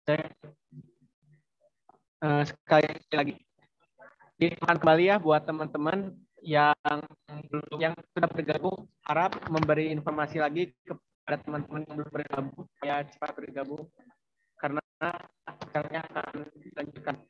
Cek. Eh, sekali lagi. Diinfokan kembali ya buat teman-teman yang belum yang sudah bergabung harap memberi informasi lagi kepada teman-teman yang belum bergabung supaya cepat bergabung karena acaranya akan dilanjutkan.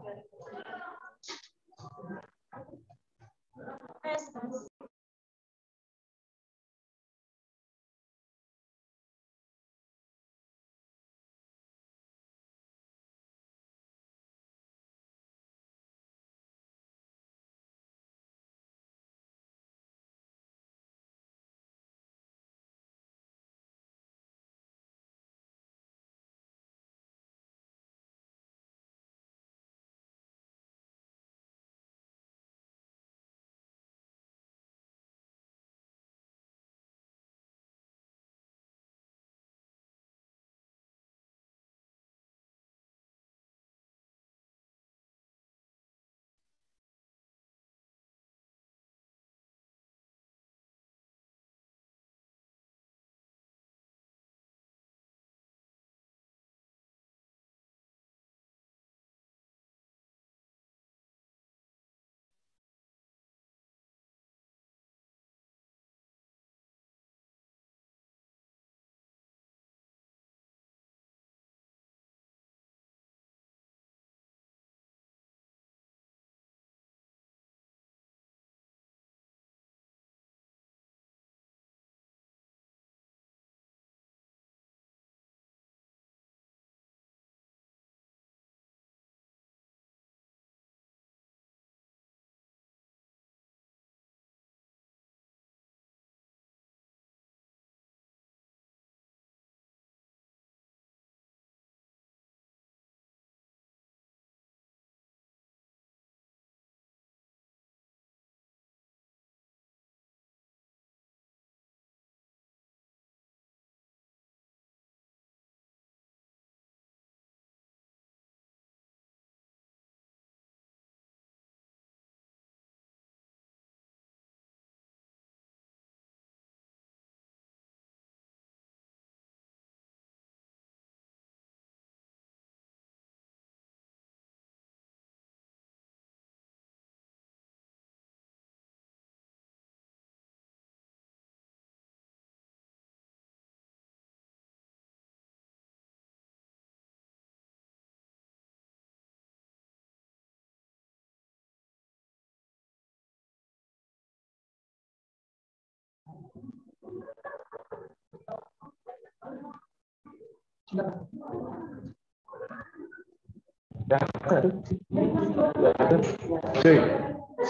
Yang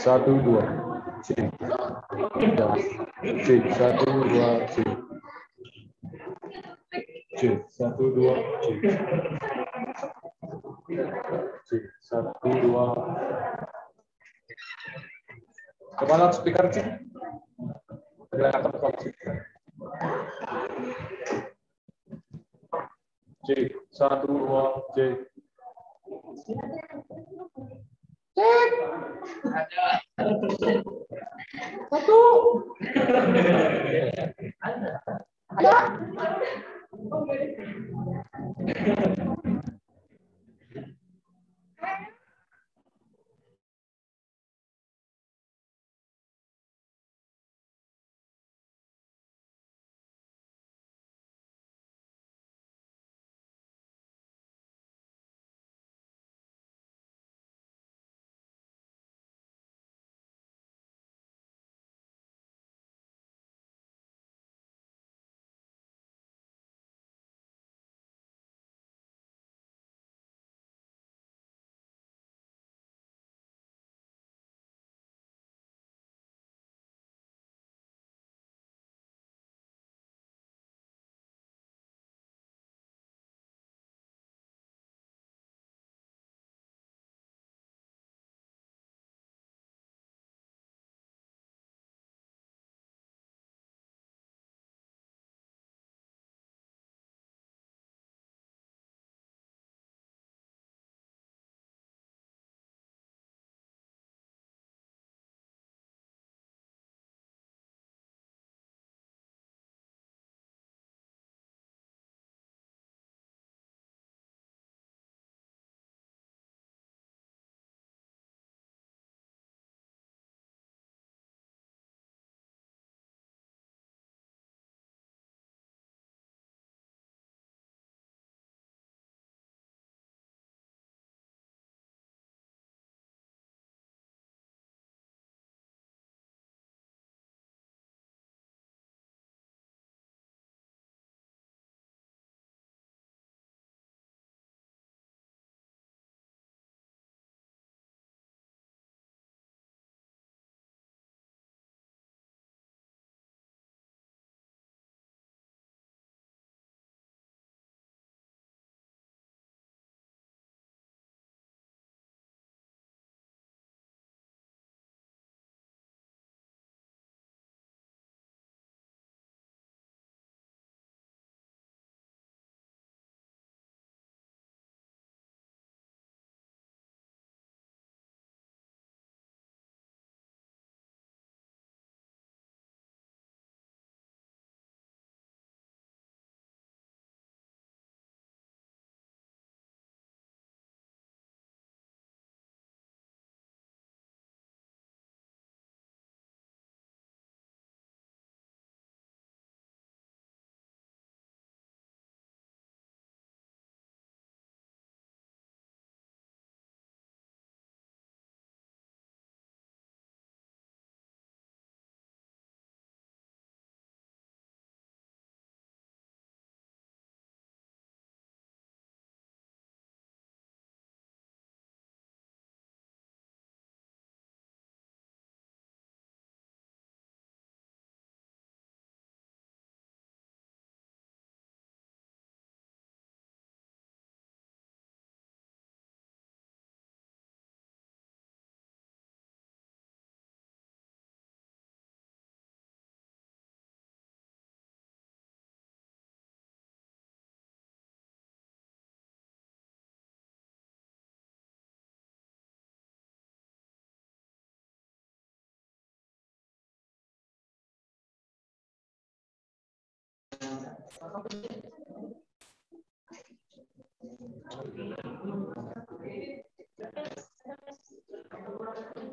satu. Dua. Satu, dua. Satu, dua. Satu, dua. Kepala speaker kepala speaker. Cek. Satu, dua, cek. Cek. Satu.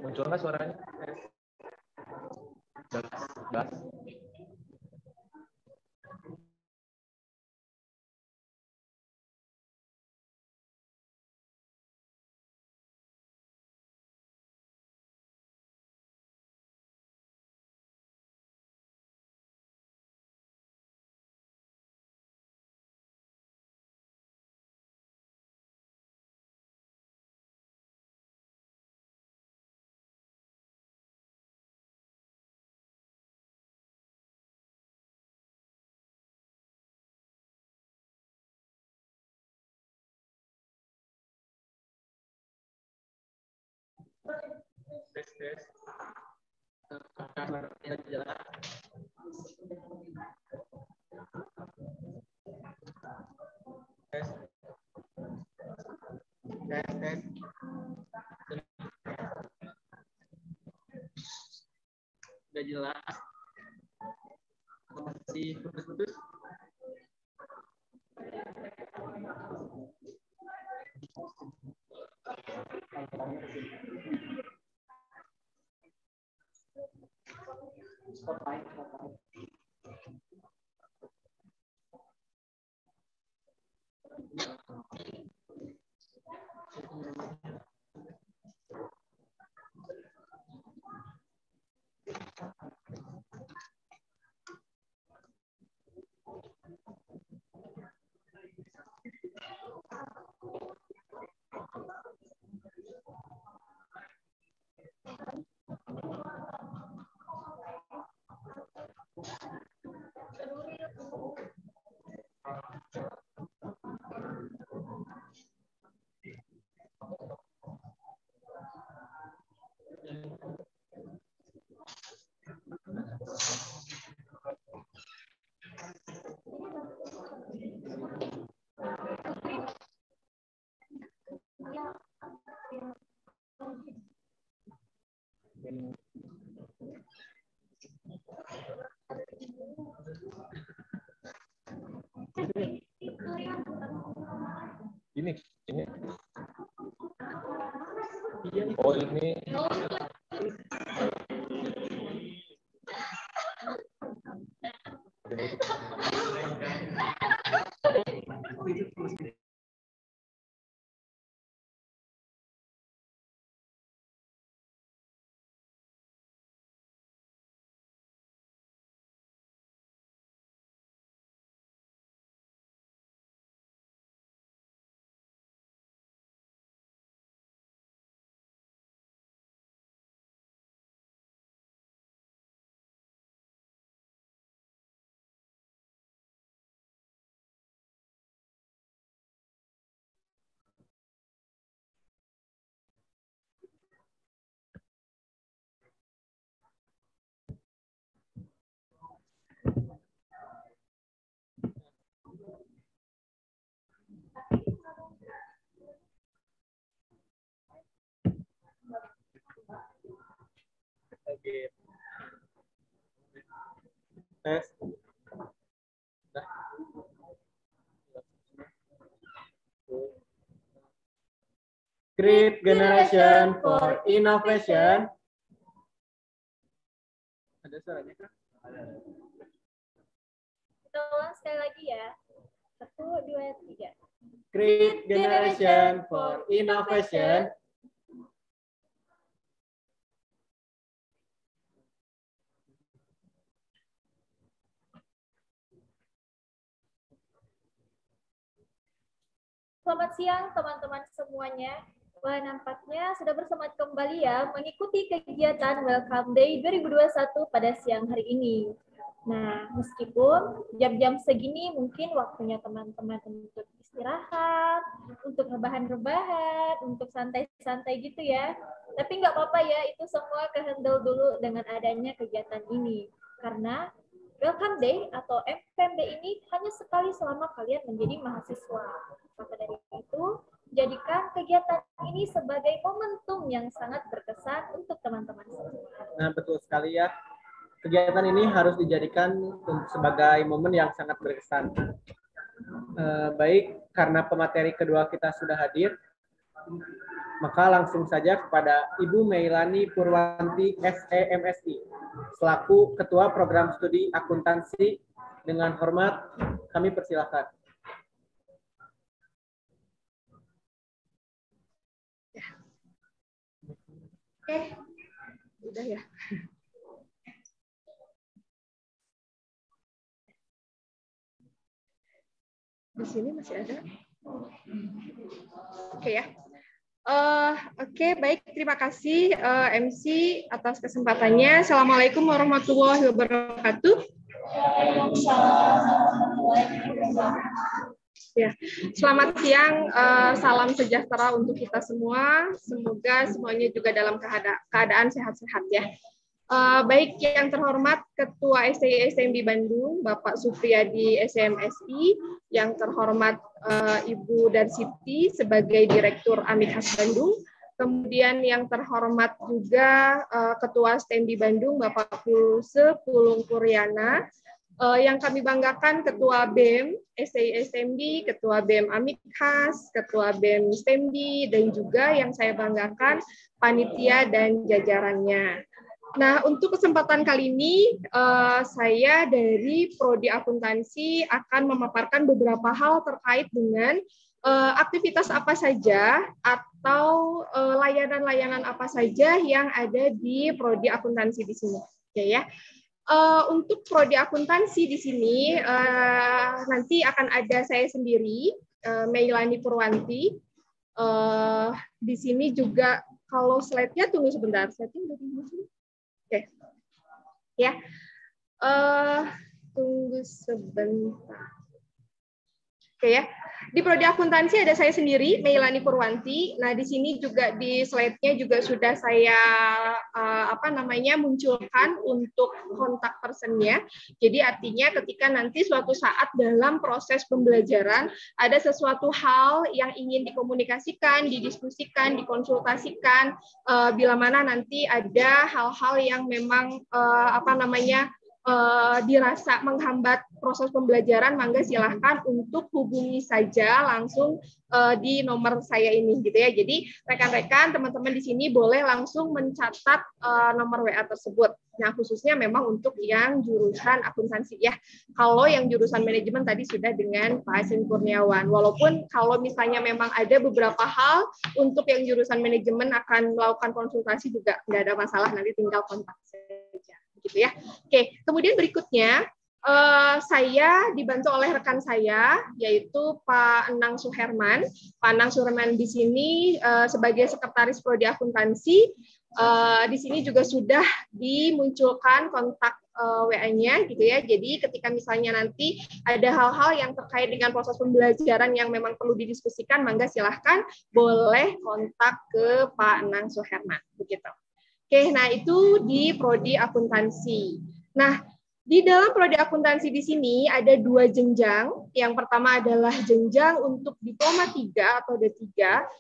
Muncul nggak suaranya? Bas, bas. Tes tes. Jelas? Tes. Tes tes. Sudah jelas. Masih putus-putus? Ini, ini. Oh ini. Oke. Tes. Great generation for innovation. Ada suaranya kah? Kita ulang sekali lagi ya. Satu, dua, tiga. Great generation for innovation. Selamat siang teman-teman semuanya. Wah, nampaknya sudah bersemangat kembali ya mengikuti kegiatan Welcome Day 2021 pada siang hari ini. Nah, meskipun jam-jam segini mungkin waktunya teman-teman untuk istirahat, untuk rebahan-rebahan, untuk santai-santai gitu ya. Tapi nggak apa-apa ya, itu semua kehandle dulu dengan adanya kegiatan ini. Karena Welcome Day atau FPMD ini hanya sekali selama kalian menjadi mahasiswa. Maka dari itu, jadikan kegiatan ini sebagai momentum yang sangat berkesan untuk teman-teman semua. Nah, betul sekali ya. Kegiatan ini harus dijadikan sebagai momen yang sangat berkesan. Eh, baik, karena pemateri kedua kita sudah hadir, maka langsung saja kepada Ibu Meilani Purwanti SEMSI, selaku Ketua Program Studi Akuntansi. Dengan hormat, kami persilahkan. Oke, udah ya. Di sini masih ada. Oke ya. Eh, Oke, baik. Terima kasih eh, MC atas kesempatannya. Assalamualaikum warahmatullahi wabarakatuh. Ya, selamat siang, uh, salam sejahtera untuk kita semua. Semoga semuanya juga dalam keadaan sehat-sehat ya. Uh, baik yang terhormat Ketua STI SMB Bandung, Bapak Supriyadi SMSI, yang terhormat uh, Ibu Darsiti sebagai Direktur Amikas Bandung, kemudian yang terhormat juga uh, Ketua STMB Bandung, Bapak Pulse Pulung Kuryana, uh, yang kami banggakan Ketua BEM STI SMB, Ketua BEM Amikas, Ketua BEM STMB, dan juga yang saya banggakan panitia dan jajarannya. Nah, untuk kesempatan kali ini, uh, saya dari Prodi Akuntansi akan memaparkan beberapa hal terkait dengan uh, aktivitas apa saja atau layanan-layanan uh, apa saja yang ada di Prodi Akuntansi di sini. Oke ya. Uh, untuk Prodi Akuntansi di sini uh, nanti akan ada saya sendiri, uh, Meilani Purwanti. Uh, di sini juga kalau slide-nya tunggu sebentar, saya tunggu sini. Oke. Ya. Uh, tunggu sebentar. Oke ya. Di prodi akuntansi ada saya sendiri, Meilani Purwanti. Nah, di sini juga di slide-nya juga sudah saya uh, apa namanya munculkan untuk kontak personnya. Jadi artinya ketika nanti suatu saat dalam proses pembelajaran ada sesuatu hal yang ingin dikomunikasikan, didiskusikan, dikonsultasikan uh, bila mana nanti ada hal-hal yang memang uh, apa namanya uh, dirasa menghambat proses pembelajaran, mangga silahkan untuk hubungi saja langsung uh, di nomor saya ini gitu ya. Jadi rekan-rekan teman-teman di sini boleh langsung mencatat uh, nomor WA tersebut. Nah khususnya memang untuk yang jurusan akuntansi ya. Kalau yang jurusan manajemen tadi sudah dengan Pak Asin Kurniawan. Walaupun kalau misalnya memang ada beberapa hal untuk yang jurusan manajemen akan melakukan konsultasi juga nggak ada masalah nanti tinggal kontak saja gitu ya. Oke, kemudian berikutnya uh, saya dibantu oleh rekan saya yaitu Pak Enang Suherman. Pak Enang Suherman di sini uh, sebagai sekretaris prodi akuntansi uh, di sini juga sudah dimunculkan kontak uh, WA-nya gitu ya. Jadi ketika misalnya nanti ada hal-hal yang terkait dengan proses pembelajaran yang memang perlu didiskusikan, mangga silahkan boleh kontak ke Pak Enang Suherman begitu. Oke, nah itu di prodi akuntansi. Nah, di dalam prodi akuntansi di sini ada dua jenjang. Yang pertama adalah jenjang untuk diploma 3 atau D3,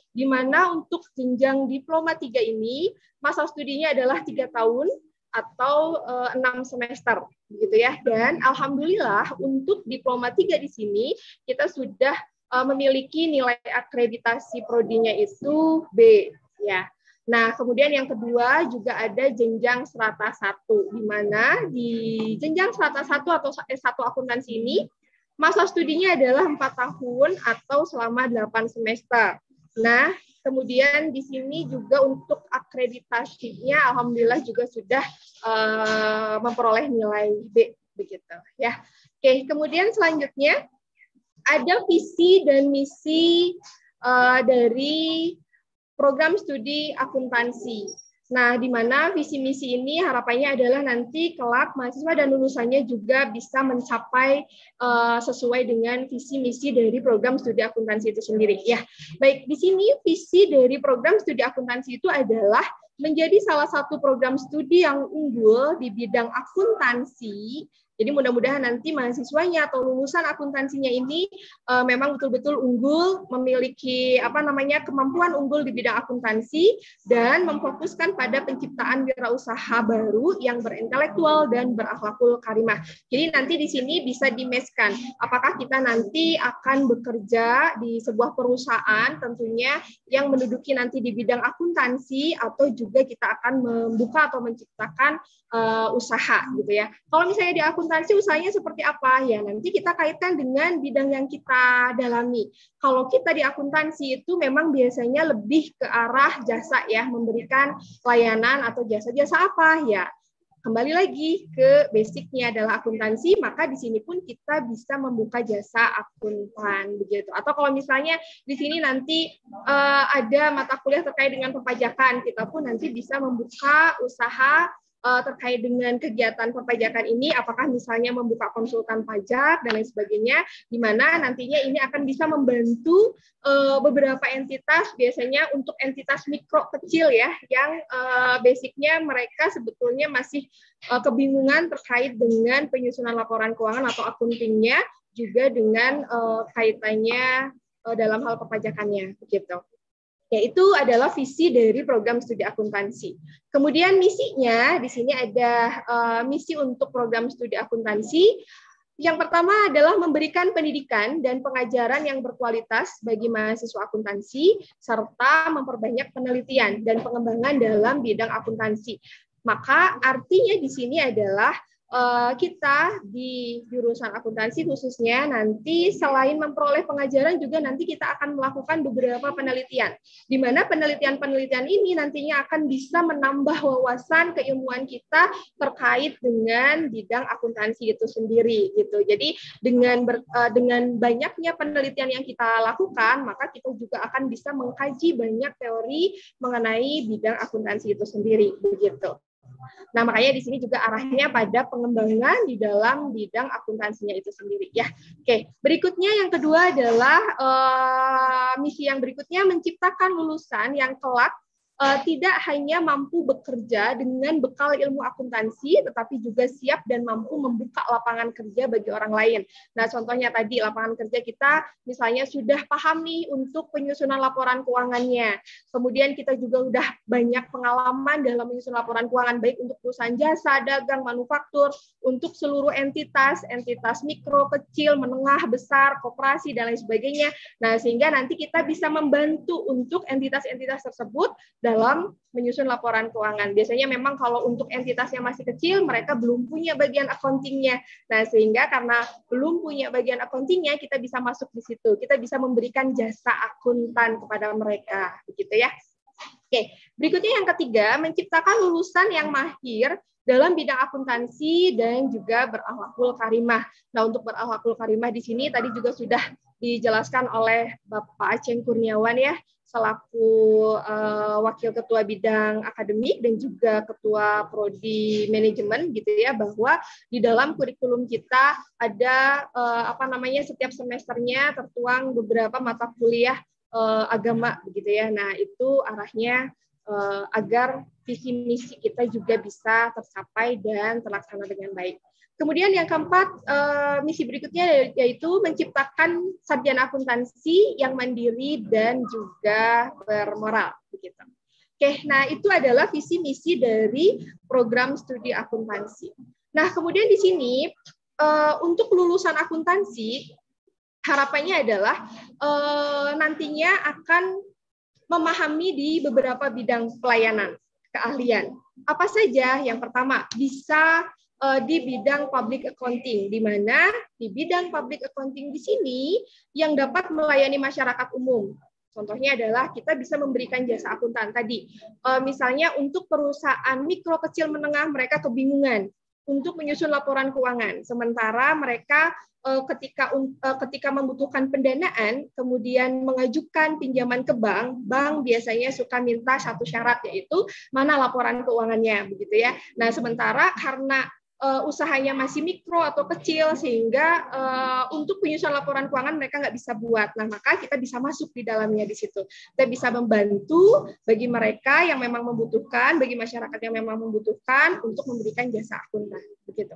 di mana untuk jenjang diploma 3 ini masa studinya adalah tiga tahun atau eh, enam semester, begitu ya. Dan alhamdulillah untuk diploma 3 di sini kita sudah eh, memiliki nilai akreditasi prodinya itu B, ya. Nah, kemudian yang kedua juga ada jenjang serata satu, di mana di jenjang serata satu atau S1 akuntansi ini masa studinya adalah empat tahun atau selama delapan semester. Nah, kemudian di sini juga untuk akreditasinya, alhamdulillah juga sudah uh, memperoleh nilai B begitu ya. Oke, kemudian selanjutnya ada visi dan misi uh, dari program studi akuntansi. Nah, di mana visi misi ini harapannya adalah nanti kelak mahasiswa dan lulusannya juga bisa mencapai uh, sesuai dengan visi misi dari program studi akuntansi itu sendiri. Ya, baik di sini visi dari program studi akuntansi itu adalah menjadi salah satu program studi yang unggul di bidang akuntansi jadi mudah-mudahan nanti mahasiswanya atau lulusan akuntansinya ini uh, memang betul-betul unggul, memiliki apa namanya kemampuan unggul di bidang akuntansi dan memfokuskan pada penciptaan wirausaha baru yang berintelektual dan berakhlakul karimah. Jadi nanti di sini bisa dimeskan apakah kita nanti akan bekerja di sebuah perusahaan tentunya yang menduduki nanti di bidang akuntansi atau juga kita akan membuka atau menciptakan uh, usaha gitu ya. Kalau misalnya di akuntansi usahanya seperti apa ya nanti kita kaitkan dengan bidang yang kita dalami. Kalau kita di akuntansi itu memang biasanya lebih ke arah jasa ya, memberikan layanan atau jasa-jasa apa ya. Kembali lagi ke basicnya adalah akuntansi, maka di sini pun kita bisa membuka jasa akuntan begitu. Atau kalau misalnya di sini nanti uh, ada mata kuliah terkait dengan perpajakan, kita pun nanti bisa membuka usaha uh, terkait dengan kegiatan perpajakan ini, apakah misalnya membuka konsultan pajak dan lain sebagainya, di mana nantinya ini akan bisa membantu uh, beberapa entitas, biasanya untuk entitas mikro kecil ya, yang uh, basicnya mereka sebetulnya masih uh, kebingungan terkait dengan penyusunan laporan keuangan atau akuntingnya, juga dengan uh, kaitannya uh, dalam hal perpajakannya, begitu yaitu adalah visi dari program studi akuntansi. Kemudian misinya di sini ada uh, misi untuk program studi akuntansi. Yang pertama adalah memberikan pendidikan dan pengajaran yang berkualitas bagi mahasiswa akuntansi serta memperbanyak penelitian dan pengembangan dalam bidang akuntansi. Maka artinya di sini adalah kita di jurusan akuntansi khususnya nanti selain memperoleh pengajaran juga nanti kita akan melakukan beberapa penelitian di mana penelitian-penelitian ini nantinya akan bisa menambah wawasan keilmuan kita terkait dengan bidang akuntansi itu sendiri gitu. Jadi dengan ber, eh, dengan banyaknya penelitian yang kita lakukan maka kita juga akan bisa mengkaji banyak teori mengenai bidang akuntansi itu sendiri begitu. Nah, makanya di sini juga arahnya pada pengembangan di dalam bidang akuntansinya itu sendiri ya. Oke, berikutnya yang kedua adalah uh, misi yang berikutnya menciptakan lulusan yang kelak uh, tidak hanya mampu bekerja dengan bekal ilmu akuntansi, tetapi juga siap dan mampu membuka lapangan kerja bagi orang lain. Nah, contohnya tadi lapangan kerja kita misalnya sudah paham nih untuk penyusunan laporan keuangannya. Kemudian kita juga sudah banyak pengalaman dalam menyusun laporan keuangan baik untuk perusahaan jasa, dagang, manufaktur, untuk seluruh entitas, entitas mikro, kecil, menengah, besar, koperasi dan lain sebagainya. Nah, sehingga nanti kita bisa membantu untuk entitas-entitas tersebut dalam menyusun laporan keuangan. Biasanya memang kalau untuk entitas yang masih kecil, mereka belum punya bagian accountingnya. Nah, sehingga karena belum punya bagian accountingnya, kita bisa masuk di situ. Kita bisa memberikan jasa akuntan kepada mereka, begitu ya. Oke, berikutnya yang ketiga, menciptakan lulusan yang mahir dalam bidang akuntansi dan juga berakhlakul karimah. Nah, untuk berakhlakul karimah di sini tadi juga sudah dijelaskan oleh Bapak Aceh Kurniawan ya, selaku uh, wakil ketua bidang akademik dan juga ketua prodi manajemen gitu ya bahwa di dalam kurikulum kita ada uh, apa namanya setiap semesternya tertuang beberapa mata kuliah uh, agama begitu ya. Nah, itu arahnya uh, agar visi misi kita juga bisa tercapai dan terlaksana dengan baik. Kemudian yang keempat, uh, misi berikutnya yaitu menciptakan sarjana akuntansi yang mandiri dan juga bermoral. Oke, nah itu adalah visi misi dari program studi akuntansi. Nah, kemudian di sini uh, untuk lulusan akuntansi harapannya adalah uh, nantinya akan memahami di beberapa bidang pelayanan keahlian. Apa saja? Yang pertama, bisa uh, di bidang public accounting, di mana di bidang public accounting di sini yang dapat melayani masyarakat umum. Contohnya adalah kita bisa memberikan jasa akuntan tadi. Uh, misalnya untuk perusahaan mikro kecil menengah mereka kebingungan untuk menyusun laporan keuangan, sementara mereka uh, ketika ketika membutuhkan pendanaan, kemudian mengajukan pinjaman ke bank, bank biasanya suka minta satu syarat yaitu mana laporan keuangannya, begitu ya. Nah, sementara karena uh, usahanya masih mikro atau kecil sehingga uh, untuk penyusunan laporan keuangan mereka nggak bisa buat. Nah maka kita bisa masuk di dalamnya di situ. Kita bisa membantu bagi mereka yang memang membutuhkan, bagi masyarakat yang memang membutuhkan untuk memberikan jasa akuntan. Begitu.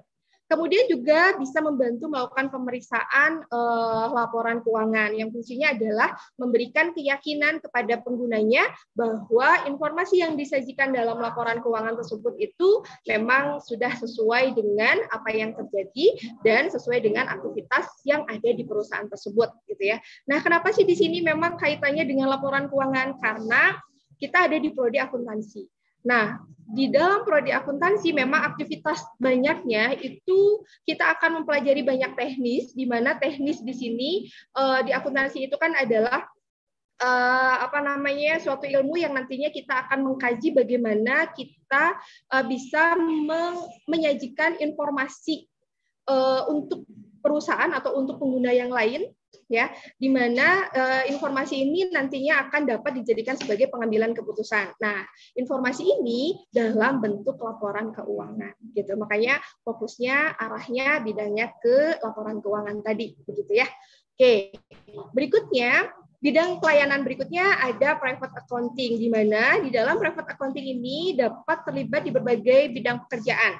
Kemudian juga bisa membantu melakukan pemeriksaan uh, laporan keuangan yang fungsinya adalah memberikan keyakinan kepada penggunanya bahwa informasi yang disajikan dalam laporan keuangan tersebut itu memang sudah sesuai dengan apa yang terjadi dan sesuai dengan aktivitas yang ada di perusahaan tersebut gitu ya. Nah, kenapa sih di sini memang kaitannya dengan laporan keuangan? Karena kita ada di prodi akuntansi. Nah, di dalam prodi akuntansi memang aktivitas banyaknya itu kita akan mempelajari banyak teknis, di mana teknis di sini uh, di akuntansi itu kan adalah uh, apa namanya suatu ilmu yang nantinya kita akan mengkaji bagaimana kita uh, bisa menyajikan informasi untuk perusahaan atau untuk pengguna yang lain ya di mana uh, informasi ini nantinya akan dapat dijadikan sebagai pengambilan keputusan. Nah, informasi ini dalam bentuk laporan keuangan gitu. Makanya fokusnya arahnya bidangnya ke laporan keuangan tadi begitu ya. Oke. Berikutnya bidang pelayanan berikutnya ada private accounting di mana di dalam private accounting ini dapat terlibat di berbagai bidang pekerjaan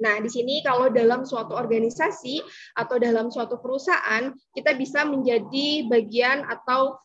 Nah, di sini kalau dalam suatu organisasi atau dalam suatu perusahaan, kita bisa menjadi bagian atau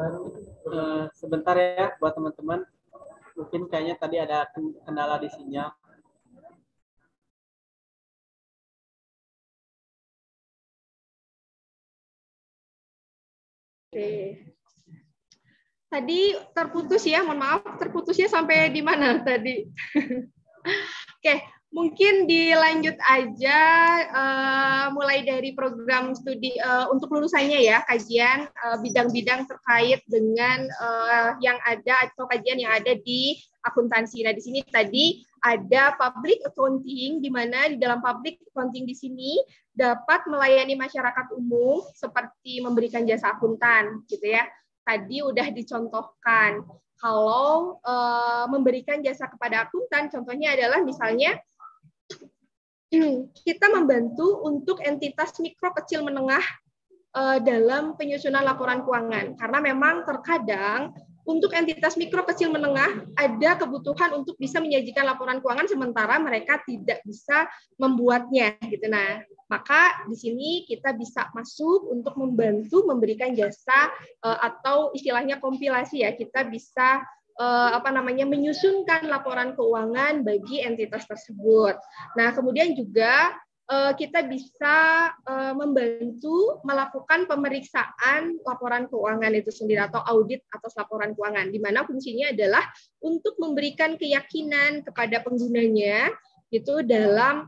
Uh, sebentar ya buat teman-teman. Mungkin kayaknya tadi ada kendala di sinyal. Oke. Tadi terputus ya, mohon maaf terputusnya sampai di mana tadi? Oke, Mungkin dilanjut aja uh, mulai dari program studi uh, untuk lulusannya ya kajian eh, bidang-bidang uh, terkait dengan uh, yang ada atau kajian yang ada di akuntansi. Nah di sini tadi ada public accounting di mana di dalam public accounting di sini dapat melayani masyarakat umum seperti memberikan jasa akuntan gitu ya. Tadi udah dicontohkan kalau uh, memberikan jasa kepada akuntan contohnya adalah misalnya kita membantu untuk entitas mikro kecil menengah uh, dalam penyusunan laporan keuangan. Karena memang terkadang untuk entitas mikro kecil menengah ada kebutuhan untuk bisa menyajikan laporan keuangan sementara mereka tidak bisa membuatnya gitu. Nah maka di sini kita bisa masuk untuk membantu memberikan jasa uh, atau istilahnya kompilasi ya kita bisa uh, apa namanya menyusunkan laporan keuangan bagi entitas tersebut. Nah, kemudian juga uh, kita bisa uh, membantu melakukan pemeriksaan laporan keuangan itu sendiri atau audit atas laporan keuangan, di mana fungsinya adalah untuk memberikan keyakinan kepada penggunanya itu dalam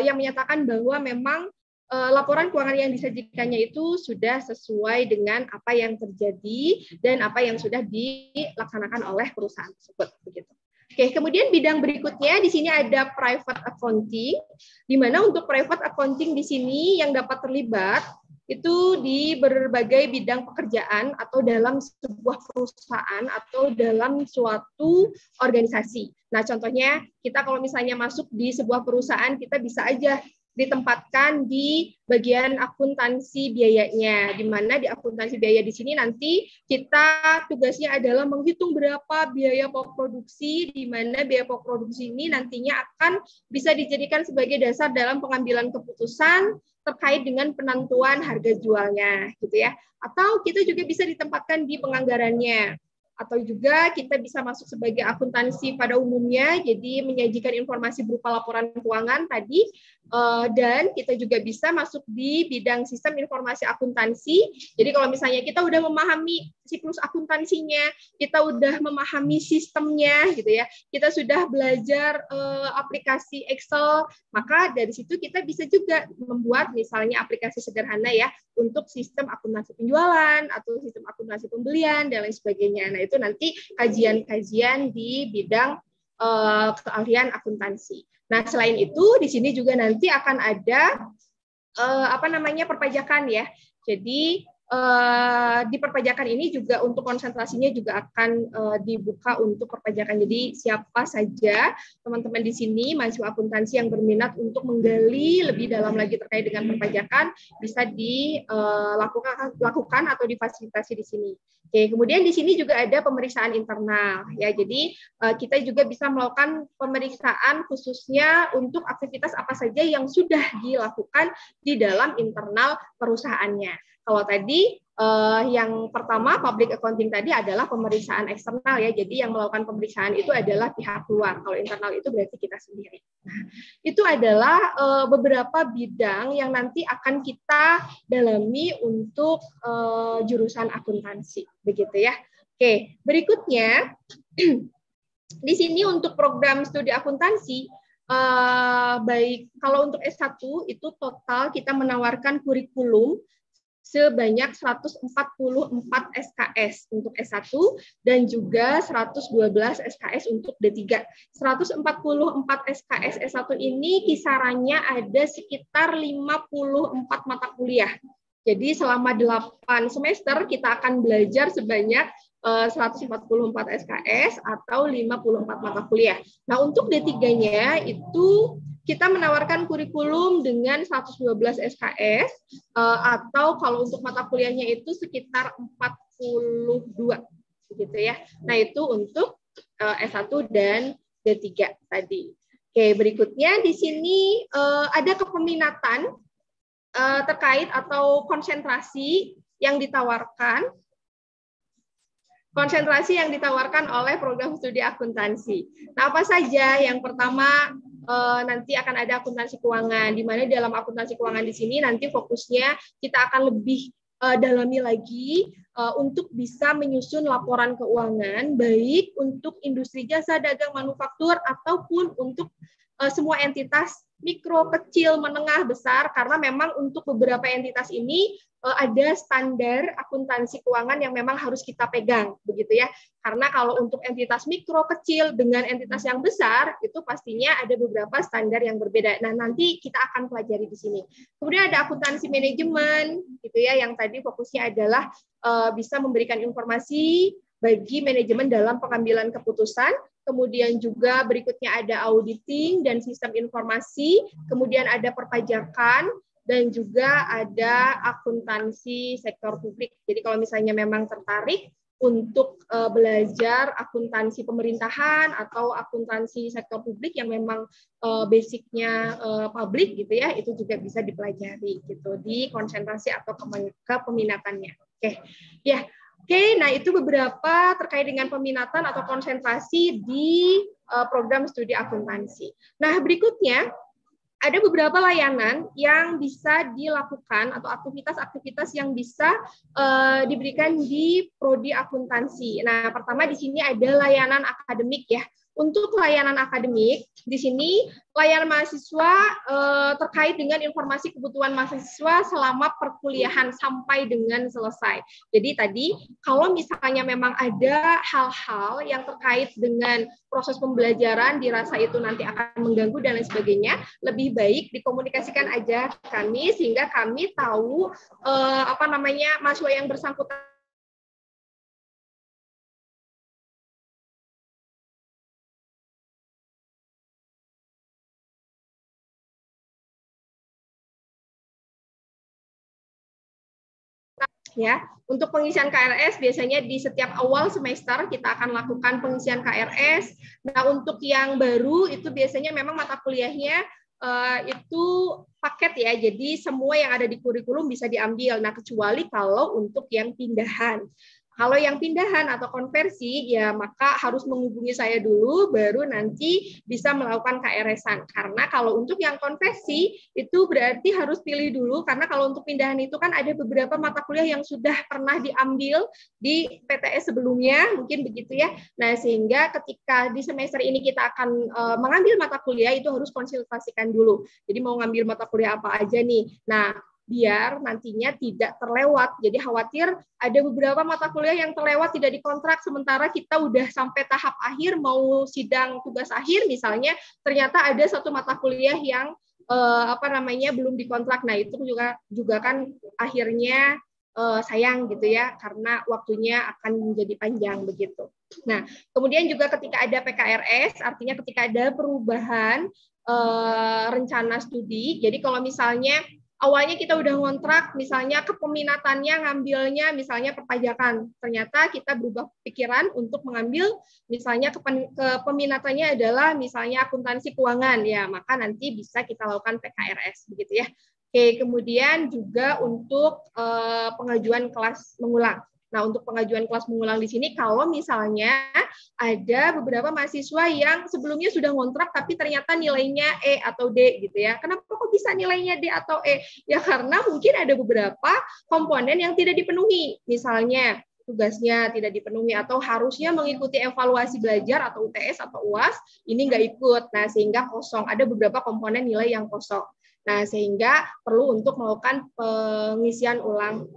yang menyatakan bahwa memang Eh, laporan keuangan yang disajikannya itu sudah sesuai dengan apa yang terjadi dan apa yang sudah dilaksanakan oleh perusahaan tersebut begitu. Oke, kemudian bidang berikutnya di sini ada private accounting, di mana untuk private accounting di sini yang dapat terlibat itu di berbagai bidang pekerjaan atau dalam sebuah perusahaan atau dalam suatu organisasi. Nah, contohnya kita kalau misalnya masuk di sebuah perusahaan, kita bisa aja ditempatkan di bagian akuntansi biayanya, di mana di akuntansi biaya di sini nanti kita tugasnya adalah menghitung berapa biaya pokok produksi, di mana biaya pokok produksi ini nantinya akan bisa dijadikan sebagai dasar dalam pengambilan keputusan terkait dengan penentuan harga jualnya, gitu ya. Atau kita juga bisa ditempatkan di penganggarannya atau juga kita bisa masuk sebagai akuntansi pada umumnya, jadi menyajikan informasi berupa laporan keuangan tadi, dan kita juga bisa masuk di bidang sistem informasi akuntansi. Jadi kalau misalnya kita udah memahami siklus akuntansinya, kita udah memahami sistemnya, gitu ya, kita sudah belajar eh, aplikasi Excel, maka dari situ kita bisa juga membuat misalnya aplikasi sederhana ya untuk sistem akuntansi penjualan atau sistem akuntansi pembelian dan lain sebagainya. Nah itu nanti kajian-kajian di bidang eh, keahlian akuntansi. Nah, selain itu di sini juga nanti akan ada eh, apa namanya perpajakan ya. Jadi eh, di perpajakan ini juga untuk konsentrasinya juga akan eh, dibuka untuk perpajakan. Jadi siapa saja teman-teman di sini mahasiswa akuntansi yang berminat untuk menggali lebih dalam lagi terkait dengan perpajakan bisa dilakukan lakukan atau difasilitasi di sini. Oke, kemudian di sini juga ada pemeriksaan internal ya. Jadi eh, kita juga bisa melakukan pemeriksaan khususnya untuk aktivitas apa saja yang sudah dilakukan di dalam internal perusahaannya. Kalau tadi eh, yang pertama public accounting tadi adalah pemeriksaan eksternal ya. Jadi yang melakukan pemeriksaan itu adalah pihak luar. Kalau internal itu berarti kita sendiri. Nah, itu adalah eh, beberapa bidang yang nanti akan kita dalami untuk eh, jurusan akuntansi, begitu ya. Oke, berikutnya di sini untuk program studi akuntansi eh, baik kalau untuk S1 itu total kita menawarkan kurikulum sebanyak 144 SKS untuk S1 dan juga 112 SKS untuk D3. 144 SKS S1 ini kisarannya ada sekitar 54 mata kuliah. Jadi selama 8 semester kita akan belajar sebanyak eh, 144 SKS atau 54 mata kuliah. Nah, untuk D3-nya itu kita menawarkan kurikulum dengan 112 SKS eh, atau kalau untuk mata kuliahnya itu sekitar 42 gitu ya. Nah, itu untuk eh, S1 dan D3 tadi. Oke, berikutnya di sini eh, ada kepeminatan terkait atau konsentrasi yang ditawarkan konsentrasi yang ditawarkan oleh program studi akuntansi. Nah, apa saja? Yang pertama eh, nanti akan ada akuntansi keuangan, di mana dalam akuntansi keuangan di sini nanti fokusnya kita akan lebih eh, dalami lagi eh, untuk bisa menyusun laporan keuangan, baik untuk industri jasa, dagang, manufaktur, ataupun untuk semua entitas mikro, kecil, menengah, besar, karena memang untuk beberapa entitas ini eh, ada standar akuntansi keuangan yang memang harus kita pegang, begitu ya. Karena kalau untuk entitas mikro, kecil, dengan entitas yang besar, itu pastinya ada beberapa standar yang berbeda. Nah, nanti kita akan pelajari di sini. Kemudian ada akuntansi manajemen, gitu ya, yang tadi fokusnya adalah eh, bisa memberikan informasi bagi manajemen dalam pengambilan keputusan, kemudian juga berikutnya ada auditing dan sistem informasi, kemudian ada perpajakan, dan juga ada akuntansi sektor publik. Jadi kalau misalnya memang tertarik untuk eh, belajar akuntansi pemerintahan atau akuntansi sektor publik yang memang eh, basicnya eh, publik gitu ya, itu juga bisa dipelajari gitu di konsentrasi atau kepeminatannya. Oke, ya Oke, nah itu beberapa terkait dengan peminatan atau konsentrasi di program studi akuntansi. Nah, berikutnya ada beberapa layanan yang bisa dilakukan atau aktivitas-aktivitas yang bisa uh, diberikan di prodi akuntansi. Nah, pertama di sini ada layanan akademik ya. Untuk layanan akademik, di sini layanan mahasiswa eh, terkait dengan informasi kebutuhan mahasiswa selama perkuliahan sampai dengan selesai. Jadi tadi kalau misalnya memang ada hal-hal yang terkait dengan proses pembelajaran dirasa itu nanti akan mengganggu dan lain sebagainya, lebih baik dikomunikasikan aja kami sehingga kami tahu eh, apa namanya mahasiswa yang bersangkutan ya. Untuk pengisian KRS biasanya di setiap awal semester kita akan lakukan pengisian KRS. Nah, untuk yang baru itu biasanya memang mata kuliahnya uh, itu paket ya. Jadi semua yang ada di kurikulum bisa diambil. Nah, kecuali kalau untuk yang pindahan. Kalau yang pindahan atau konversi, ya maka harus menghubungi saya dulu, baru nanti bisa melakukan KRS-an. Karena kalau untuk yang konversi, itu berarti harus pilih dulu, karena kalau untuk pindahan itu kan ada beberapa mata kuliah yang sudah pernah diambil di PTS sebelumnya, mungkin begitu ya. Nah, sehingga ketika di semester ini kita akan uh, mengambil mata kuliah, itu harus konsultasikan dulu. Jadi mau ngambil mata kuliah apa aja nih. Nah, biar nantinya tidak terlewat. Jadi khawatir ada beberapa mata kuliah yang terlewat tidak dikontrak sementara kita udah sampai tahap akhir mau sidang tugas akhir misalnya ternyata ada satu mata kuliah yang eh, apa namanya belum dikontrak. Nah, itu juga juga kan akhirnya eh, sayang gitu ya karena waktunya akan menjadi panjang begitu. Nah, kemudian juga ketika ada PKRS artinya ketika ada perubahan eh, rencana studi. Jadi kalau misalnya awalnya kita udah ngontrak misalnya kepeminatannya ngambilnya misalnya perpajakan. Ternyata kita berubah pikiran untuk mengambil misalnya kepeminatannya adalah misalnya akuntansi keuangan. Ya maka nanti bisa kita lakukan PKRS begitu ya. Oke kemudian juga untuk eh, pengajuan kelas mengulang Nah, untuk pengajuan kelas mengulang di sini, kalau misalnya ada beberapa mahasiswa yang sebelumnya sudah ngontrak, tapi ternyata nilainya E atau D gitu ya. Kenapa kok bisa nilainya D atau E? Ya karena mungkin ada beberapa komponen yang tidak dipenuhi. Misalnya, tugasnya tidak dipenuhi atau harusnya mengikuti evaluasi belajar atau UTS atau UAS, ini nggak ikut. Nah, sehingga kosong. Ada beberapa komponen nilai yang kosong. Nah, sehingga perlu untuk melakukan pengisian ulang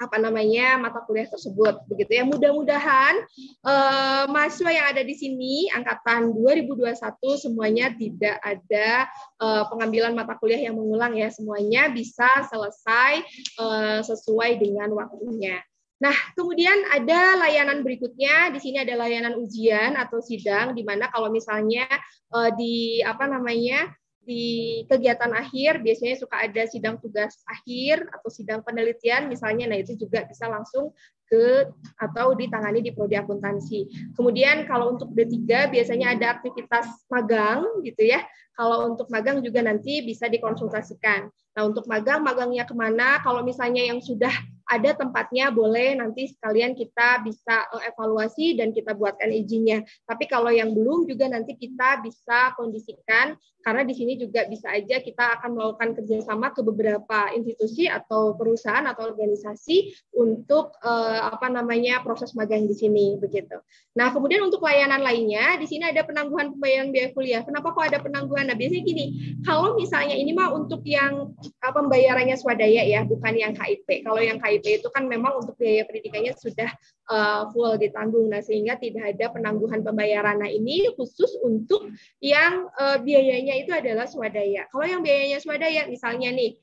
apa namanya mata kuliah tersebut begitu ya mudah-mudahan eh, mahasiswa yang ada di sini angkatan 2021 semuanya tidak ada eh, pengambilan mata kuliah yang mengulang ya semuanya bisa selesai eh, sesuai dengan waktunya. Nah, kemudian ada layanan berikutnya. Di sini ada layanan ujian atau sidang, di mana kalau misalnya eh, di apa namanya di kegiatan akhir biasanya suka ada sidang tugas akhir atau sidang penelitian misalnya nah itu juga bisa langsung ke atau ditangani di prodi akuntansi. Kemudian kalau untuk D3 biasanya ada aktivitas magang gitu ya. Kalau untuk magang juga nanti bisa dikonsultasikan. Nah, untuk magang, magangnya ke mana? Kalau misalnya yang sudah ada tempatnya, boleh nanti sekalian kita bisa eh, evaluasi dan kita buatkan izinnya. Tapi kalau yang belum juga nanti kita bisa kondisikan, karena di sini juga bisa aja kita akan melakukan kerjasama ke beberapa institusi atau perusahaan atau organisasi untuk eh, apa namanya proses magang di sini begitu. Nah, kemudian untuk layanan lainnya, di sini ada penangguhan pembayaran biaya kuliah. Kenapa kok ada penangguhan? Nah, biasanya gini, kalau misalnya ini mah untuk yang uh, pembayarannya swadaya ya, bukan yang KIP. Kalau yang KIP itu kan memang untuk biaya pendidikannya sudah uh, full ditanggung. Nah, sehingga tidak ada penangguhan pembayaran. Nah, ini khusus untuk yang uh, biayanya itu adalah swadaya. Kalau yang biayanya swadaya, misalnya nih,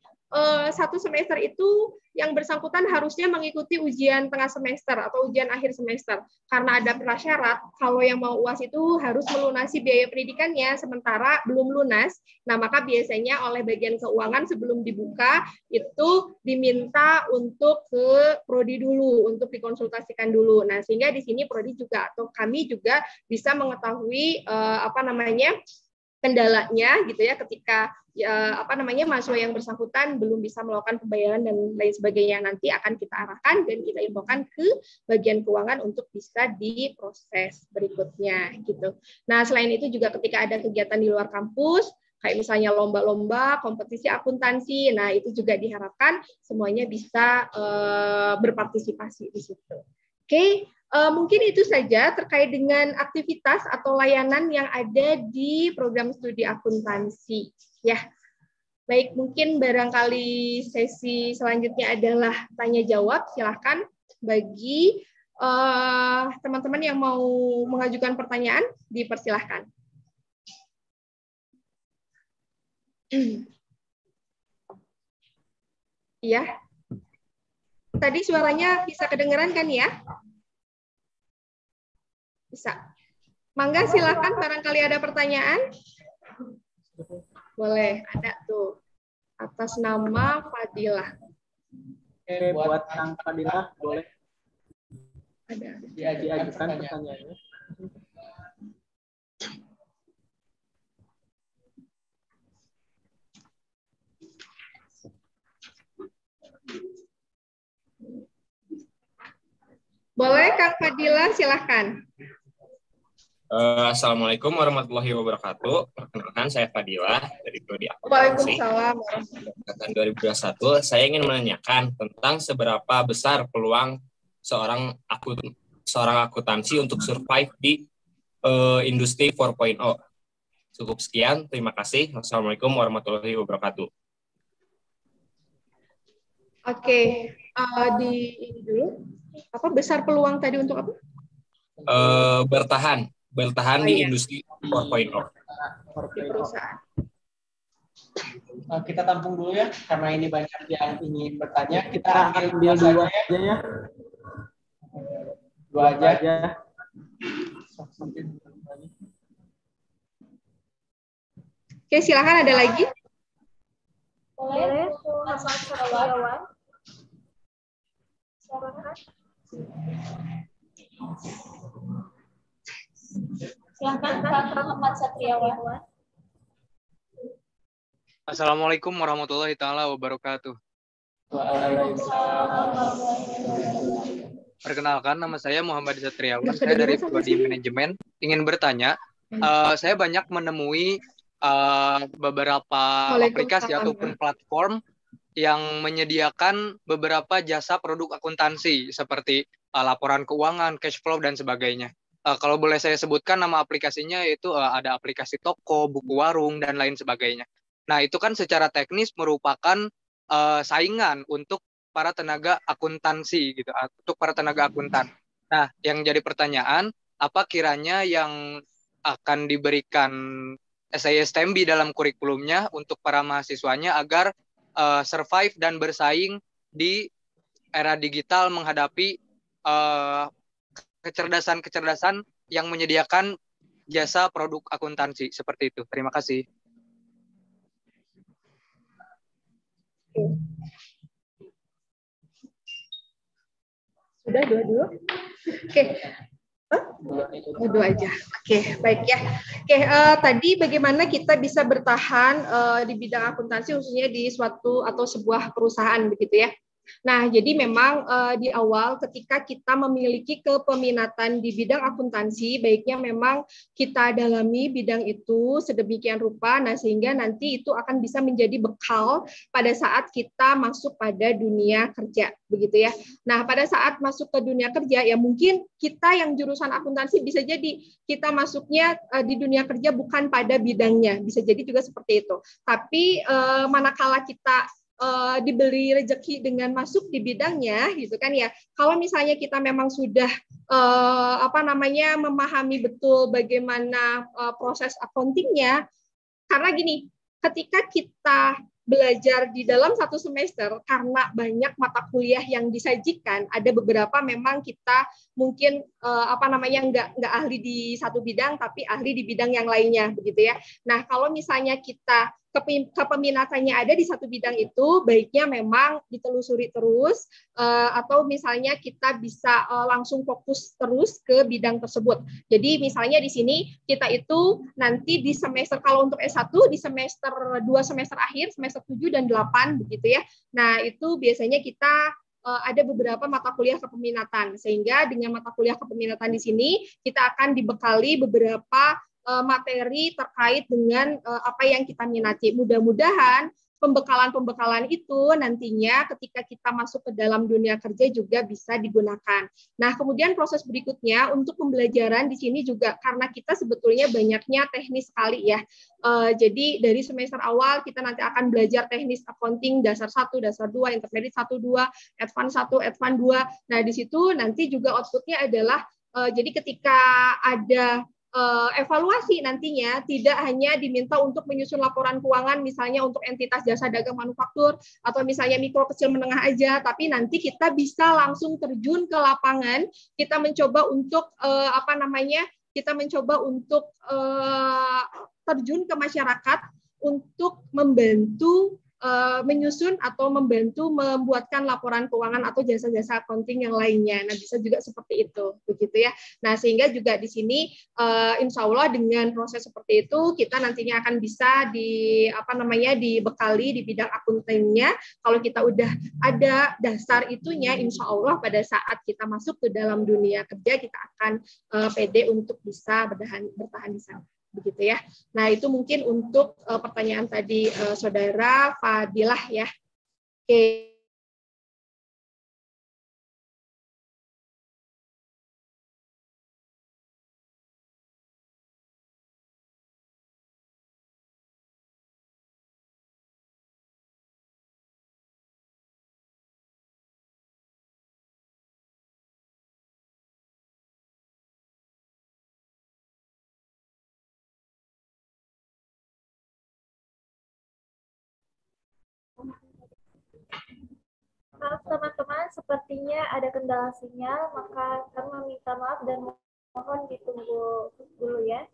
satu semester itu yang bersangkutan harusnya mengikuti ujian tengah semester atau ujian akhir semester. Karena ada prasyarat, kalau yang mau UAS itu harus melunasi biaya pendidikannya, sementara belum lunas. Nah, maka biasanya oleh bagian keuangan sebelum dibuka, itu diminta untuk ke prodi dulu, untuk dikonsultasikan dulu. Nah, sehingga di sini prodi juga, atau kami juga bisa mengetahui eh, apa namanya, kendalanya gitu ya ketika ya, apa namanya mahasiswa yang bersangkutan belum bisa melakukan pembayaran dan lain sebagainya nanti akan kita arahkan dan kita infokan ke bagian keuangan untuk bisa diproses berikutnya gitu. Nah selain itu juga ketika ada kegiatan di luar kampus kayak misalnya lomba-lomba, kompetisi akuntansi, nah itu juga diharapkan semuanya bisa uh, berpartisipasi di situ. Oke, okay. Uh, mungkin itu saja terkait dengan aktivitas atau layanan yang ada di program studi akuntansi. Ya, baik mungkin barangkali sesi selanjutnya adalah tanya jawab. Silahkan bagi teman-teman uh, yang mau mengajukan pertanyaan dipersilahkan. Iya. Tadi suaranya bisa kedengeran kan ya? Bisa. Mangga silakan barangkali ada pertanyaan. Boleh, ada tuh. Atas nama Fadilah. Oke, buat Kang Fadilah boleh Ada. diajukan pertanyaannya. Boleh Kang Fadila silahkan. Uh, Assalamualaikum warahmatullahi wabarakatuh. Perkenalkan saya Fadila dari Prodi Akuntansi. Waalaikumsalam. Angkatan 2021. Saya ingin menanyakan tentang seberapa besar peluang seorang akut seorang akuntansi untuk survive di uh, industri 4.0. Cukup sekian. Terima kasih. Wassalamualaikum warahmatullahi wabarakatuh. Oke, eh, di ini dulu. Apa besar peluang tadi untuk apa? Eh, bertahan, bertahan Oh, di iya. industri 4.0. Di perusahaan. Eh, kita tampung dulu ya, karena ini banyak yang ingin bertanya. Kita ambil dua saja aja ya. ya. Dua aja. Oke, silakan ada lagi. Boleh. Silakan. Silakan Pak Muhammad Satriawan. Assalamualaikum warahmatullahi taala wabarakatuh. Perkenalkan nama saya Muhammad Satriawan. Saya dari Prodi Manajemen. Ingin bertanya, eh, saya banyak menemui eh, beberapa aplikasi ataupun platform yang menyediakan beberapa jasa produk akuntansi seperti eh, laporan keuangan, cash flow dan sebagainya. Eh, kalau boleh saya sebutkan nama aplikasinya yaitu eh, ada aplikasi toko, buku warung dan lain sebagainya. Nah, itu kan secara teknis merupakan eh, saingan untuk para tenaga akuntansi gitu, untuk para tenaga akuntan. Nah, yang jadi pertanyaan, apa kiranya yang akan diberikan SISTMB dalam kurikulumnya untuk para mahasiswanya agar eh, survive dan bersaing di era digital menghadapi eh, kecerdasan-kecerdasan yang menyediakan jasa produk akuntansi seperti itu. Terima kasih. Sudah dua dulu. Oke. Hah? Oh, dua aja. Oke, baik ya. Oke, eh, tadi bagaimana kita bisa bertahan eh, di bidang akuntansi khususnya di suatu atau sebuah perusahaan begitu ya. Nah, jadi memang eh, di awal ketika kita memiliki kepeminatan di bidang akuntansi, baiknya memang kita dalami bidang itu sedemikian rupa, nah sehingga nanti itu akan bisa menjadi bekal pada saat kita masuk pada dunia kerja, begitu ya. Nah, pada saat masuk ke dunia kerja, ya mungkin kita yang jurusan akuntansi bisa jadi kita masuknya eh, di dunia kerja bukan pada bidangnya, bisa jadi juga seperti itu. Tapi eh, manakala kita eh, diberi rezeki dengan masuk di bidangnya gitu kan ya. Kalau misalnya kita memang sudah eh, apa namanya memahami betul bagaimana eh, proses accountingnya karena gini ketika kita belajar di dalam satu semester karena banyak mata kuliah yang disajikan ada beberapa memang kita mungkin eh, apa namanya nggak nggak ahli di satu bidang tapi ahli di bidang yang lainnya begitu ya. Nah kalau misalnya kita kepe- kepeminatannya ada di satu bidang itu baiknya memang ditelusuri terus eh, atau misalnya kita bisa eh, langsung fokus terus ke bidang tersebut. Jadi misalnya di sini kita itu nanti di semester kalau untuk S1 di semester 2 semester akhir semester 7 dan 8 begitu ya. Nah, itu biasanya kita eh, ada beberapa mata kuliah kepeminatan sehingga dengan mata kuliah kepeminatan di sini kita akan dibekali beberapa materi terkait dengan eh, apa yang kita minati. Mudah-mudahan pembekalan-pembekalan itu nantinya ketika kita masuk ke dalam dunia kerja juga bisa digunakan. Nah, kemudian proses berikutnya untuk pembelajaran di sini juga karena kita sebetulnya banyaknya teknis sekali ya. Eh, jadi dari semester awal kita nanti akan belajar teknis accounting dasar 1, dasar 2, intermediate 1, 2, advance 1, advance 2. Nah, di situ nanti juga outputnya adalah eh, jadi ketika ada eh, evaluasi nantinya tidak hanya diminta untuk menyusun laporan keuangan misalnya untuk entitas jasa dagang manufaktur atau misalnya mikro kecil menengah aja tapi nanti kita bisa langsung terjun ke lapangan kita mencoba untuk eh, apa namanya kita mencoba untuk eh, terjun ke masyarakat untuk membantu eh, menyusun atau membantu membuatkan laporan keuangan atau jasa-jasa accounting yang lainnya. Nah, bisa juga seperti itu, begitu ya. Nah, sehingga juga di sini eh, insya Allah dengan proses seperti itu kita nantinya akan bisa di apa namanya dibekali di bidang akuntingnya. Kalau kita udah ada dasar itunya, insya Allah pada saat kita masuk ke dalam dunia kerja kita akan eh, pede untuk bisa bertahan bertahan di sana begitu ya. Nah, itu mungkin untuk eh, pertanyaan tadi eh, saudara Fadilah ya. Oke. Maaf sepertinya ada kendala sinyal, maka kami meminta maaf dan mohon ditunggu dulu ya.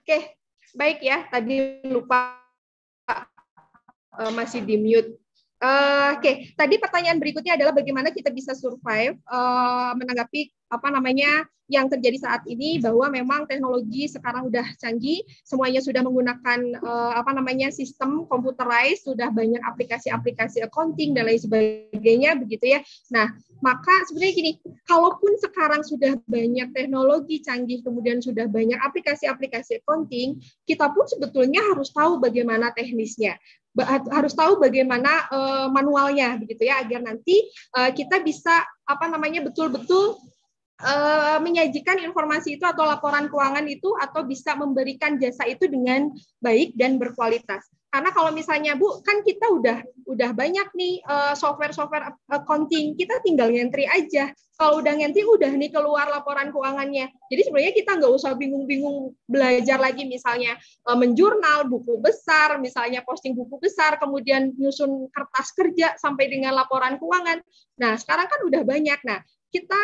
Oke, baik ya. Tadi lupa uh, masih di mute. Uh, Oke, okay. tadi pertanyaan berikutnya adalah bagaimana kita bisa survive uh, menanggapi apa namanya yang terjadi saat ini bahwa memang teknologi sekarang udah canggih, semuanya sudah menggunakan uh, apa namanya sistem computerized, sudah banyak aplikasi-aplikasi accounting dan lain sebagainya begitu ya. Nah, maka sebenarnya gini, kalaupun sekarang sudah banyak teknologi canggih, kemudian sudah banyak aplikasi-aplikasi accounting, kita pun sebetulnya harus tahu bagaimana teknisnya harus tahu bagaimana uh, manualnya begitu ya agar nanti uh, kita bisa apa namanya betul-betul uh, menyajikan informasi itu atau laporan keuangan itu atau bisa memberikan jasa itu dengan baik dan berkualitas. Karena kalau misalnya Bu, kan kita udah udah banyak nih software-software accounting, kita tinggal ngentri aja. Kalau udah ngentri udah nih keluar laporan keuangannya. Jadi sebenarnya kita nggak usah bingung-bingung belajar lagi misalnya menjurnal buku besar, misalnya posting buku besar, kemudian nyusun kertas kerja sampai dengan laporan keuangan. Nah, sekarang kan udah banyak. Nah, kita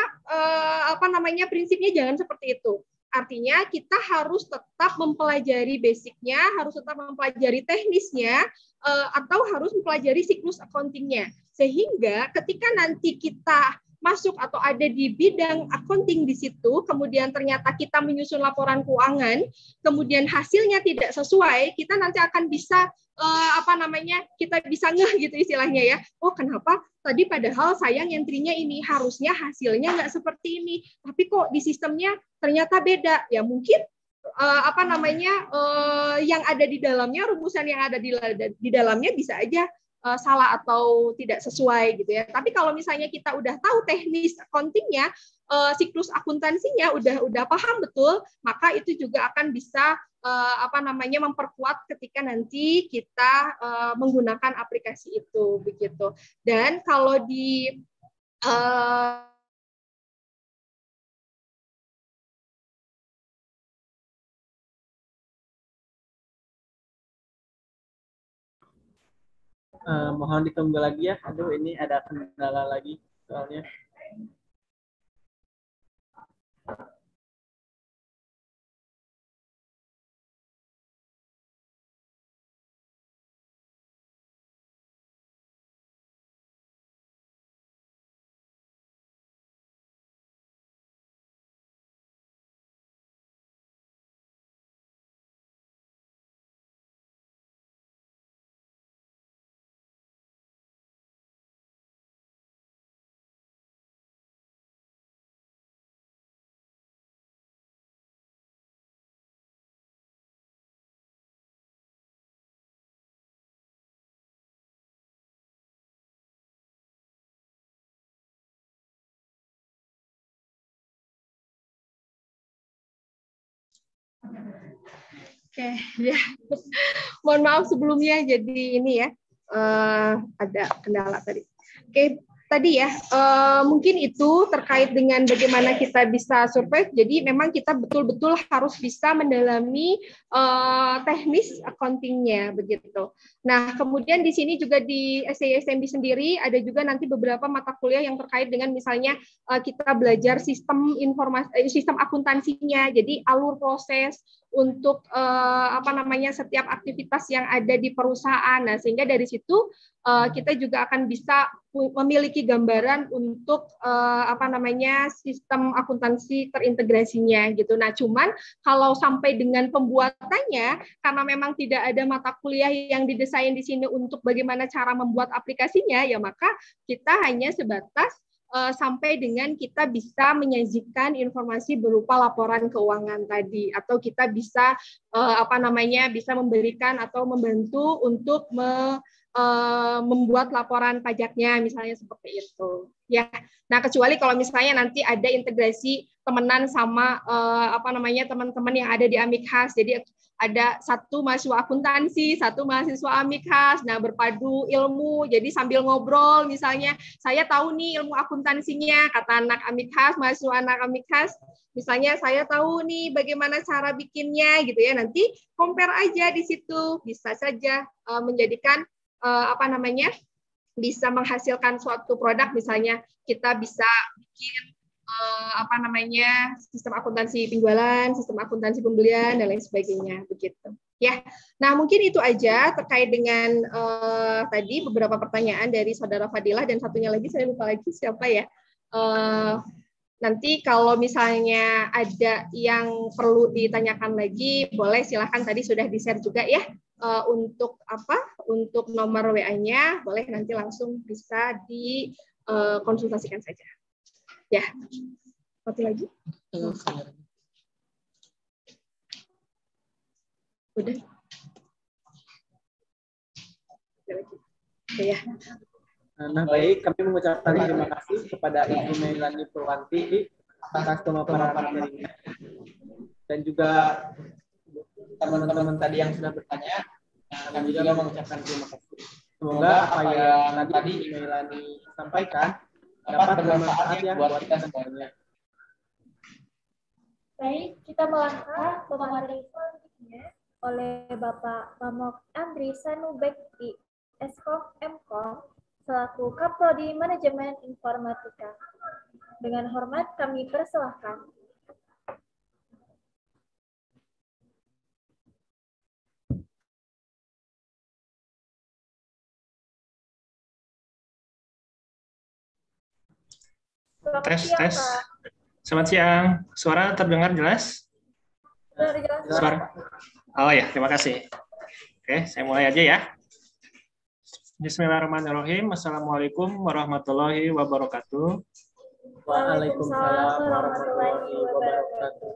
apa namanya prinsipnya jangan seperti itu Artinya kita harus tetap mempelajari basicnya, harus tetap mempelajari teknisnya, eh, atau harus mempelajari siklus accountingnya. Sehingga ketika nanti kita masuk atau ada di bidang accounting di situ, kemudian ternyata kita menyusun laporan keuangan, kemudian hasilnya tidak sesuai, kita nanti akan bisa uh, apa namanya kita bisa ngeh gitu istilahnya ya. Oh kenapa tadi padahal saya nyentrinya ini harusnya hasilnya nggak seperti ini, tapi kok di sistemnya ternyata beda. Ya mungkin uh, apa namanya uh, yang ada di dalamnya rumusan yang ada di di dalamnya bisa aja salah atau tidak sesuai gitu ya. Tapi kalau misalnya kita udah tahu teknis accountingnya, uh, siklus akuntansinya udah udah paham betul, maka itu juga akan bisa uh, apa namanya memperkuat ketika nanti kita uh, menggunakan aplikasi itu begitu. Dan kalau di uh, uh, mohon ditunggu lagi ya. Aduh, ini ada kendala lagi soalnya. Oke, ya. Mohon maaf sebelumnya jadi ini ya eh, ada kendala tadi. Oke, tadi ya eh, mungkin itu terkait dengan bagaimana kita bisa survive. Jadi memang kita betul-betul harus bisa mendalami eh, teknis accountingnya begitu. Nah kemudian di sini juga di SCSMB sendiri ada juga nanti beberapa mata kuliah yang terkait dengan misalnya eh, kita belajar sistem informasi sistem akuntansinya. Jadi alur proses untuk eh, apa namanya setiap aktivitas yang ada di perusahaan. Nah sehingga dari situ eh, kita juga akan bisa memiliki gambaran untuk eh, apa namanya sistem akuntansi terintegrasinya gitu. Nah, cuman kalau sampai dengan pembuatannya karena memang tidak ada mata kuliah yang didesain di sini untuk bagaimana cara membuat aplikasinya, ya maka kita hanya sebatas sampai dengan kita bisa menyajikan informasi berupa laporan keuangan tadi. Atau kita bisa eh, apa namanya bisa memberikan atau membantu untuk me- eh, membuat laporan pajaknya misalnya seperti itu. Ya. Nah kecuali kalau misalnya nanti ada integrasi temenan sama eh, apa namanya teman-teman yang ada di Amikhas jadi ada satu mahasiswa akuntansi, satu mahasiswa amikas, nah berpadu ilmu, jadi sambil ngobrol misalnya, saya tahu nih ilmu akuntansinya, kata anak amikas, mahasiswa anak amikas, misalnya saya tahu nih bagaimana cara bikinnya gitu ya, nanti compare aja di situ, bisa saja eh, menjadikan eh, apa namanya, bisa menghasilkan suatu produk, misalnya kita bisa bikin eh, apa namanya sistem akuntansi penjualan, sistem akuntansi pembelian dan lain sebagainya begitu. Ya, nah mungkin itu aja terkait dengan eh, tadi beberapa pertanyaan dari saudara Fadilah dan satunya lagi saya lupa lagi siapa ya. Eh, nanti kalau misalnya ada yang perlu ditanyakan lagi, boleh silahkan tadi sudah di share juga ya eh, untuk apa? Untuk nomor WA-nya boleh nanti langsung bisa dikonsultasikan saja. Ya, satu lagi. Udah. Ya. Nah, baik, kami mengucapkan terima kasih kepada Ibu Melani Purwanti atas pemaparan dan juga teman-teman tadi yang sudah bertanya. Nah, kami juga mengucapkan terima kasih. Semoga apa yang tadi Melani sampaikan dapat bermanfaat ya buat kita semuanya. Baik, kita melangkah ke materi selanjutnya oleh Bapak Mamok Andri Sanubekti, Eskom Mkom, selaku Kaprodi Manajemen Informatika. Dengan hormat kami persilahkan. Selamat Tes, siang, tes. Pak. Selamat siang. Suara terdengar jelas? Sudah jelas? Suara. Oh ya, terima kasih. Oke, saya mulai aja ya. Bismillahirrahmanirrahim. Assalamualaikum warahmatullahi wabarakatuh. Waalaikumsalam warahmatullahi wabarakatuh.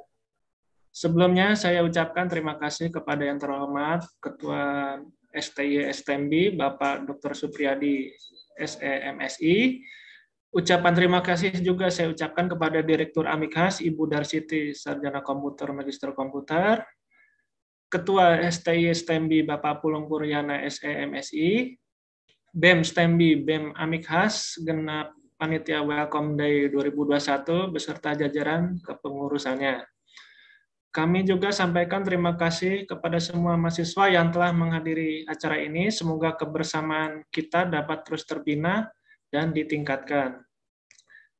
Sebelumnya saya ucapkan terima kasih kepada yang terhormat Ketua STY STMB Bapak Dr. Supriyadi SEMSI. Ucapan terima kasih juga saya ucapkan kepada Direktur Amikas Ibu Darsiti Sarjana Komputer Magister Komputer, Ketua STY STMB Bapak Pulung Puryana SEMSI, BEM STMB BEM Amikas genap Panitia Welcome Day 2021 beserta jajaran kepengurusannya. Kami juga sampaikan terima kasih kepada semua mahasiswa yang telah menghadiri acara ini. Semoga kebersamaan kita dapat terus terbina dan ditingkatkan.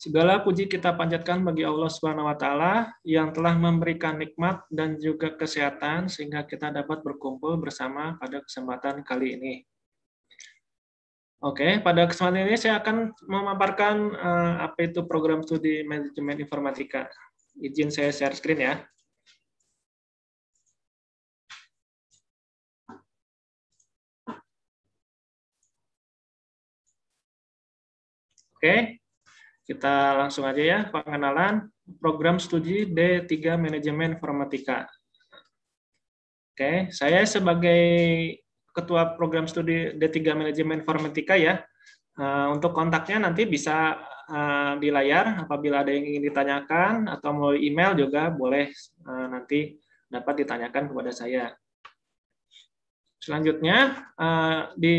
Segala puji kita panjatkan bagi Allah Subhanahu wa taala yang telah memberikan nikmat dan juga kesehatan sehingga kita dapat berkumpul bersama pada kesempatan kali ini. Oke, pada kesempatan ini saya akan memaparkan eh, apa itu program studi manajemen informatika. Izin saya share screen ya. Oke, kita langsung aja ya pengenalan program studi D3 Manajemen Informatika. Oke, saya sebagai ketua program studi D3 Manajemen Informatika ya. Eh, Untuk kontaknya nanti bisa eh, di layar apabila ada yang ingin ditanyakan atau melalui email juga boleh eh, nanti dapat ditanyakan kepada saya. Selanjutnya di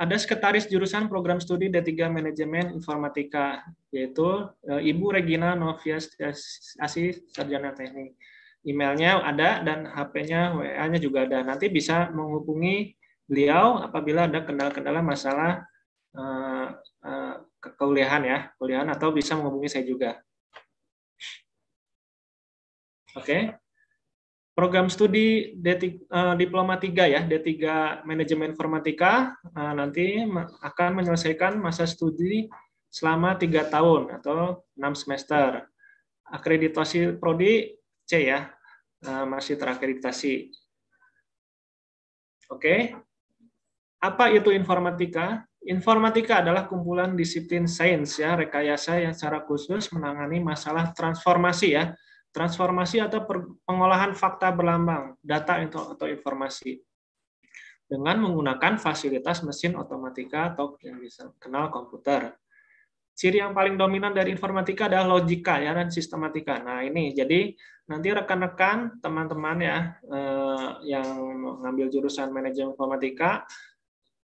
ada sekretaris jurusan program studi D3 Manajemen Informatika yaitu eh, Ibu Regina Noviasi Sarjana Teknik. Emailnya ada dan HP-nya, WA-nya juga ada. Nanti bisa menghubungi beliau apabila ada kendala-kendala masalah uh, uh, kekuliahan ya, kuliahan atau bisa menghubungi saya juga. Oke. Okay. Program studi D3, uh, Diploma 3 ya, D3 Manajemen Informatika uh, nanti akan menyelesaikan masa studi selama tiga tahun atau enam semester. Akreditasi prodi C ya, uh, masih terakreditasi. Oke. Okay. Apa itu informatika? Informatika adalah kumpulan disiplin sains ya, rekayasa yang secara khusus menangani masalah transformasi ya, transformasi atau pengolahan fakta berlambang, data atau informasi dengan menggunakan fasilitas mesin otomatika atau yang bisa kenal komputer. Ciri yang paling dominan dari informatika adalah logika ya dan sistematika. Nah ini jadi nanti rekan-rekan teman-teman ya eh, yang mengambil jurusan manajemen informatika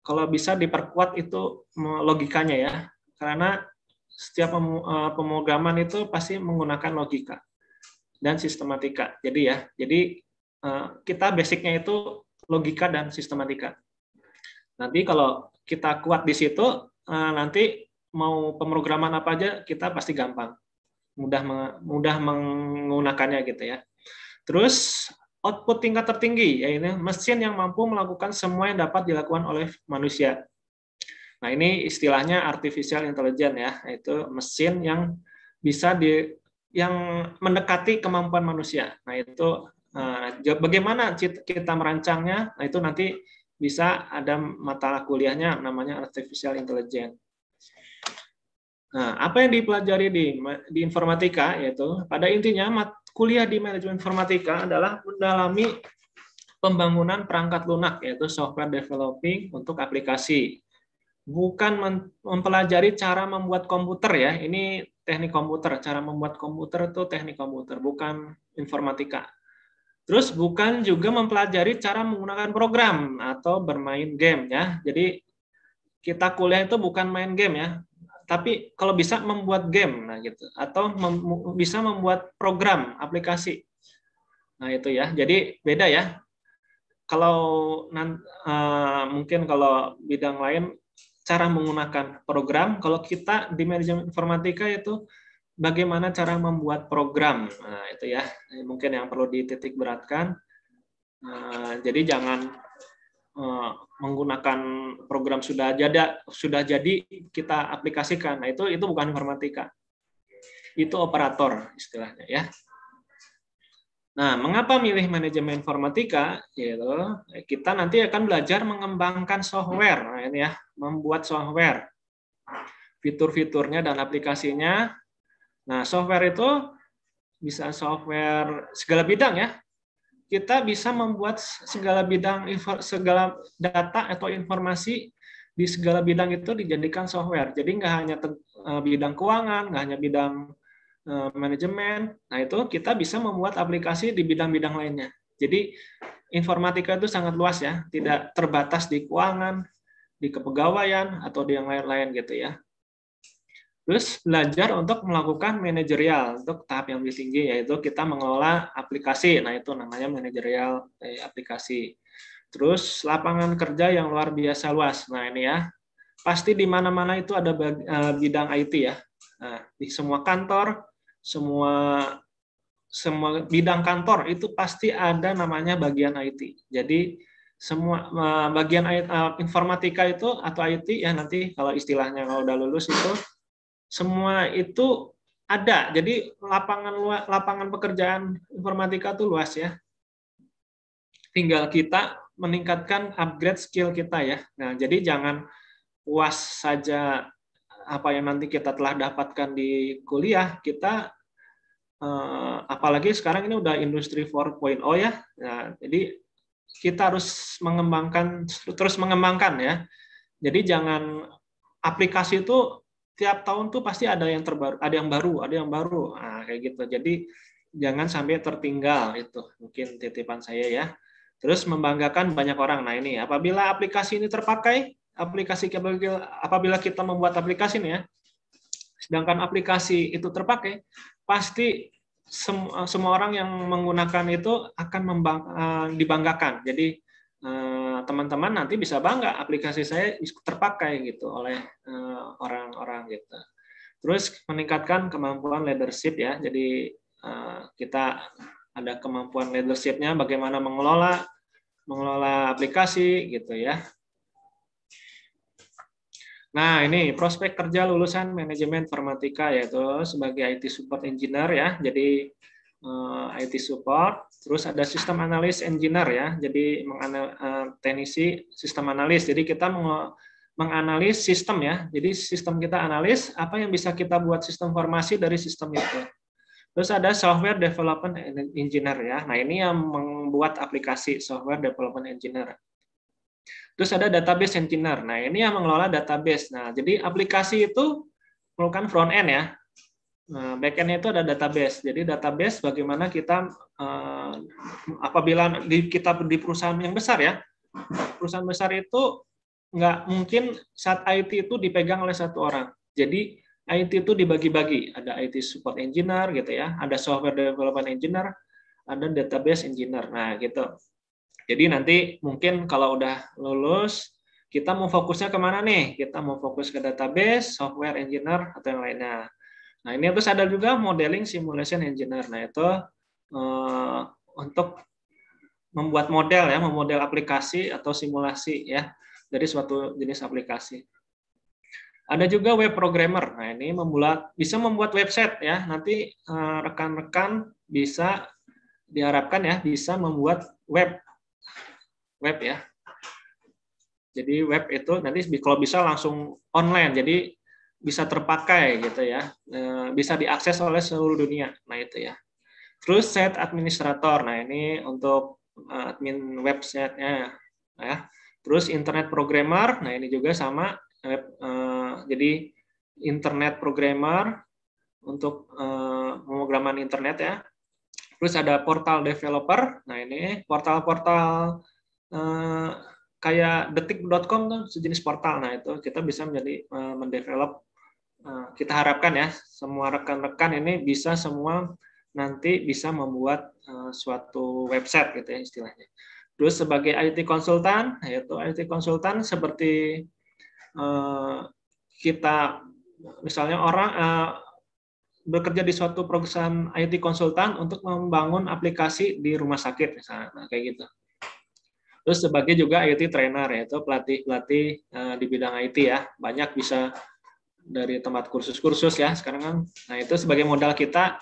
kalau bisa diperkuat itu logikanya ya karena setiap eh, pemrograman itu pasti menggunakan logika dan sistematika. Jadi ya, jadi eh, kita basicnya itu logika dan sistematika. Nanti kalau kita kuat di situ, eh, nanti mau pemrograman apa aja kita pasti gampang, mudah mudah menggunakannya gitu ya. Terus output tingkat tertinggi yaitu mesin yang mampu melakukan semua yang dapat dilakukan oleh manusia. Nah ini istilahnya artificial intelligence ya, itu mesin yang bisa di yang mendekati kemampuan manusia. Nah, itu eh, bagaimana kita merancangnya? Nah, itu nanti bisa ada mata kuliahnya namanya artificial intelligence. Nah, apa yang dipelajari di di informatika yaitu pada intinya mat, kuliah di manajemen informatika adalah mendalami pembangunan perangkat lunak yaitu software developing untuk aplikasi. Bukan mempelajari cara membuat komputer ya. Ini teknik komputer, cara membuat komputer itu teknik komputer, bukan informatika. Terus bukan juga mempelajari cara menggunakan program atau bermain game ya. Jadi kita kuliah itu bukan main game ya, tapi kalau bisa membuat game nah gitu atau mem bisa membuat program aplikasi. Nah itu ya. Jadi beda ya. Kalau uh, mungkin kalau bidang lain cara menggunakan program. Kalau kita di manajemen informatika itu bagaimana cara membuat program. Nah, itu ya mungkin yang perlu dititik beratkan. Nah, jadi jangan uh, menggunakan program sudah jadi sudah jadi kita aplikasikan. Nah, itu itu bukan informatika. Itu operator istilahnya ya. Nah, mengapa milih manajemen informatika? Yaitu kita nanti akan belajar mengembangkan software, nah, ini ya, membuat software, fitur-fiturnya dan aplikasinya. Nah, software itu bisa software segala bidang ya. Kita bisa membuat segala bidang segala data atau informasi di segala bidang itu dijadikan software. Jadi nggak hanya eh, bidang keuangan, nggak hanya bidang manajemen. Nah, itu kita bisa membuat aplikasi di bidang-bidang lainnya. Jadi informatika itu sangat luas ya, tidak terbatas di keuangan, di kepegawaian atau di yang lain-lain gitu ya. Terus belajar untuk melakukan manajerial untuk tahap yang lebih tinggi yaitu kita mengelola aplikasi. Nah, itu namanya manajerial eh, aplikasi. Terus lapangan kerja yang luar biasa luas. Nah, ini ya. Pasti di mana-mana itu ada eh, bidang IT ya. Nah, di semua kantor semua semua bidang kantor itu pasti ada namanya bagian IT. Jadi semua eh, bagian eh, informatika itu atau IT ya nanti kalau istilahnya kalau udah lulus itu semua itu ada. Jadi lapangan lapangan pekerjaan informatika itu luas ya. Tinggal kita meningkatkan upgrade skill kita ya. Nah, jadi jangan puas saja apa yang nanti kita telah dapatkan di kuliah, kita uh, apalagi sekarang ini udah industri 4.0 ya. Nah, jadi kita harus mengembangkan terus mengembangkan ya. Jadi jangan aplikasi itu tiap tahun tuh pasti ada yang terbaru, ada yang baru, ada yang baru. Nah, kayak gitu. Jadi jangan sampai tertinggal itu mungkin titipan saya ya. Terus membanggakan banyak orang. Nah ini apabila aplikasi ini terpakai, aplikasi apabila kita membuat aplikasi ini ya, sedangkan aplikasi itu terpakai, pasti semua orang yang menggunakan itu akan membang, eh, dibanggakan. Jadi eh, teman-teman nanti bisa bangga aplikasi saya terpakai gitu oleh eh, orang-orang gitu. Terus meningkatkan kemampuan leadership ya. Jadi kita ada kemampuan leadershipnya bagaimana mengelola mengelola aplikasi gitu ya Nah, ini prospek kerja lulusan manajemen informatika yaitu sebagai IT support engineer ya. Jadi uh, eh, IT support, terus ada sistem analis engineer ya. Jadi uh, teknisi sistem analis. Jadi kita meng menganalis sistem ya. Jadi sistem kita analis apa yang bisa kita buat sistem formasi dari sistem itu. Terus ada software development engineer ya. Nah, ini yang membuat aplikasi software development engineer. Terus ada database engineer. Nah, ini yang mengelola database. Nah, jadi aplikasi itu melakukan front end ya. Nah, back end itu ada database. Jadi database bagaimana kita eh, apabila di, kita di perusahaan yang besar ya, perusahaan besar itu nggak mungkin saat IT itu dipegang oleh satu orang. Jadi IT itu dibagi-bagi. Ada IT support engineer gitu ya, ada software development engineer, ada database engineer. Nah, gitu. Jadi nanti mungkin kalau udah lulus, kita mau fokusnya ke mana nih? Kita mau fokus ke database, software engineer, atau yang lainnya. Nah ini terus ada juga modeling simulation engineer. Nah itu uh, untuk membuat model ya, memodel aplikasi atau simulasi ya dari suatu jenis aplikasi. Ada juga web programmer. Nah ini membuat bisa membuat website ya. Nanti eh, rekan-rekan uh, bisa diharapkan ya bisa membuat web web ya. Jadi web itu nanti kalau bisa langsung online, jadi bisa terpakai gitu ya, e, bisa diakses oleh seluruh dunia. Nah itu ya. Terus set administrator, nah ini untuk e, admin websitenya, ya. Terus internet programmer, nah ini juga sama, eh, jadi internet programmer untuk eh, pemrograman internet ya. Terus ada portal developer, nah ini portal-portal Eh, kayak detik.com tuh sejenis portal. Nah, itu kita bisa menjadi uh, mendevelop uh, kita harapkan ya semua rekan-rekan ini bisa semua nanti bisa membuat suatu website gitu ya istilahnya. Terus sebagai IT konsultan, yaitu IT konsultan seperti kita misalnya orang bekerja di suatu perusahaan IT konsultan untuk membangun aplikasi di rumah sakit misalnya, nah, kayak gitu. Terus sebagai juga IT trainer yaitu pelatih-pelatih eh, di bidang IT ya. Banyak bisa dari tempat kursus-kursus ya sekarang kan. Nah, itu sebagai modal kita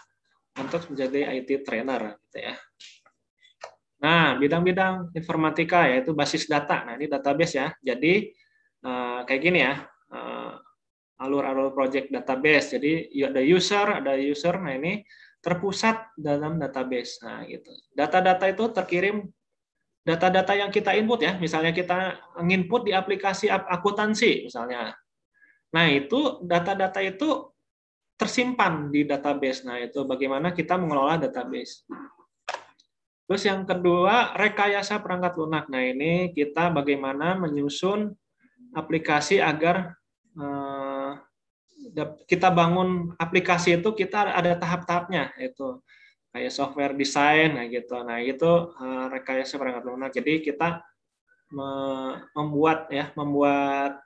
untuk menjadi IT trainer gitu ya. Nah, bidang-bidang informatika yaitu basis data. Nah, ini database ya. Jadi eh, kayak gini ya. Eh, alur-alur project database. Jadi ada user, ada user. Nah, ini terpusat dalam database. Nah, gitu. Data-data itu terkirim data-data yang kita input ya, misalnya kita nginput di aplikasi akuntansi misalnya. Nah, itu data-data itu tersimpan di database. Nah, itu bagaimana kita mengelola database. Terus yang kedua, rekayasa perangkat lunak. Nah, ini kita bagaimana menyusun aplikasi agar eh, kita bangun aplikasi itu kita ada tahap-tahapnya itu kayak software desain nah gitu. Nah, itu uh, rekayasa perangkat lunak. Jadi kita membuat ya, membuat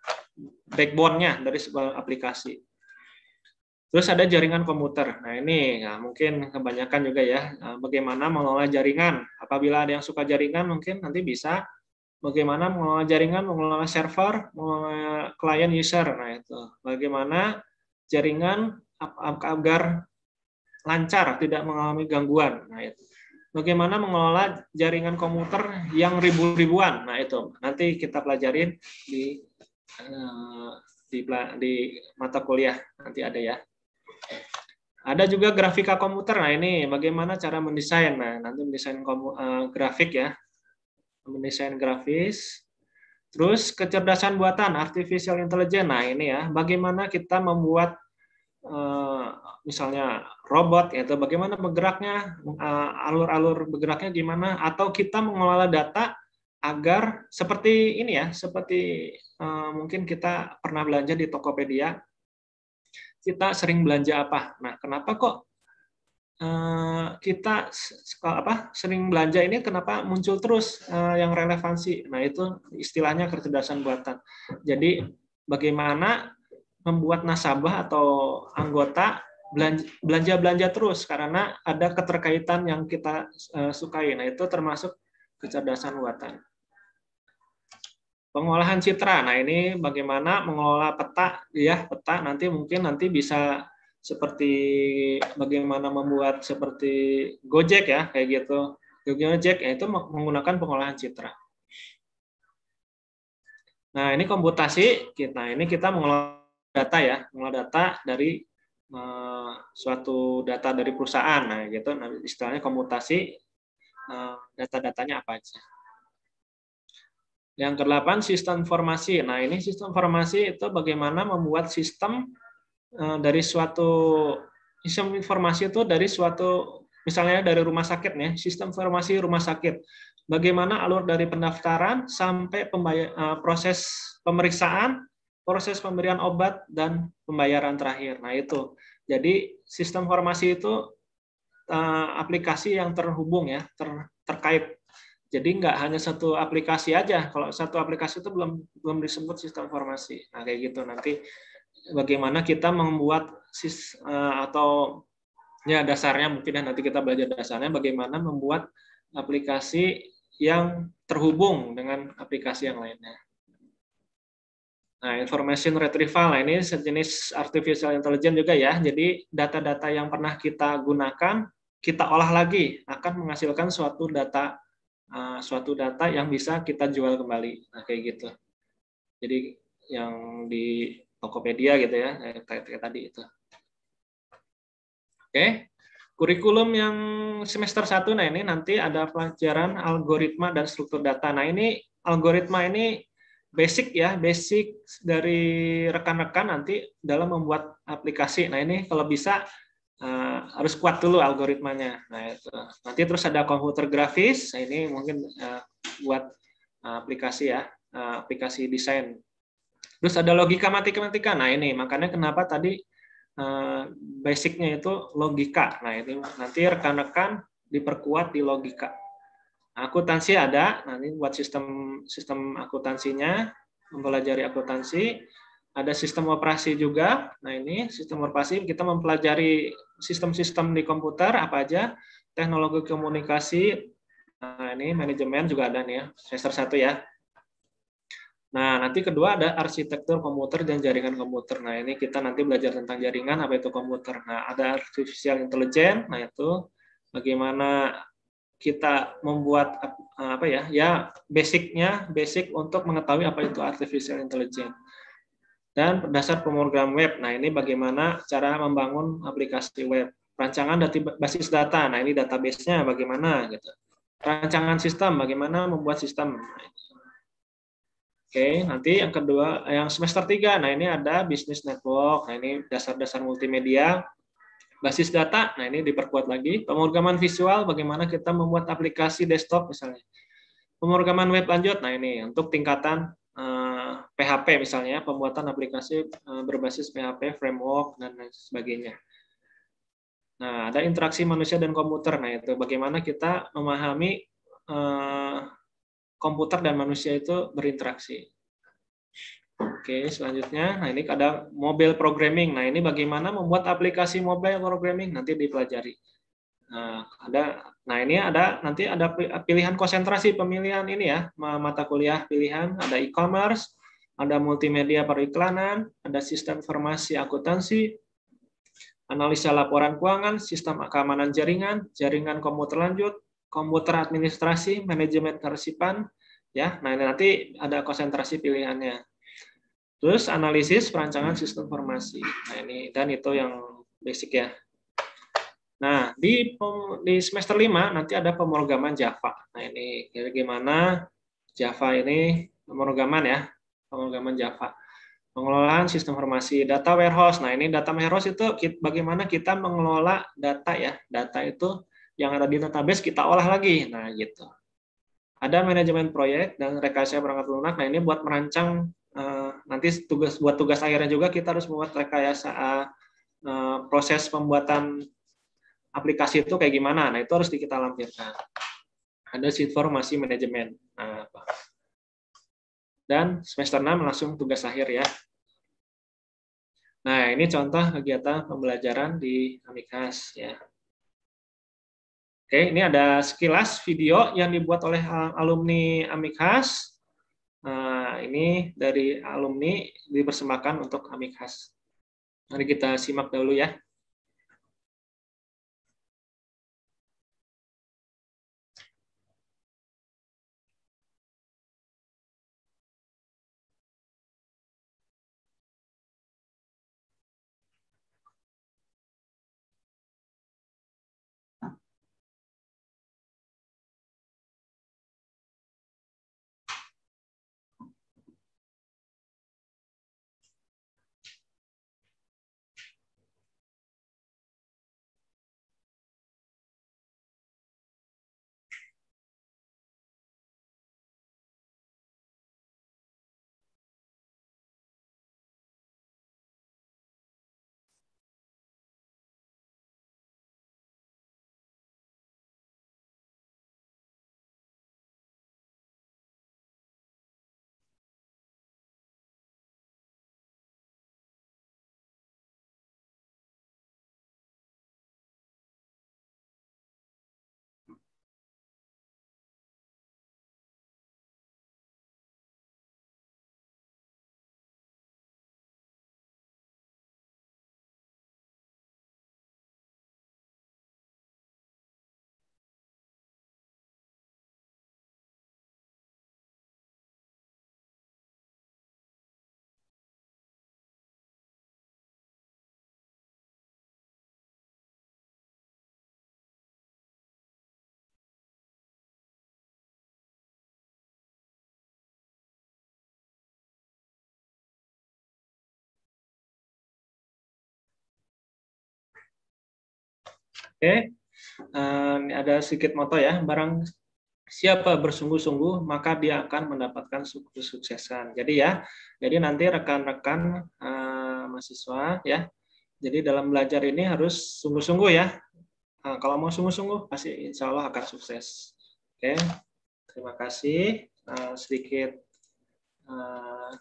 backbone-nya dari sebuah aplikasi. Terus ada jaringan komputer. Nah, ini nah, mungkin kebanyakan juga ya nah, bagaimana mengelola jaringan. Apabila ada yang suka jaringan mungkin nanti bisa bagaimana mengelola jaringan, mengelola server, mengelola klien user. Nah, itu. Bagaimana jaringan agar lancar, tidak mengalami gangguan. Nah, itu. Bagaimana mengelola jaringan komputer yang ribu-ribuan? Nah, itu nanti kita pelajarin di eh, di, di mata kuliah nanti ada ya. Ada juga grafika komputer. Nah, ini bagaimana cara mendesain. Nah, nanti mendesain komu, uh, grafik ya. Mendesain grafis. Terus kecerdasan buatan, artificial intelligence. Nah, ini ya, bagaimana kita membuat misalnya robot yaitu bagaimana bergeraknya eh, alur-alur bergeraknya gimana atau kita mengelola data agar seperti ini ya seperti eh, mungkin kita pernah belanja di Tokopedia kita sering belanja apa? Nah kenapa kok eh, kita apa sering belanja ini kenapa muncul terus eh, yang relevansi? Nah itu istilahnya kecerdasan buatan. Jadi bagaimana membuat nasabah atau anggota belanja-belanja terus karena ada keterkaitan yang kita eh, sukai. Nah, itu termasuk kecerdasan buatan. Pengolahan citra. Nah, ini bagaimana mengelola peta ya, peta nanti mungkin nanti bisa seperti bagaimana membuat seperti Gojek ya, kayak gitu. Gojek ya itu menggunakan pengolahan citra. Nah, ini komputasi kita. Ini kita mengelola data ya, mengelola data dari eh, suatu data dari perusahaan. Nah, gitu. Nah, istilahnya komputasi eh, data-datanya apa aja. Yang kedelapan sistem informasi. Nah, ini sistem informasi itu bagaimana membuat sistem eh, dari suatu sistem informasi itu dari suatu misalnya dari rumah sakit nih, sistem informasi rumah sakit. Bagaimana alur dari pendaftaran sampai proses pemeriksaan, proses pemberian obat dan pembayaran terakhir. Nah, itu. Jadi sistem informasi itu eh, aplikasi yang terhubung ya, ter- terkait. Jadi nggak hanya satu aplikasi aja. Kalau satu aplikasi itu belum belum disebut sistem informasi. Nah, kayak gitu. Nanti bagaimana kita membuat sis, eh, atau ya dasarnya mungkin ya, nanti kita belajar dasarnya bagaimana membuat aplikasi yang terhubung dengan aplikasi yang lainnya. Nah, information retrieval, nah ini sejenis artificial intelligence juga ya. Jadi data-data yang pernah kita gunakan, kita olah lagi, akan menghasilkan suatu data uh, suatu data yang bisa kita jual kembali. Nah, kayak gitu. Jadi yang di Tokopedia gitu ya, kayak, kayak tadi itu. Oke. Kurikulum yang semester 1 nah ini nanti ada pelajaran algoritma dan struktur data. Nah, ini algoritma ini basic ya, basic dari rekan-rekan nanti dalam membuat aplikasi. Nah, ini kalau bisa uh, harus kuat dulu algoritmanya. Nah, itu. Nanti terus ada komputer grafis. Nah, ini mungkin uh, buat uh, aplikasi ya, uh, aplikasi desain. Terus ada logika matematika. Nah, ini makanya kenapa tadi uh, basicnya itu logika. Nah, ini nanti rekan-rekan diperkuat di logika. Akuntansi ada, nanti buat sistem sistem akuntansinya, mempelajari akuntansi. Ada sistem operasi juga. Nah ini sistem operasi kita mempelajari sistem-sistem di komputer apa aja, teknologi komunikasi. Nah ini manajemen juga ada nih ya, semester 1 ya. Nah nanti kedua ada arsitektur komputer dan jaringan komputer. Nah ini kita nanti belajar tentang jaringan apa itu komputer. Nah ada artificial intelligence. Nah itu bagaimana kita membuat apa ya ya basicnya basic untuk mengetahui apa itu artificial intelligence. Dan berdasar pemrogram web nah ini bagaimana cara membangun aplikasi web. Rancangan data basis data nah ini database-nya bagaimana gitu. Rancangan sistem bagaimana membuat sistem. Oke, nanti yang kedua, yang semester 3, nah ini ada bisnis network, nah ini dasar-dasar multimedia, basis data, nah ini diperkuat lagi. Pemrograman visual, bagaimana kita membuat aplikasi desktop misalnya. Pemrograman web lanjut, nah ini untuk tingkatan eh, PHP misalnya, pembuatan aplikasi eh, berbasis PHP, framework, dan lain sebagainya. Nah, ada interaksi manusia dan komputer, nah itu bagaimana kita memahami eh, komputer dan manusia itu berinteraksi. Oke, selanjutnya, nah ini ada mobile programming. Nah ini bagaimana membuat aplikasi mobile programming nanti dipelajari. Nah, ada, nah ini ada nanti ada pilihan konsentrasi pemilihan ini ya mata kuliah pilihan. Ada e-commerce, ada multimedia periklanan, ada sistem informasi akuntansi, analisa laporan keuangan, sistem keamanan jaringan, jaringan komputer lanjut, komputer administrasi, manajemen kearsipan, ya. Nah ini nanti ada konsentrasi pilihannya. Terus analisis perancangan sistem informasi. Nah ini dan itu yang basic ya. Nah di di semester 5 nanti ada pemrograman Java. Nah ini bagaimana Java ini pemrograman ya, pemrograman Java. Pengelolaan sistem informasi data warehouse. Nah, ini data warehouse itu bagaimana kita mengelola data ya. Data itu yang ada di database kita olah lagi. Nah, gitu. Ada manajemen proyek dan rekayasa perangkat lunak. Nah, ini buat merancang nanti tugas buat tugas akhirnya juga kita harus membuat rekayasa uh, proses pembuatan aplikasi itu kayak gimana. Nah, itu harus kita lampirkan. Ada informasi manajemen. Nah, dan semester 6 langsung tugas akhir ya. Nah, ini contoh kegiatan pembelajaran di Amikas ya. Oke, ini ada sekilas video yang dibuat oleh alumni Amikas. Nah, ini dari alumni dipersembahkan untuk Amikas. Mari kita simak dulu ya. Oke, ini ada sedikit moto ya. Barang siapa bersungguh-sungguh, maka dia akan mendapatkan kesuksesan. Jadi ya, jadi nanti rekan-rekan uh, mahasiswa ya, jadi dalam belajar ini harus sungguh-sungguh ya. Nah, kalau mau sungguh-sungguh, pasti insya Allah akan sukses. Oke, terima kasih. Uh, sedikit uh,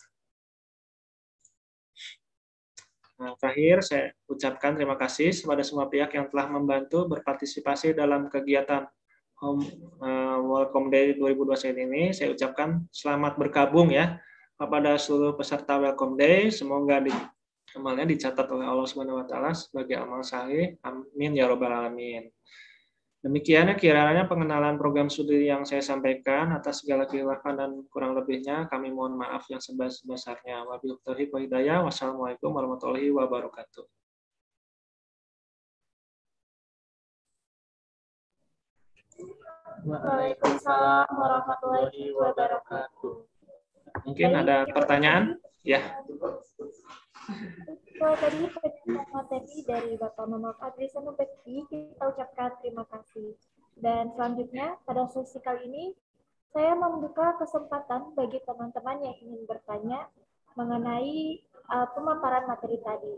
Nah, terakhir, saya ucapkan terima kasih kepada semua pihak yang telah membantu berpartisipasi dalam kegiatan Home uh, Welcome Day 2021 ini. Saya ucapkan selamat bergabung ya kepada seluruh peserta Welcome Day. Semoga di, amalnya dicatat oleh Allah taala sebagai amal sahih. Amin ya rabbal alamin. Demikian kiranya pengenalan program studi yang saya sampaikan atas segala kehilafan dan kurang lebihnya kami mohon maaf yang sebesar-besarnya. Wabillahi wa hidayah. Wassalamualaikum warahmatullahi wabarakatuh. Waalaikumsalam warahmatullahi wabarakatuh. Mungkin ada pertanyaan? Ya. Kalau tadi materi dari Bapak Muhammad Adri Sanubekti, kita ucapkan terima kasih. Dan selanjutnya, pada sesi kali ini, saya membuka kesempatan bagi teman-teman yang ingin bertanya mengenai uh, pemaparan materi tadi.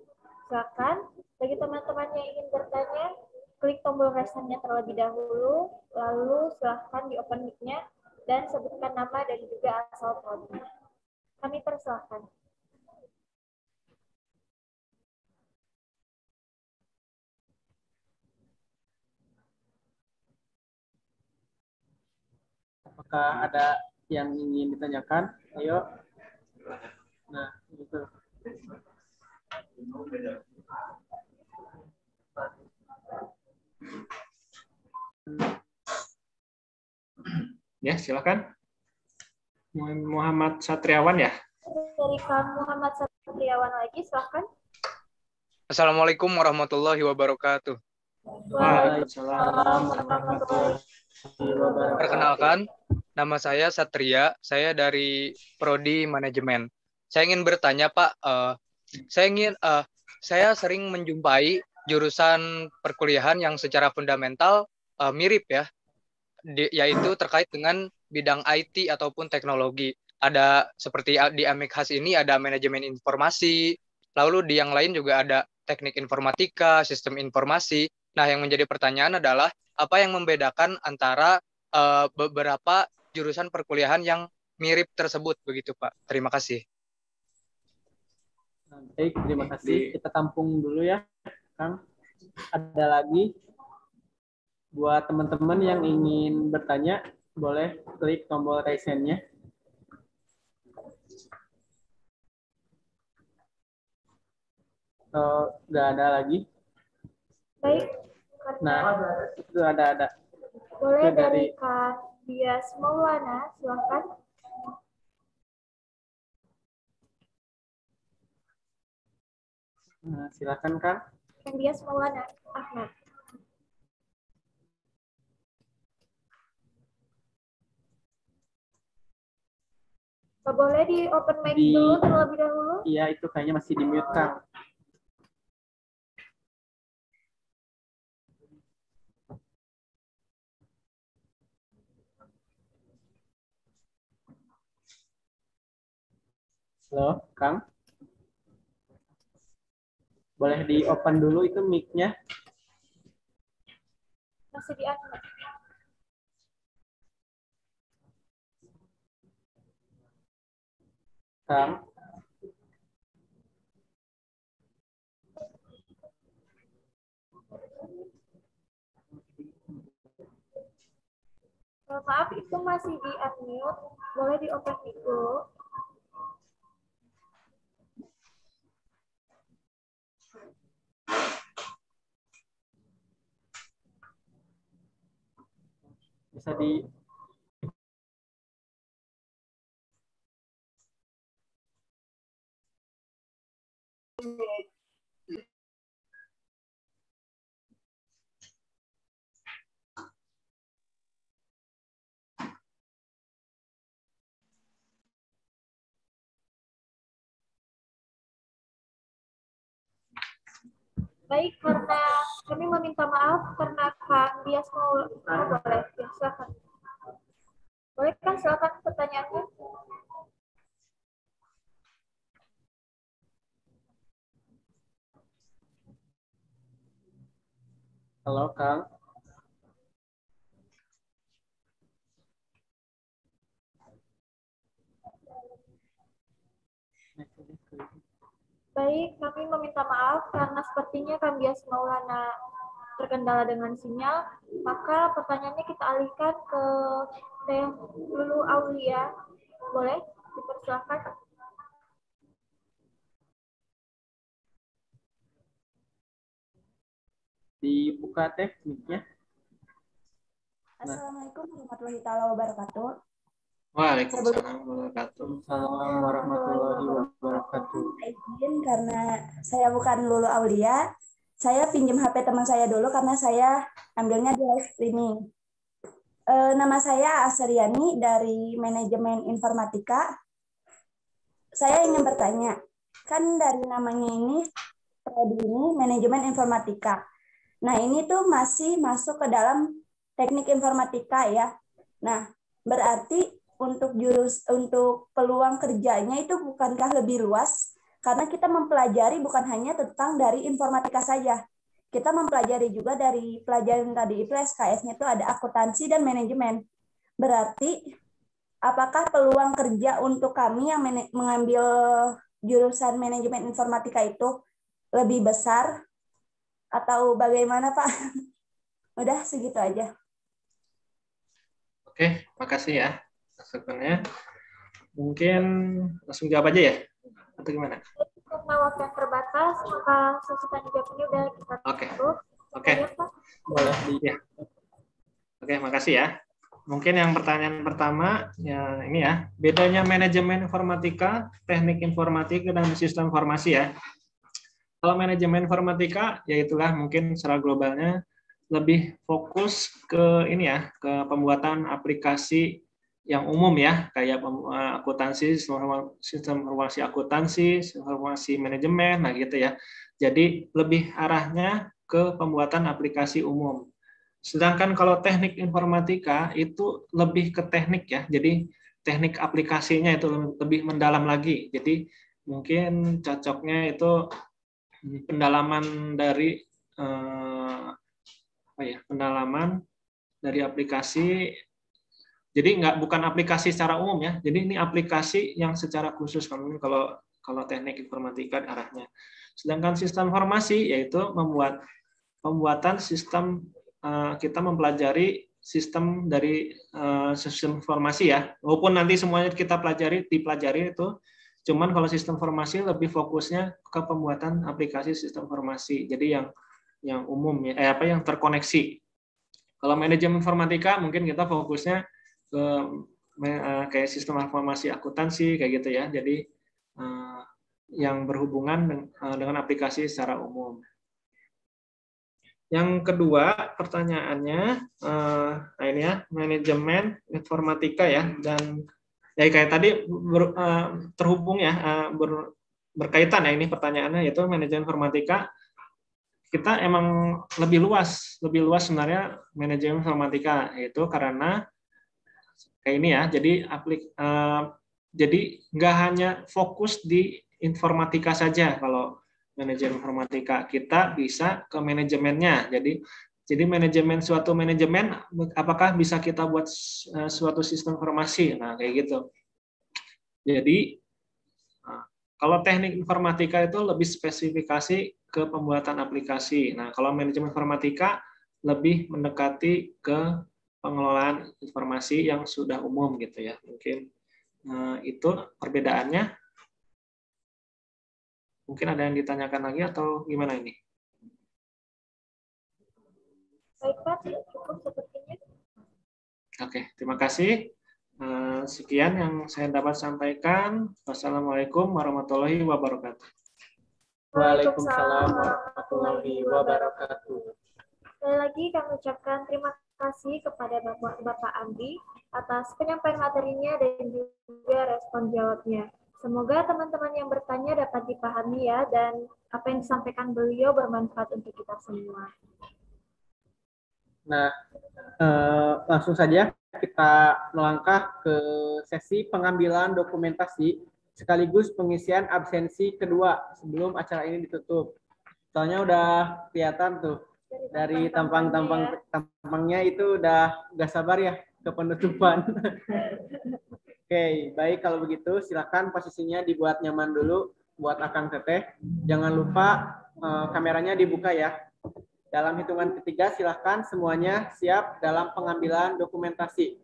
Silakan, bagi teman-teman yang ingin bertanya, klik tombol raise-nya terlebih dahulu, lalu silahkan di open mic-nya, dan sebutkan nama dan juga asal prodi. Kami persilahkan. Apakah ada yang ingin ditanyakan? Ayo. Nah, itu. Ya, silakan. Muhammad Satriawan ya. Dari kamu Muhammad Satriawan lagi, silakan. Assalamualaikum warahmatullahi wabarakatuh. Waalaikumsalam warahmatullahi Perkenalkan, nama saya Satria. Saya dari Prodi Manajemen. saya ingin bertanya Pak, uh, saya ingin uh, saya sering menjumpai jurusan perkuliahan yang secara fundamental uh, mirip ya, di, yaitu terkait dengan bidang IT ataupun teknologi. Ada seperti di Amikhas ini ada manajemen informasi, lalu di yang lain juga ada teknik informatika, sistem informasi. Nah, yang menjadi pertanyaan adalah apa yang membedakan antara uh, beberapa jurusan perkuliahan yang mirip tersebut begitu Pak. Terima kasih. Baik, terima kasih. Kita tampung dulu ya, Kang. Ada lagi buat teman-teman yang ingin bertanya, boleh klik tombol raise hand-nya. Oh, nggak ada lagi. Baik. Nah, itu ada ada. Boleh dari Kak Bias Maulana, silakan. Nah, silakan Kak. Kang Bias Maulana Ahmad. Boleh di open mic Di- dulu terlebih dahulu? Iya, itu kayaknya masih di mute Kak. Halo, Kang. Boleh di open dulu itu mic-nya. Masih di Ahmad. Kang. Eh, Maaf, itu masih di unmute. Boleh di open dulu. Bisa di Baik, karena kami meminta maaf karena Kang Bias mau oh, boleh, silakan. Boleh kan silakan pertanyaannya? Halo, Kang. Baik, kami meminta maaf karena sepertinya Kang Bias Maulana terkendala dengan sinyal, maka pertanyaannya kita alihkan ke Teh Lulu Aulia. Boleh dipersilakan? Dibuka teh mic-nya. Assalamualaikum warahmatullahi taala wabarakatuh. Waalaikumsalam warahmatullahi wabarakatuh. Assalamualaikum warahmatullahi wabarakatuh. Izin karena saya bukan Lulu Aulia, saya pinjam HP teman saya dulu karena saya ambilnya di live streaming. Eh, nama saya Asriani dari manajemen informatika. Saya ingin bertanya, kan dari namanya ini prodi ini manajemen informatika. Nah ini tuh masih masuk ke dalam teknik informatika ya. Nah berarti untuk jurus untuk peluang kerjanya itu bukankah lebih luas karena kita mempelajari bukan hanya tentang dari informatika saja. Kita mempelajari juga dari pelajaran tadi itu SKS-nya itu ada akuntansi dan manajemen. Berarti apakah peluang kerja untuk kami yang mengambil jurusan manajemen informatika itu lebih besar atau bagaimana Pak? Udah segitu aja. Oke, makasih ya masukannya. Mungkin langsung jawab aja ya? Atau gimana? Karena waktu yang terbatas, maka sesi tanya jawab ini udah kita Oke. tutup. Oke. Ya, Pak. Boleh. Ya. Oke, makasih ya. Mungkin yang pertanyaan pertama, ya ini ya, bedanya manajemen informatika, teknik informatika, dan sistem informasi ya. Kalau manajemen informatika, ya itulah mungkin secara globalnya lebih fokus ke ini ya, ke pembuatan aplikasi yang umum ya, kayak uh, akuntansi, sistem informasi akuntansi, sistem informasi manajemen, nah gitu ya. Jadi lebih arahnya ke pembuatan aplikasi umum. Sedangkan kalau teknik informatika itu lebih ke teknik ya. Jadi teknik aplikasinya itu lebih mendalam lagi. Jadi mungkin cocoknya itu pendalaman dari eh, apa ya pendalaman dari aplikasi. Jadi nggak bukan aplikasi secara umum ya. Jadi ini aplikasi yang secara khusus kalau kalau teknik informatika arahnya. Sedangkan sistem informasi yaitu membuat pembuatan sistem eh, kita mempelajari sistem dari eh, sistem informasi ya. Walaupun nanti semuanya kita pelajari dipelajari itu Cuman kalau sistem informasi lebih fokusnya ke pembuatan aplikasi sistem informasi. Jadi yang yang umum ya, eh, apa yang terkoneksi. Kalau manajemen informatika mungkin kita fokusnya ke eh, kayak sistem informasi akuntansi kayak gitu ya. Jadi eh, yang berhubungan eh, dengan aplikasi secara umum. Yang kedua pertanyaannya, nah ini ya manajemen informatika ya dan ya kayak tadi ber, uh, terhubung ya uh, ber, berkaitan ya ini pertanyaannya yaitu manajemen informatika. Kita emang lebih luas lebih luas sebenarnya manajemen informatika yaitu karena kayak ini ya jadi aplik uh, jadi nggak hanya fokus di informatika saja kalau manajemen informatika. Kita bisa ke manajemennya. Jadi jadi manajemen suatu manajemen apakah bisa kita buat eh, suatu sistem informasi? Nah, kayak gitu. Jadi nah, kalau teknik informatika itu lebih spesifikasi ke pembuatan aplikasi. Nah, kalau manajemen informatika lebih mendekati ke pengelolaan informasi yang sudah umum gitu ya. Mungkin nah, itu perbedaannya. Mungkin ada yang ditanyakan lagi atau gimana ini? Baik Pak, cukup sepertinya. Oke, terima kasih. Eh, sekian yang saya dapat sampaikan. Wassalamualaikum warahmatullahi wabarakatuh. Waalaikumsalam warahmatullahi wabarakatuh. Sekali lagi kami ucapkan terima kasih kepada Bapak, Bapak Andi atas penyampaian materinya dan juga respon jawabnya. Semoga teman-teman yang bertanya dapat dipahami ya dan apa yang disampaikan beliau bermanfaat untuk kita semua. Nah, eh, langsung saja kita melangkah ke sesi pengambilan dokumentasi sekaligus pengisian absensi kedua sebelum acara ini ditutup. Soalnya udah kelihatan tuh dari tampang-tampang tampangnya itu udah gak sabar ya ke penutupan. Oke, okay, baik kalau begitu silakan posisinya dibuat nyaman dulu buat Akang Teteh. Jangan lupa uh, kameranya dibuka ya. Dalam hitungan ketiga, silahkan semuanya siap dalam pengambilan dokumentasi.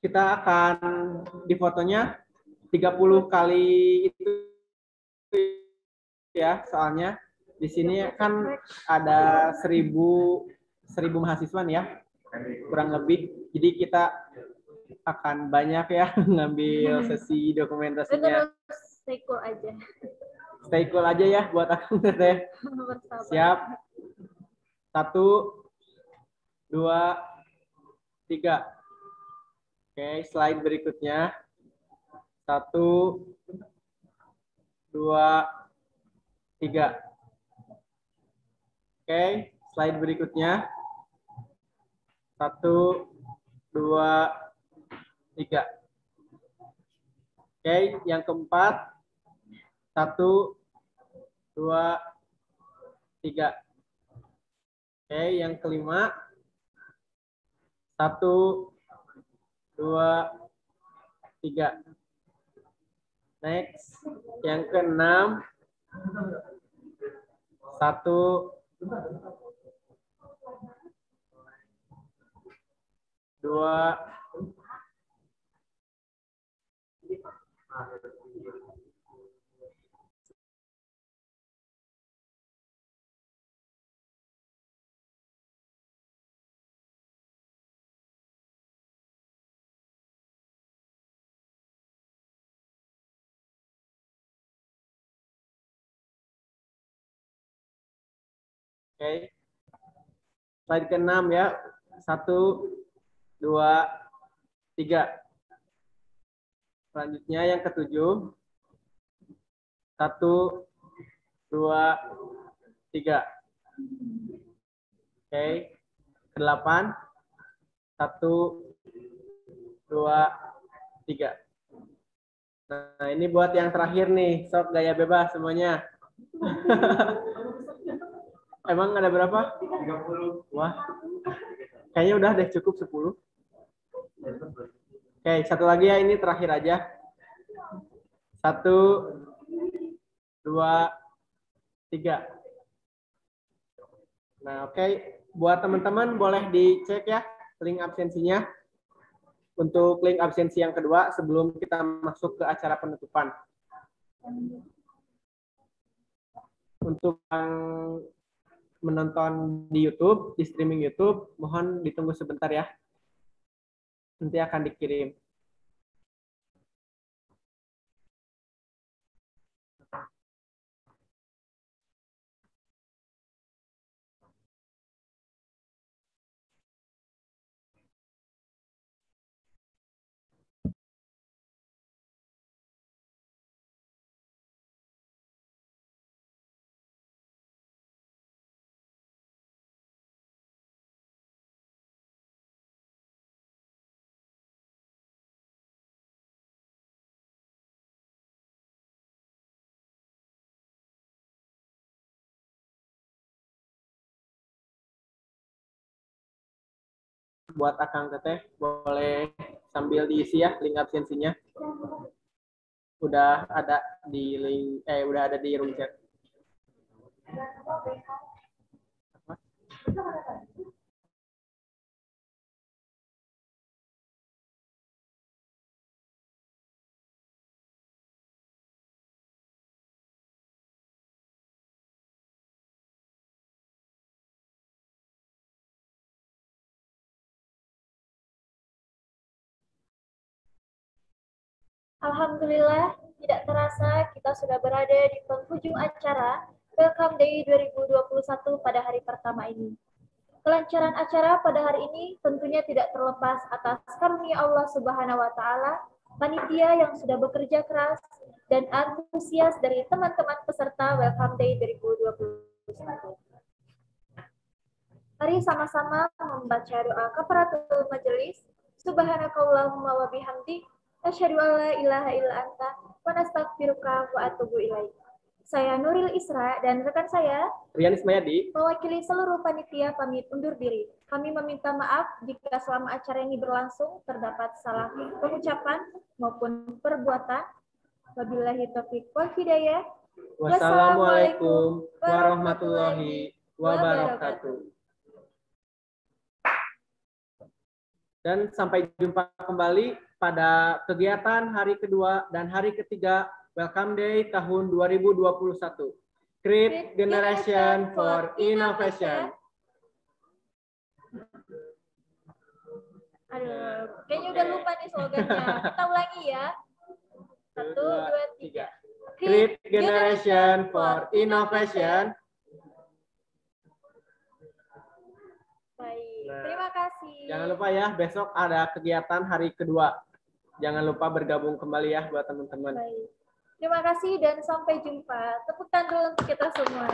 Kita akan di fotonya 30 kali itu ya, soalnya di sini kan ada 1000 seribu mahasiswa nih ya kurang lebih. Jadi kita akan banyak ya ngambil sesi dokumentasinya. Stay cool aja. Stay cool aja ya buat aku teh. Siap. Satu dua tiga. Oke slide berikutnya. Satu dua tiga. Oke slide berikutnya satu, dua, tiga. Oke, yang keempat. Satu, dua, tiga. Oke, yang kelima. Satu, dua, tiga. Next. Yang keenam. Satu, dua Oke. Okay. Slide ke-6 ya. Satu, dua, tiga. Selanjutnya yang ketujuh. Satu, dua, tiga. Oke. Kedelapan. Satu, dua, tiga. Nah, ini buat yang terakhir nih. Sok gaya bebas semuanya. Emang ada berapa? 30. Wah. Kayaknya udah deh cukup 10. Oke, satu lagi ya ini terakhir aja. Satu, dua, tiga. Nah, oke. Buat teman-teman boleh dicek ya link absensinya untuk link absensi yang kedua sebelum kita masuk ke acara penutupan. Untuk yang menonton di YouTube, di streaming YouTube, mohon ditunggu sebentar ya. Nanti akan dikirim. Buat akang teteh boleh sambil diisi ya link absensinya. Udah ada di link eh udah ada di room chat Alhamdulillah, tidak terasa kita sudah berada di penghujung acara Welcome Day 2021 pada hari pertama ini. Kelancaran acara pada hari ini tentunya tidak terlepas atas karunia Allah Subhanahu wa taala, panitia yang sudah bekerja keras dan antusias dari teman-teman peserta Welcome Day 2021. Mari sama-sama membaca doa kafaratul majelis. Subhanakallahumma wa bihamdik Asyhadu an la ilaha illa anta wa nastaghfiruka wa atubu ilaik. Saya Nuril Isra dan rekan saya Rian Ismayadi mewakili seluruh panitia pamit undur diri. Kami meminta maaf jika selama acara ini berlangsung terdapat salah pengucapan maupun perbuatan. Wabillahi taufiq wal hidayah. Wassalamualaikum warahmatullahi wabarakatuh. Dan sampai jumpa kembali pada kegiatan hari kedua dan hari ketiga Welcome Day tahun 2021. Create Generation for Innovation. Aduh, kayaknya udah lupa nih slogannya. Kita ulangi ya. Satu, dua, tiga. Create Generation for Innovation. Baik, terima kasih. Jangan lupa ya, besok ada kegiatan hari kedua. Jangan lupa bergabung kembali ya buat teman-teman. Terima kasih dan sampai jumpa. Tepuk tangan dulu untuk kita semua.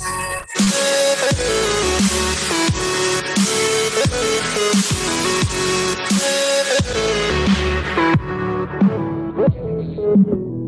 Thank you.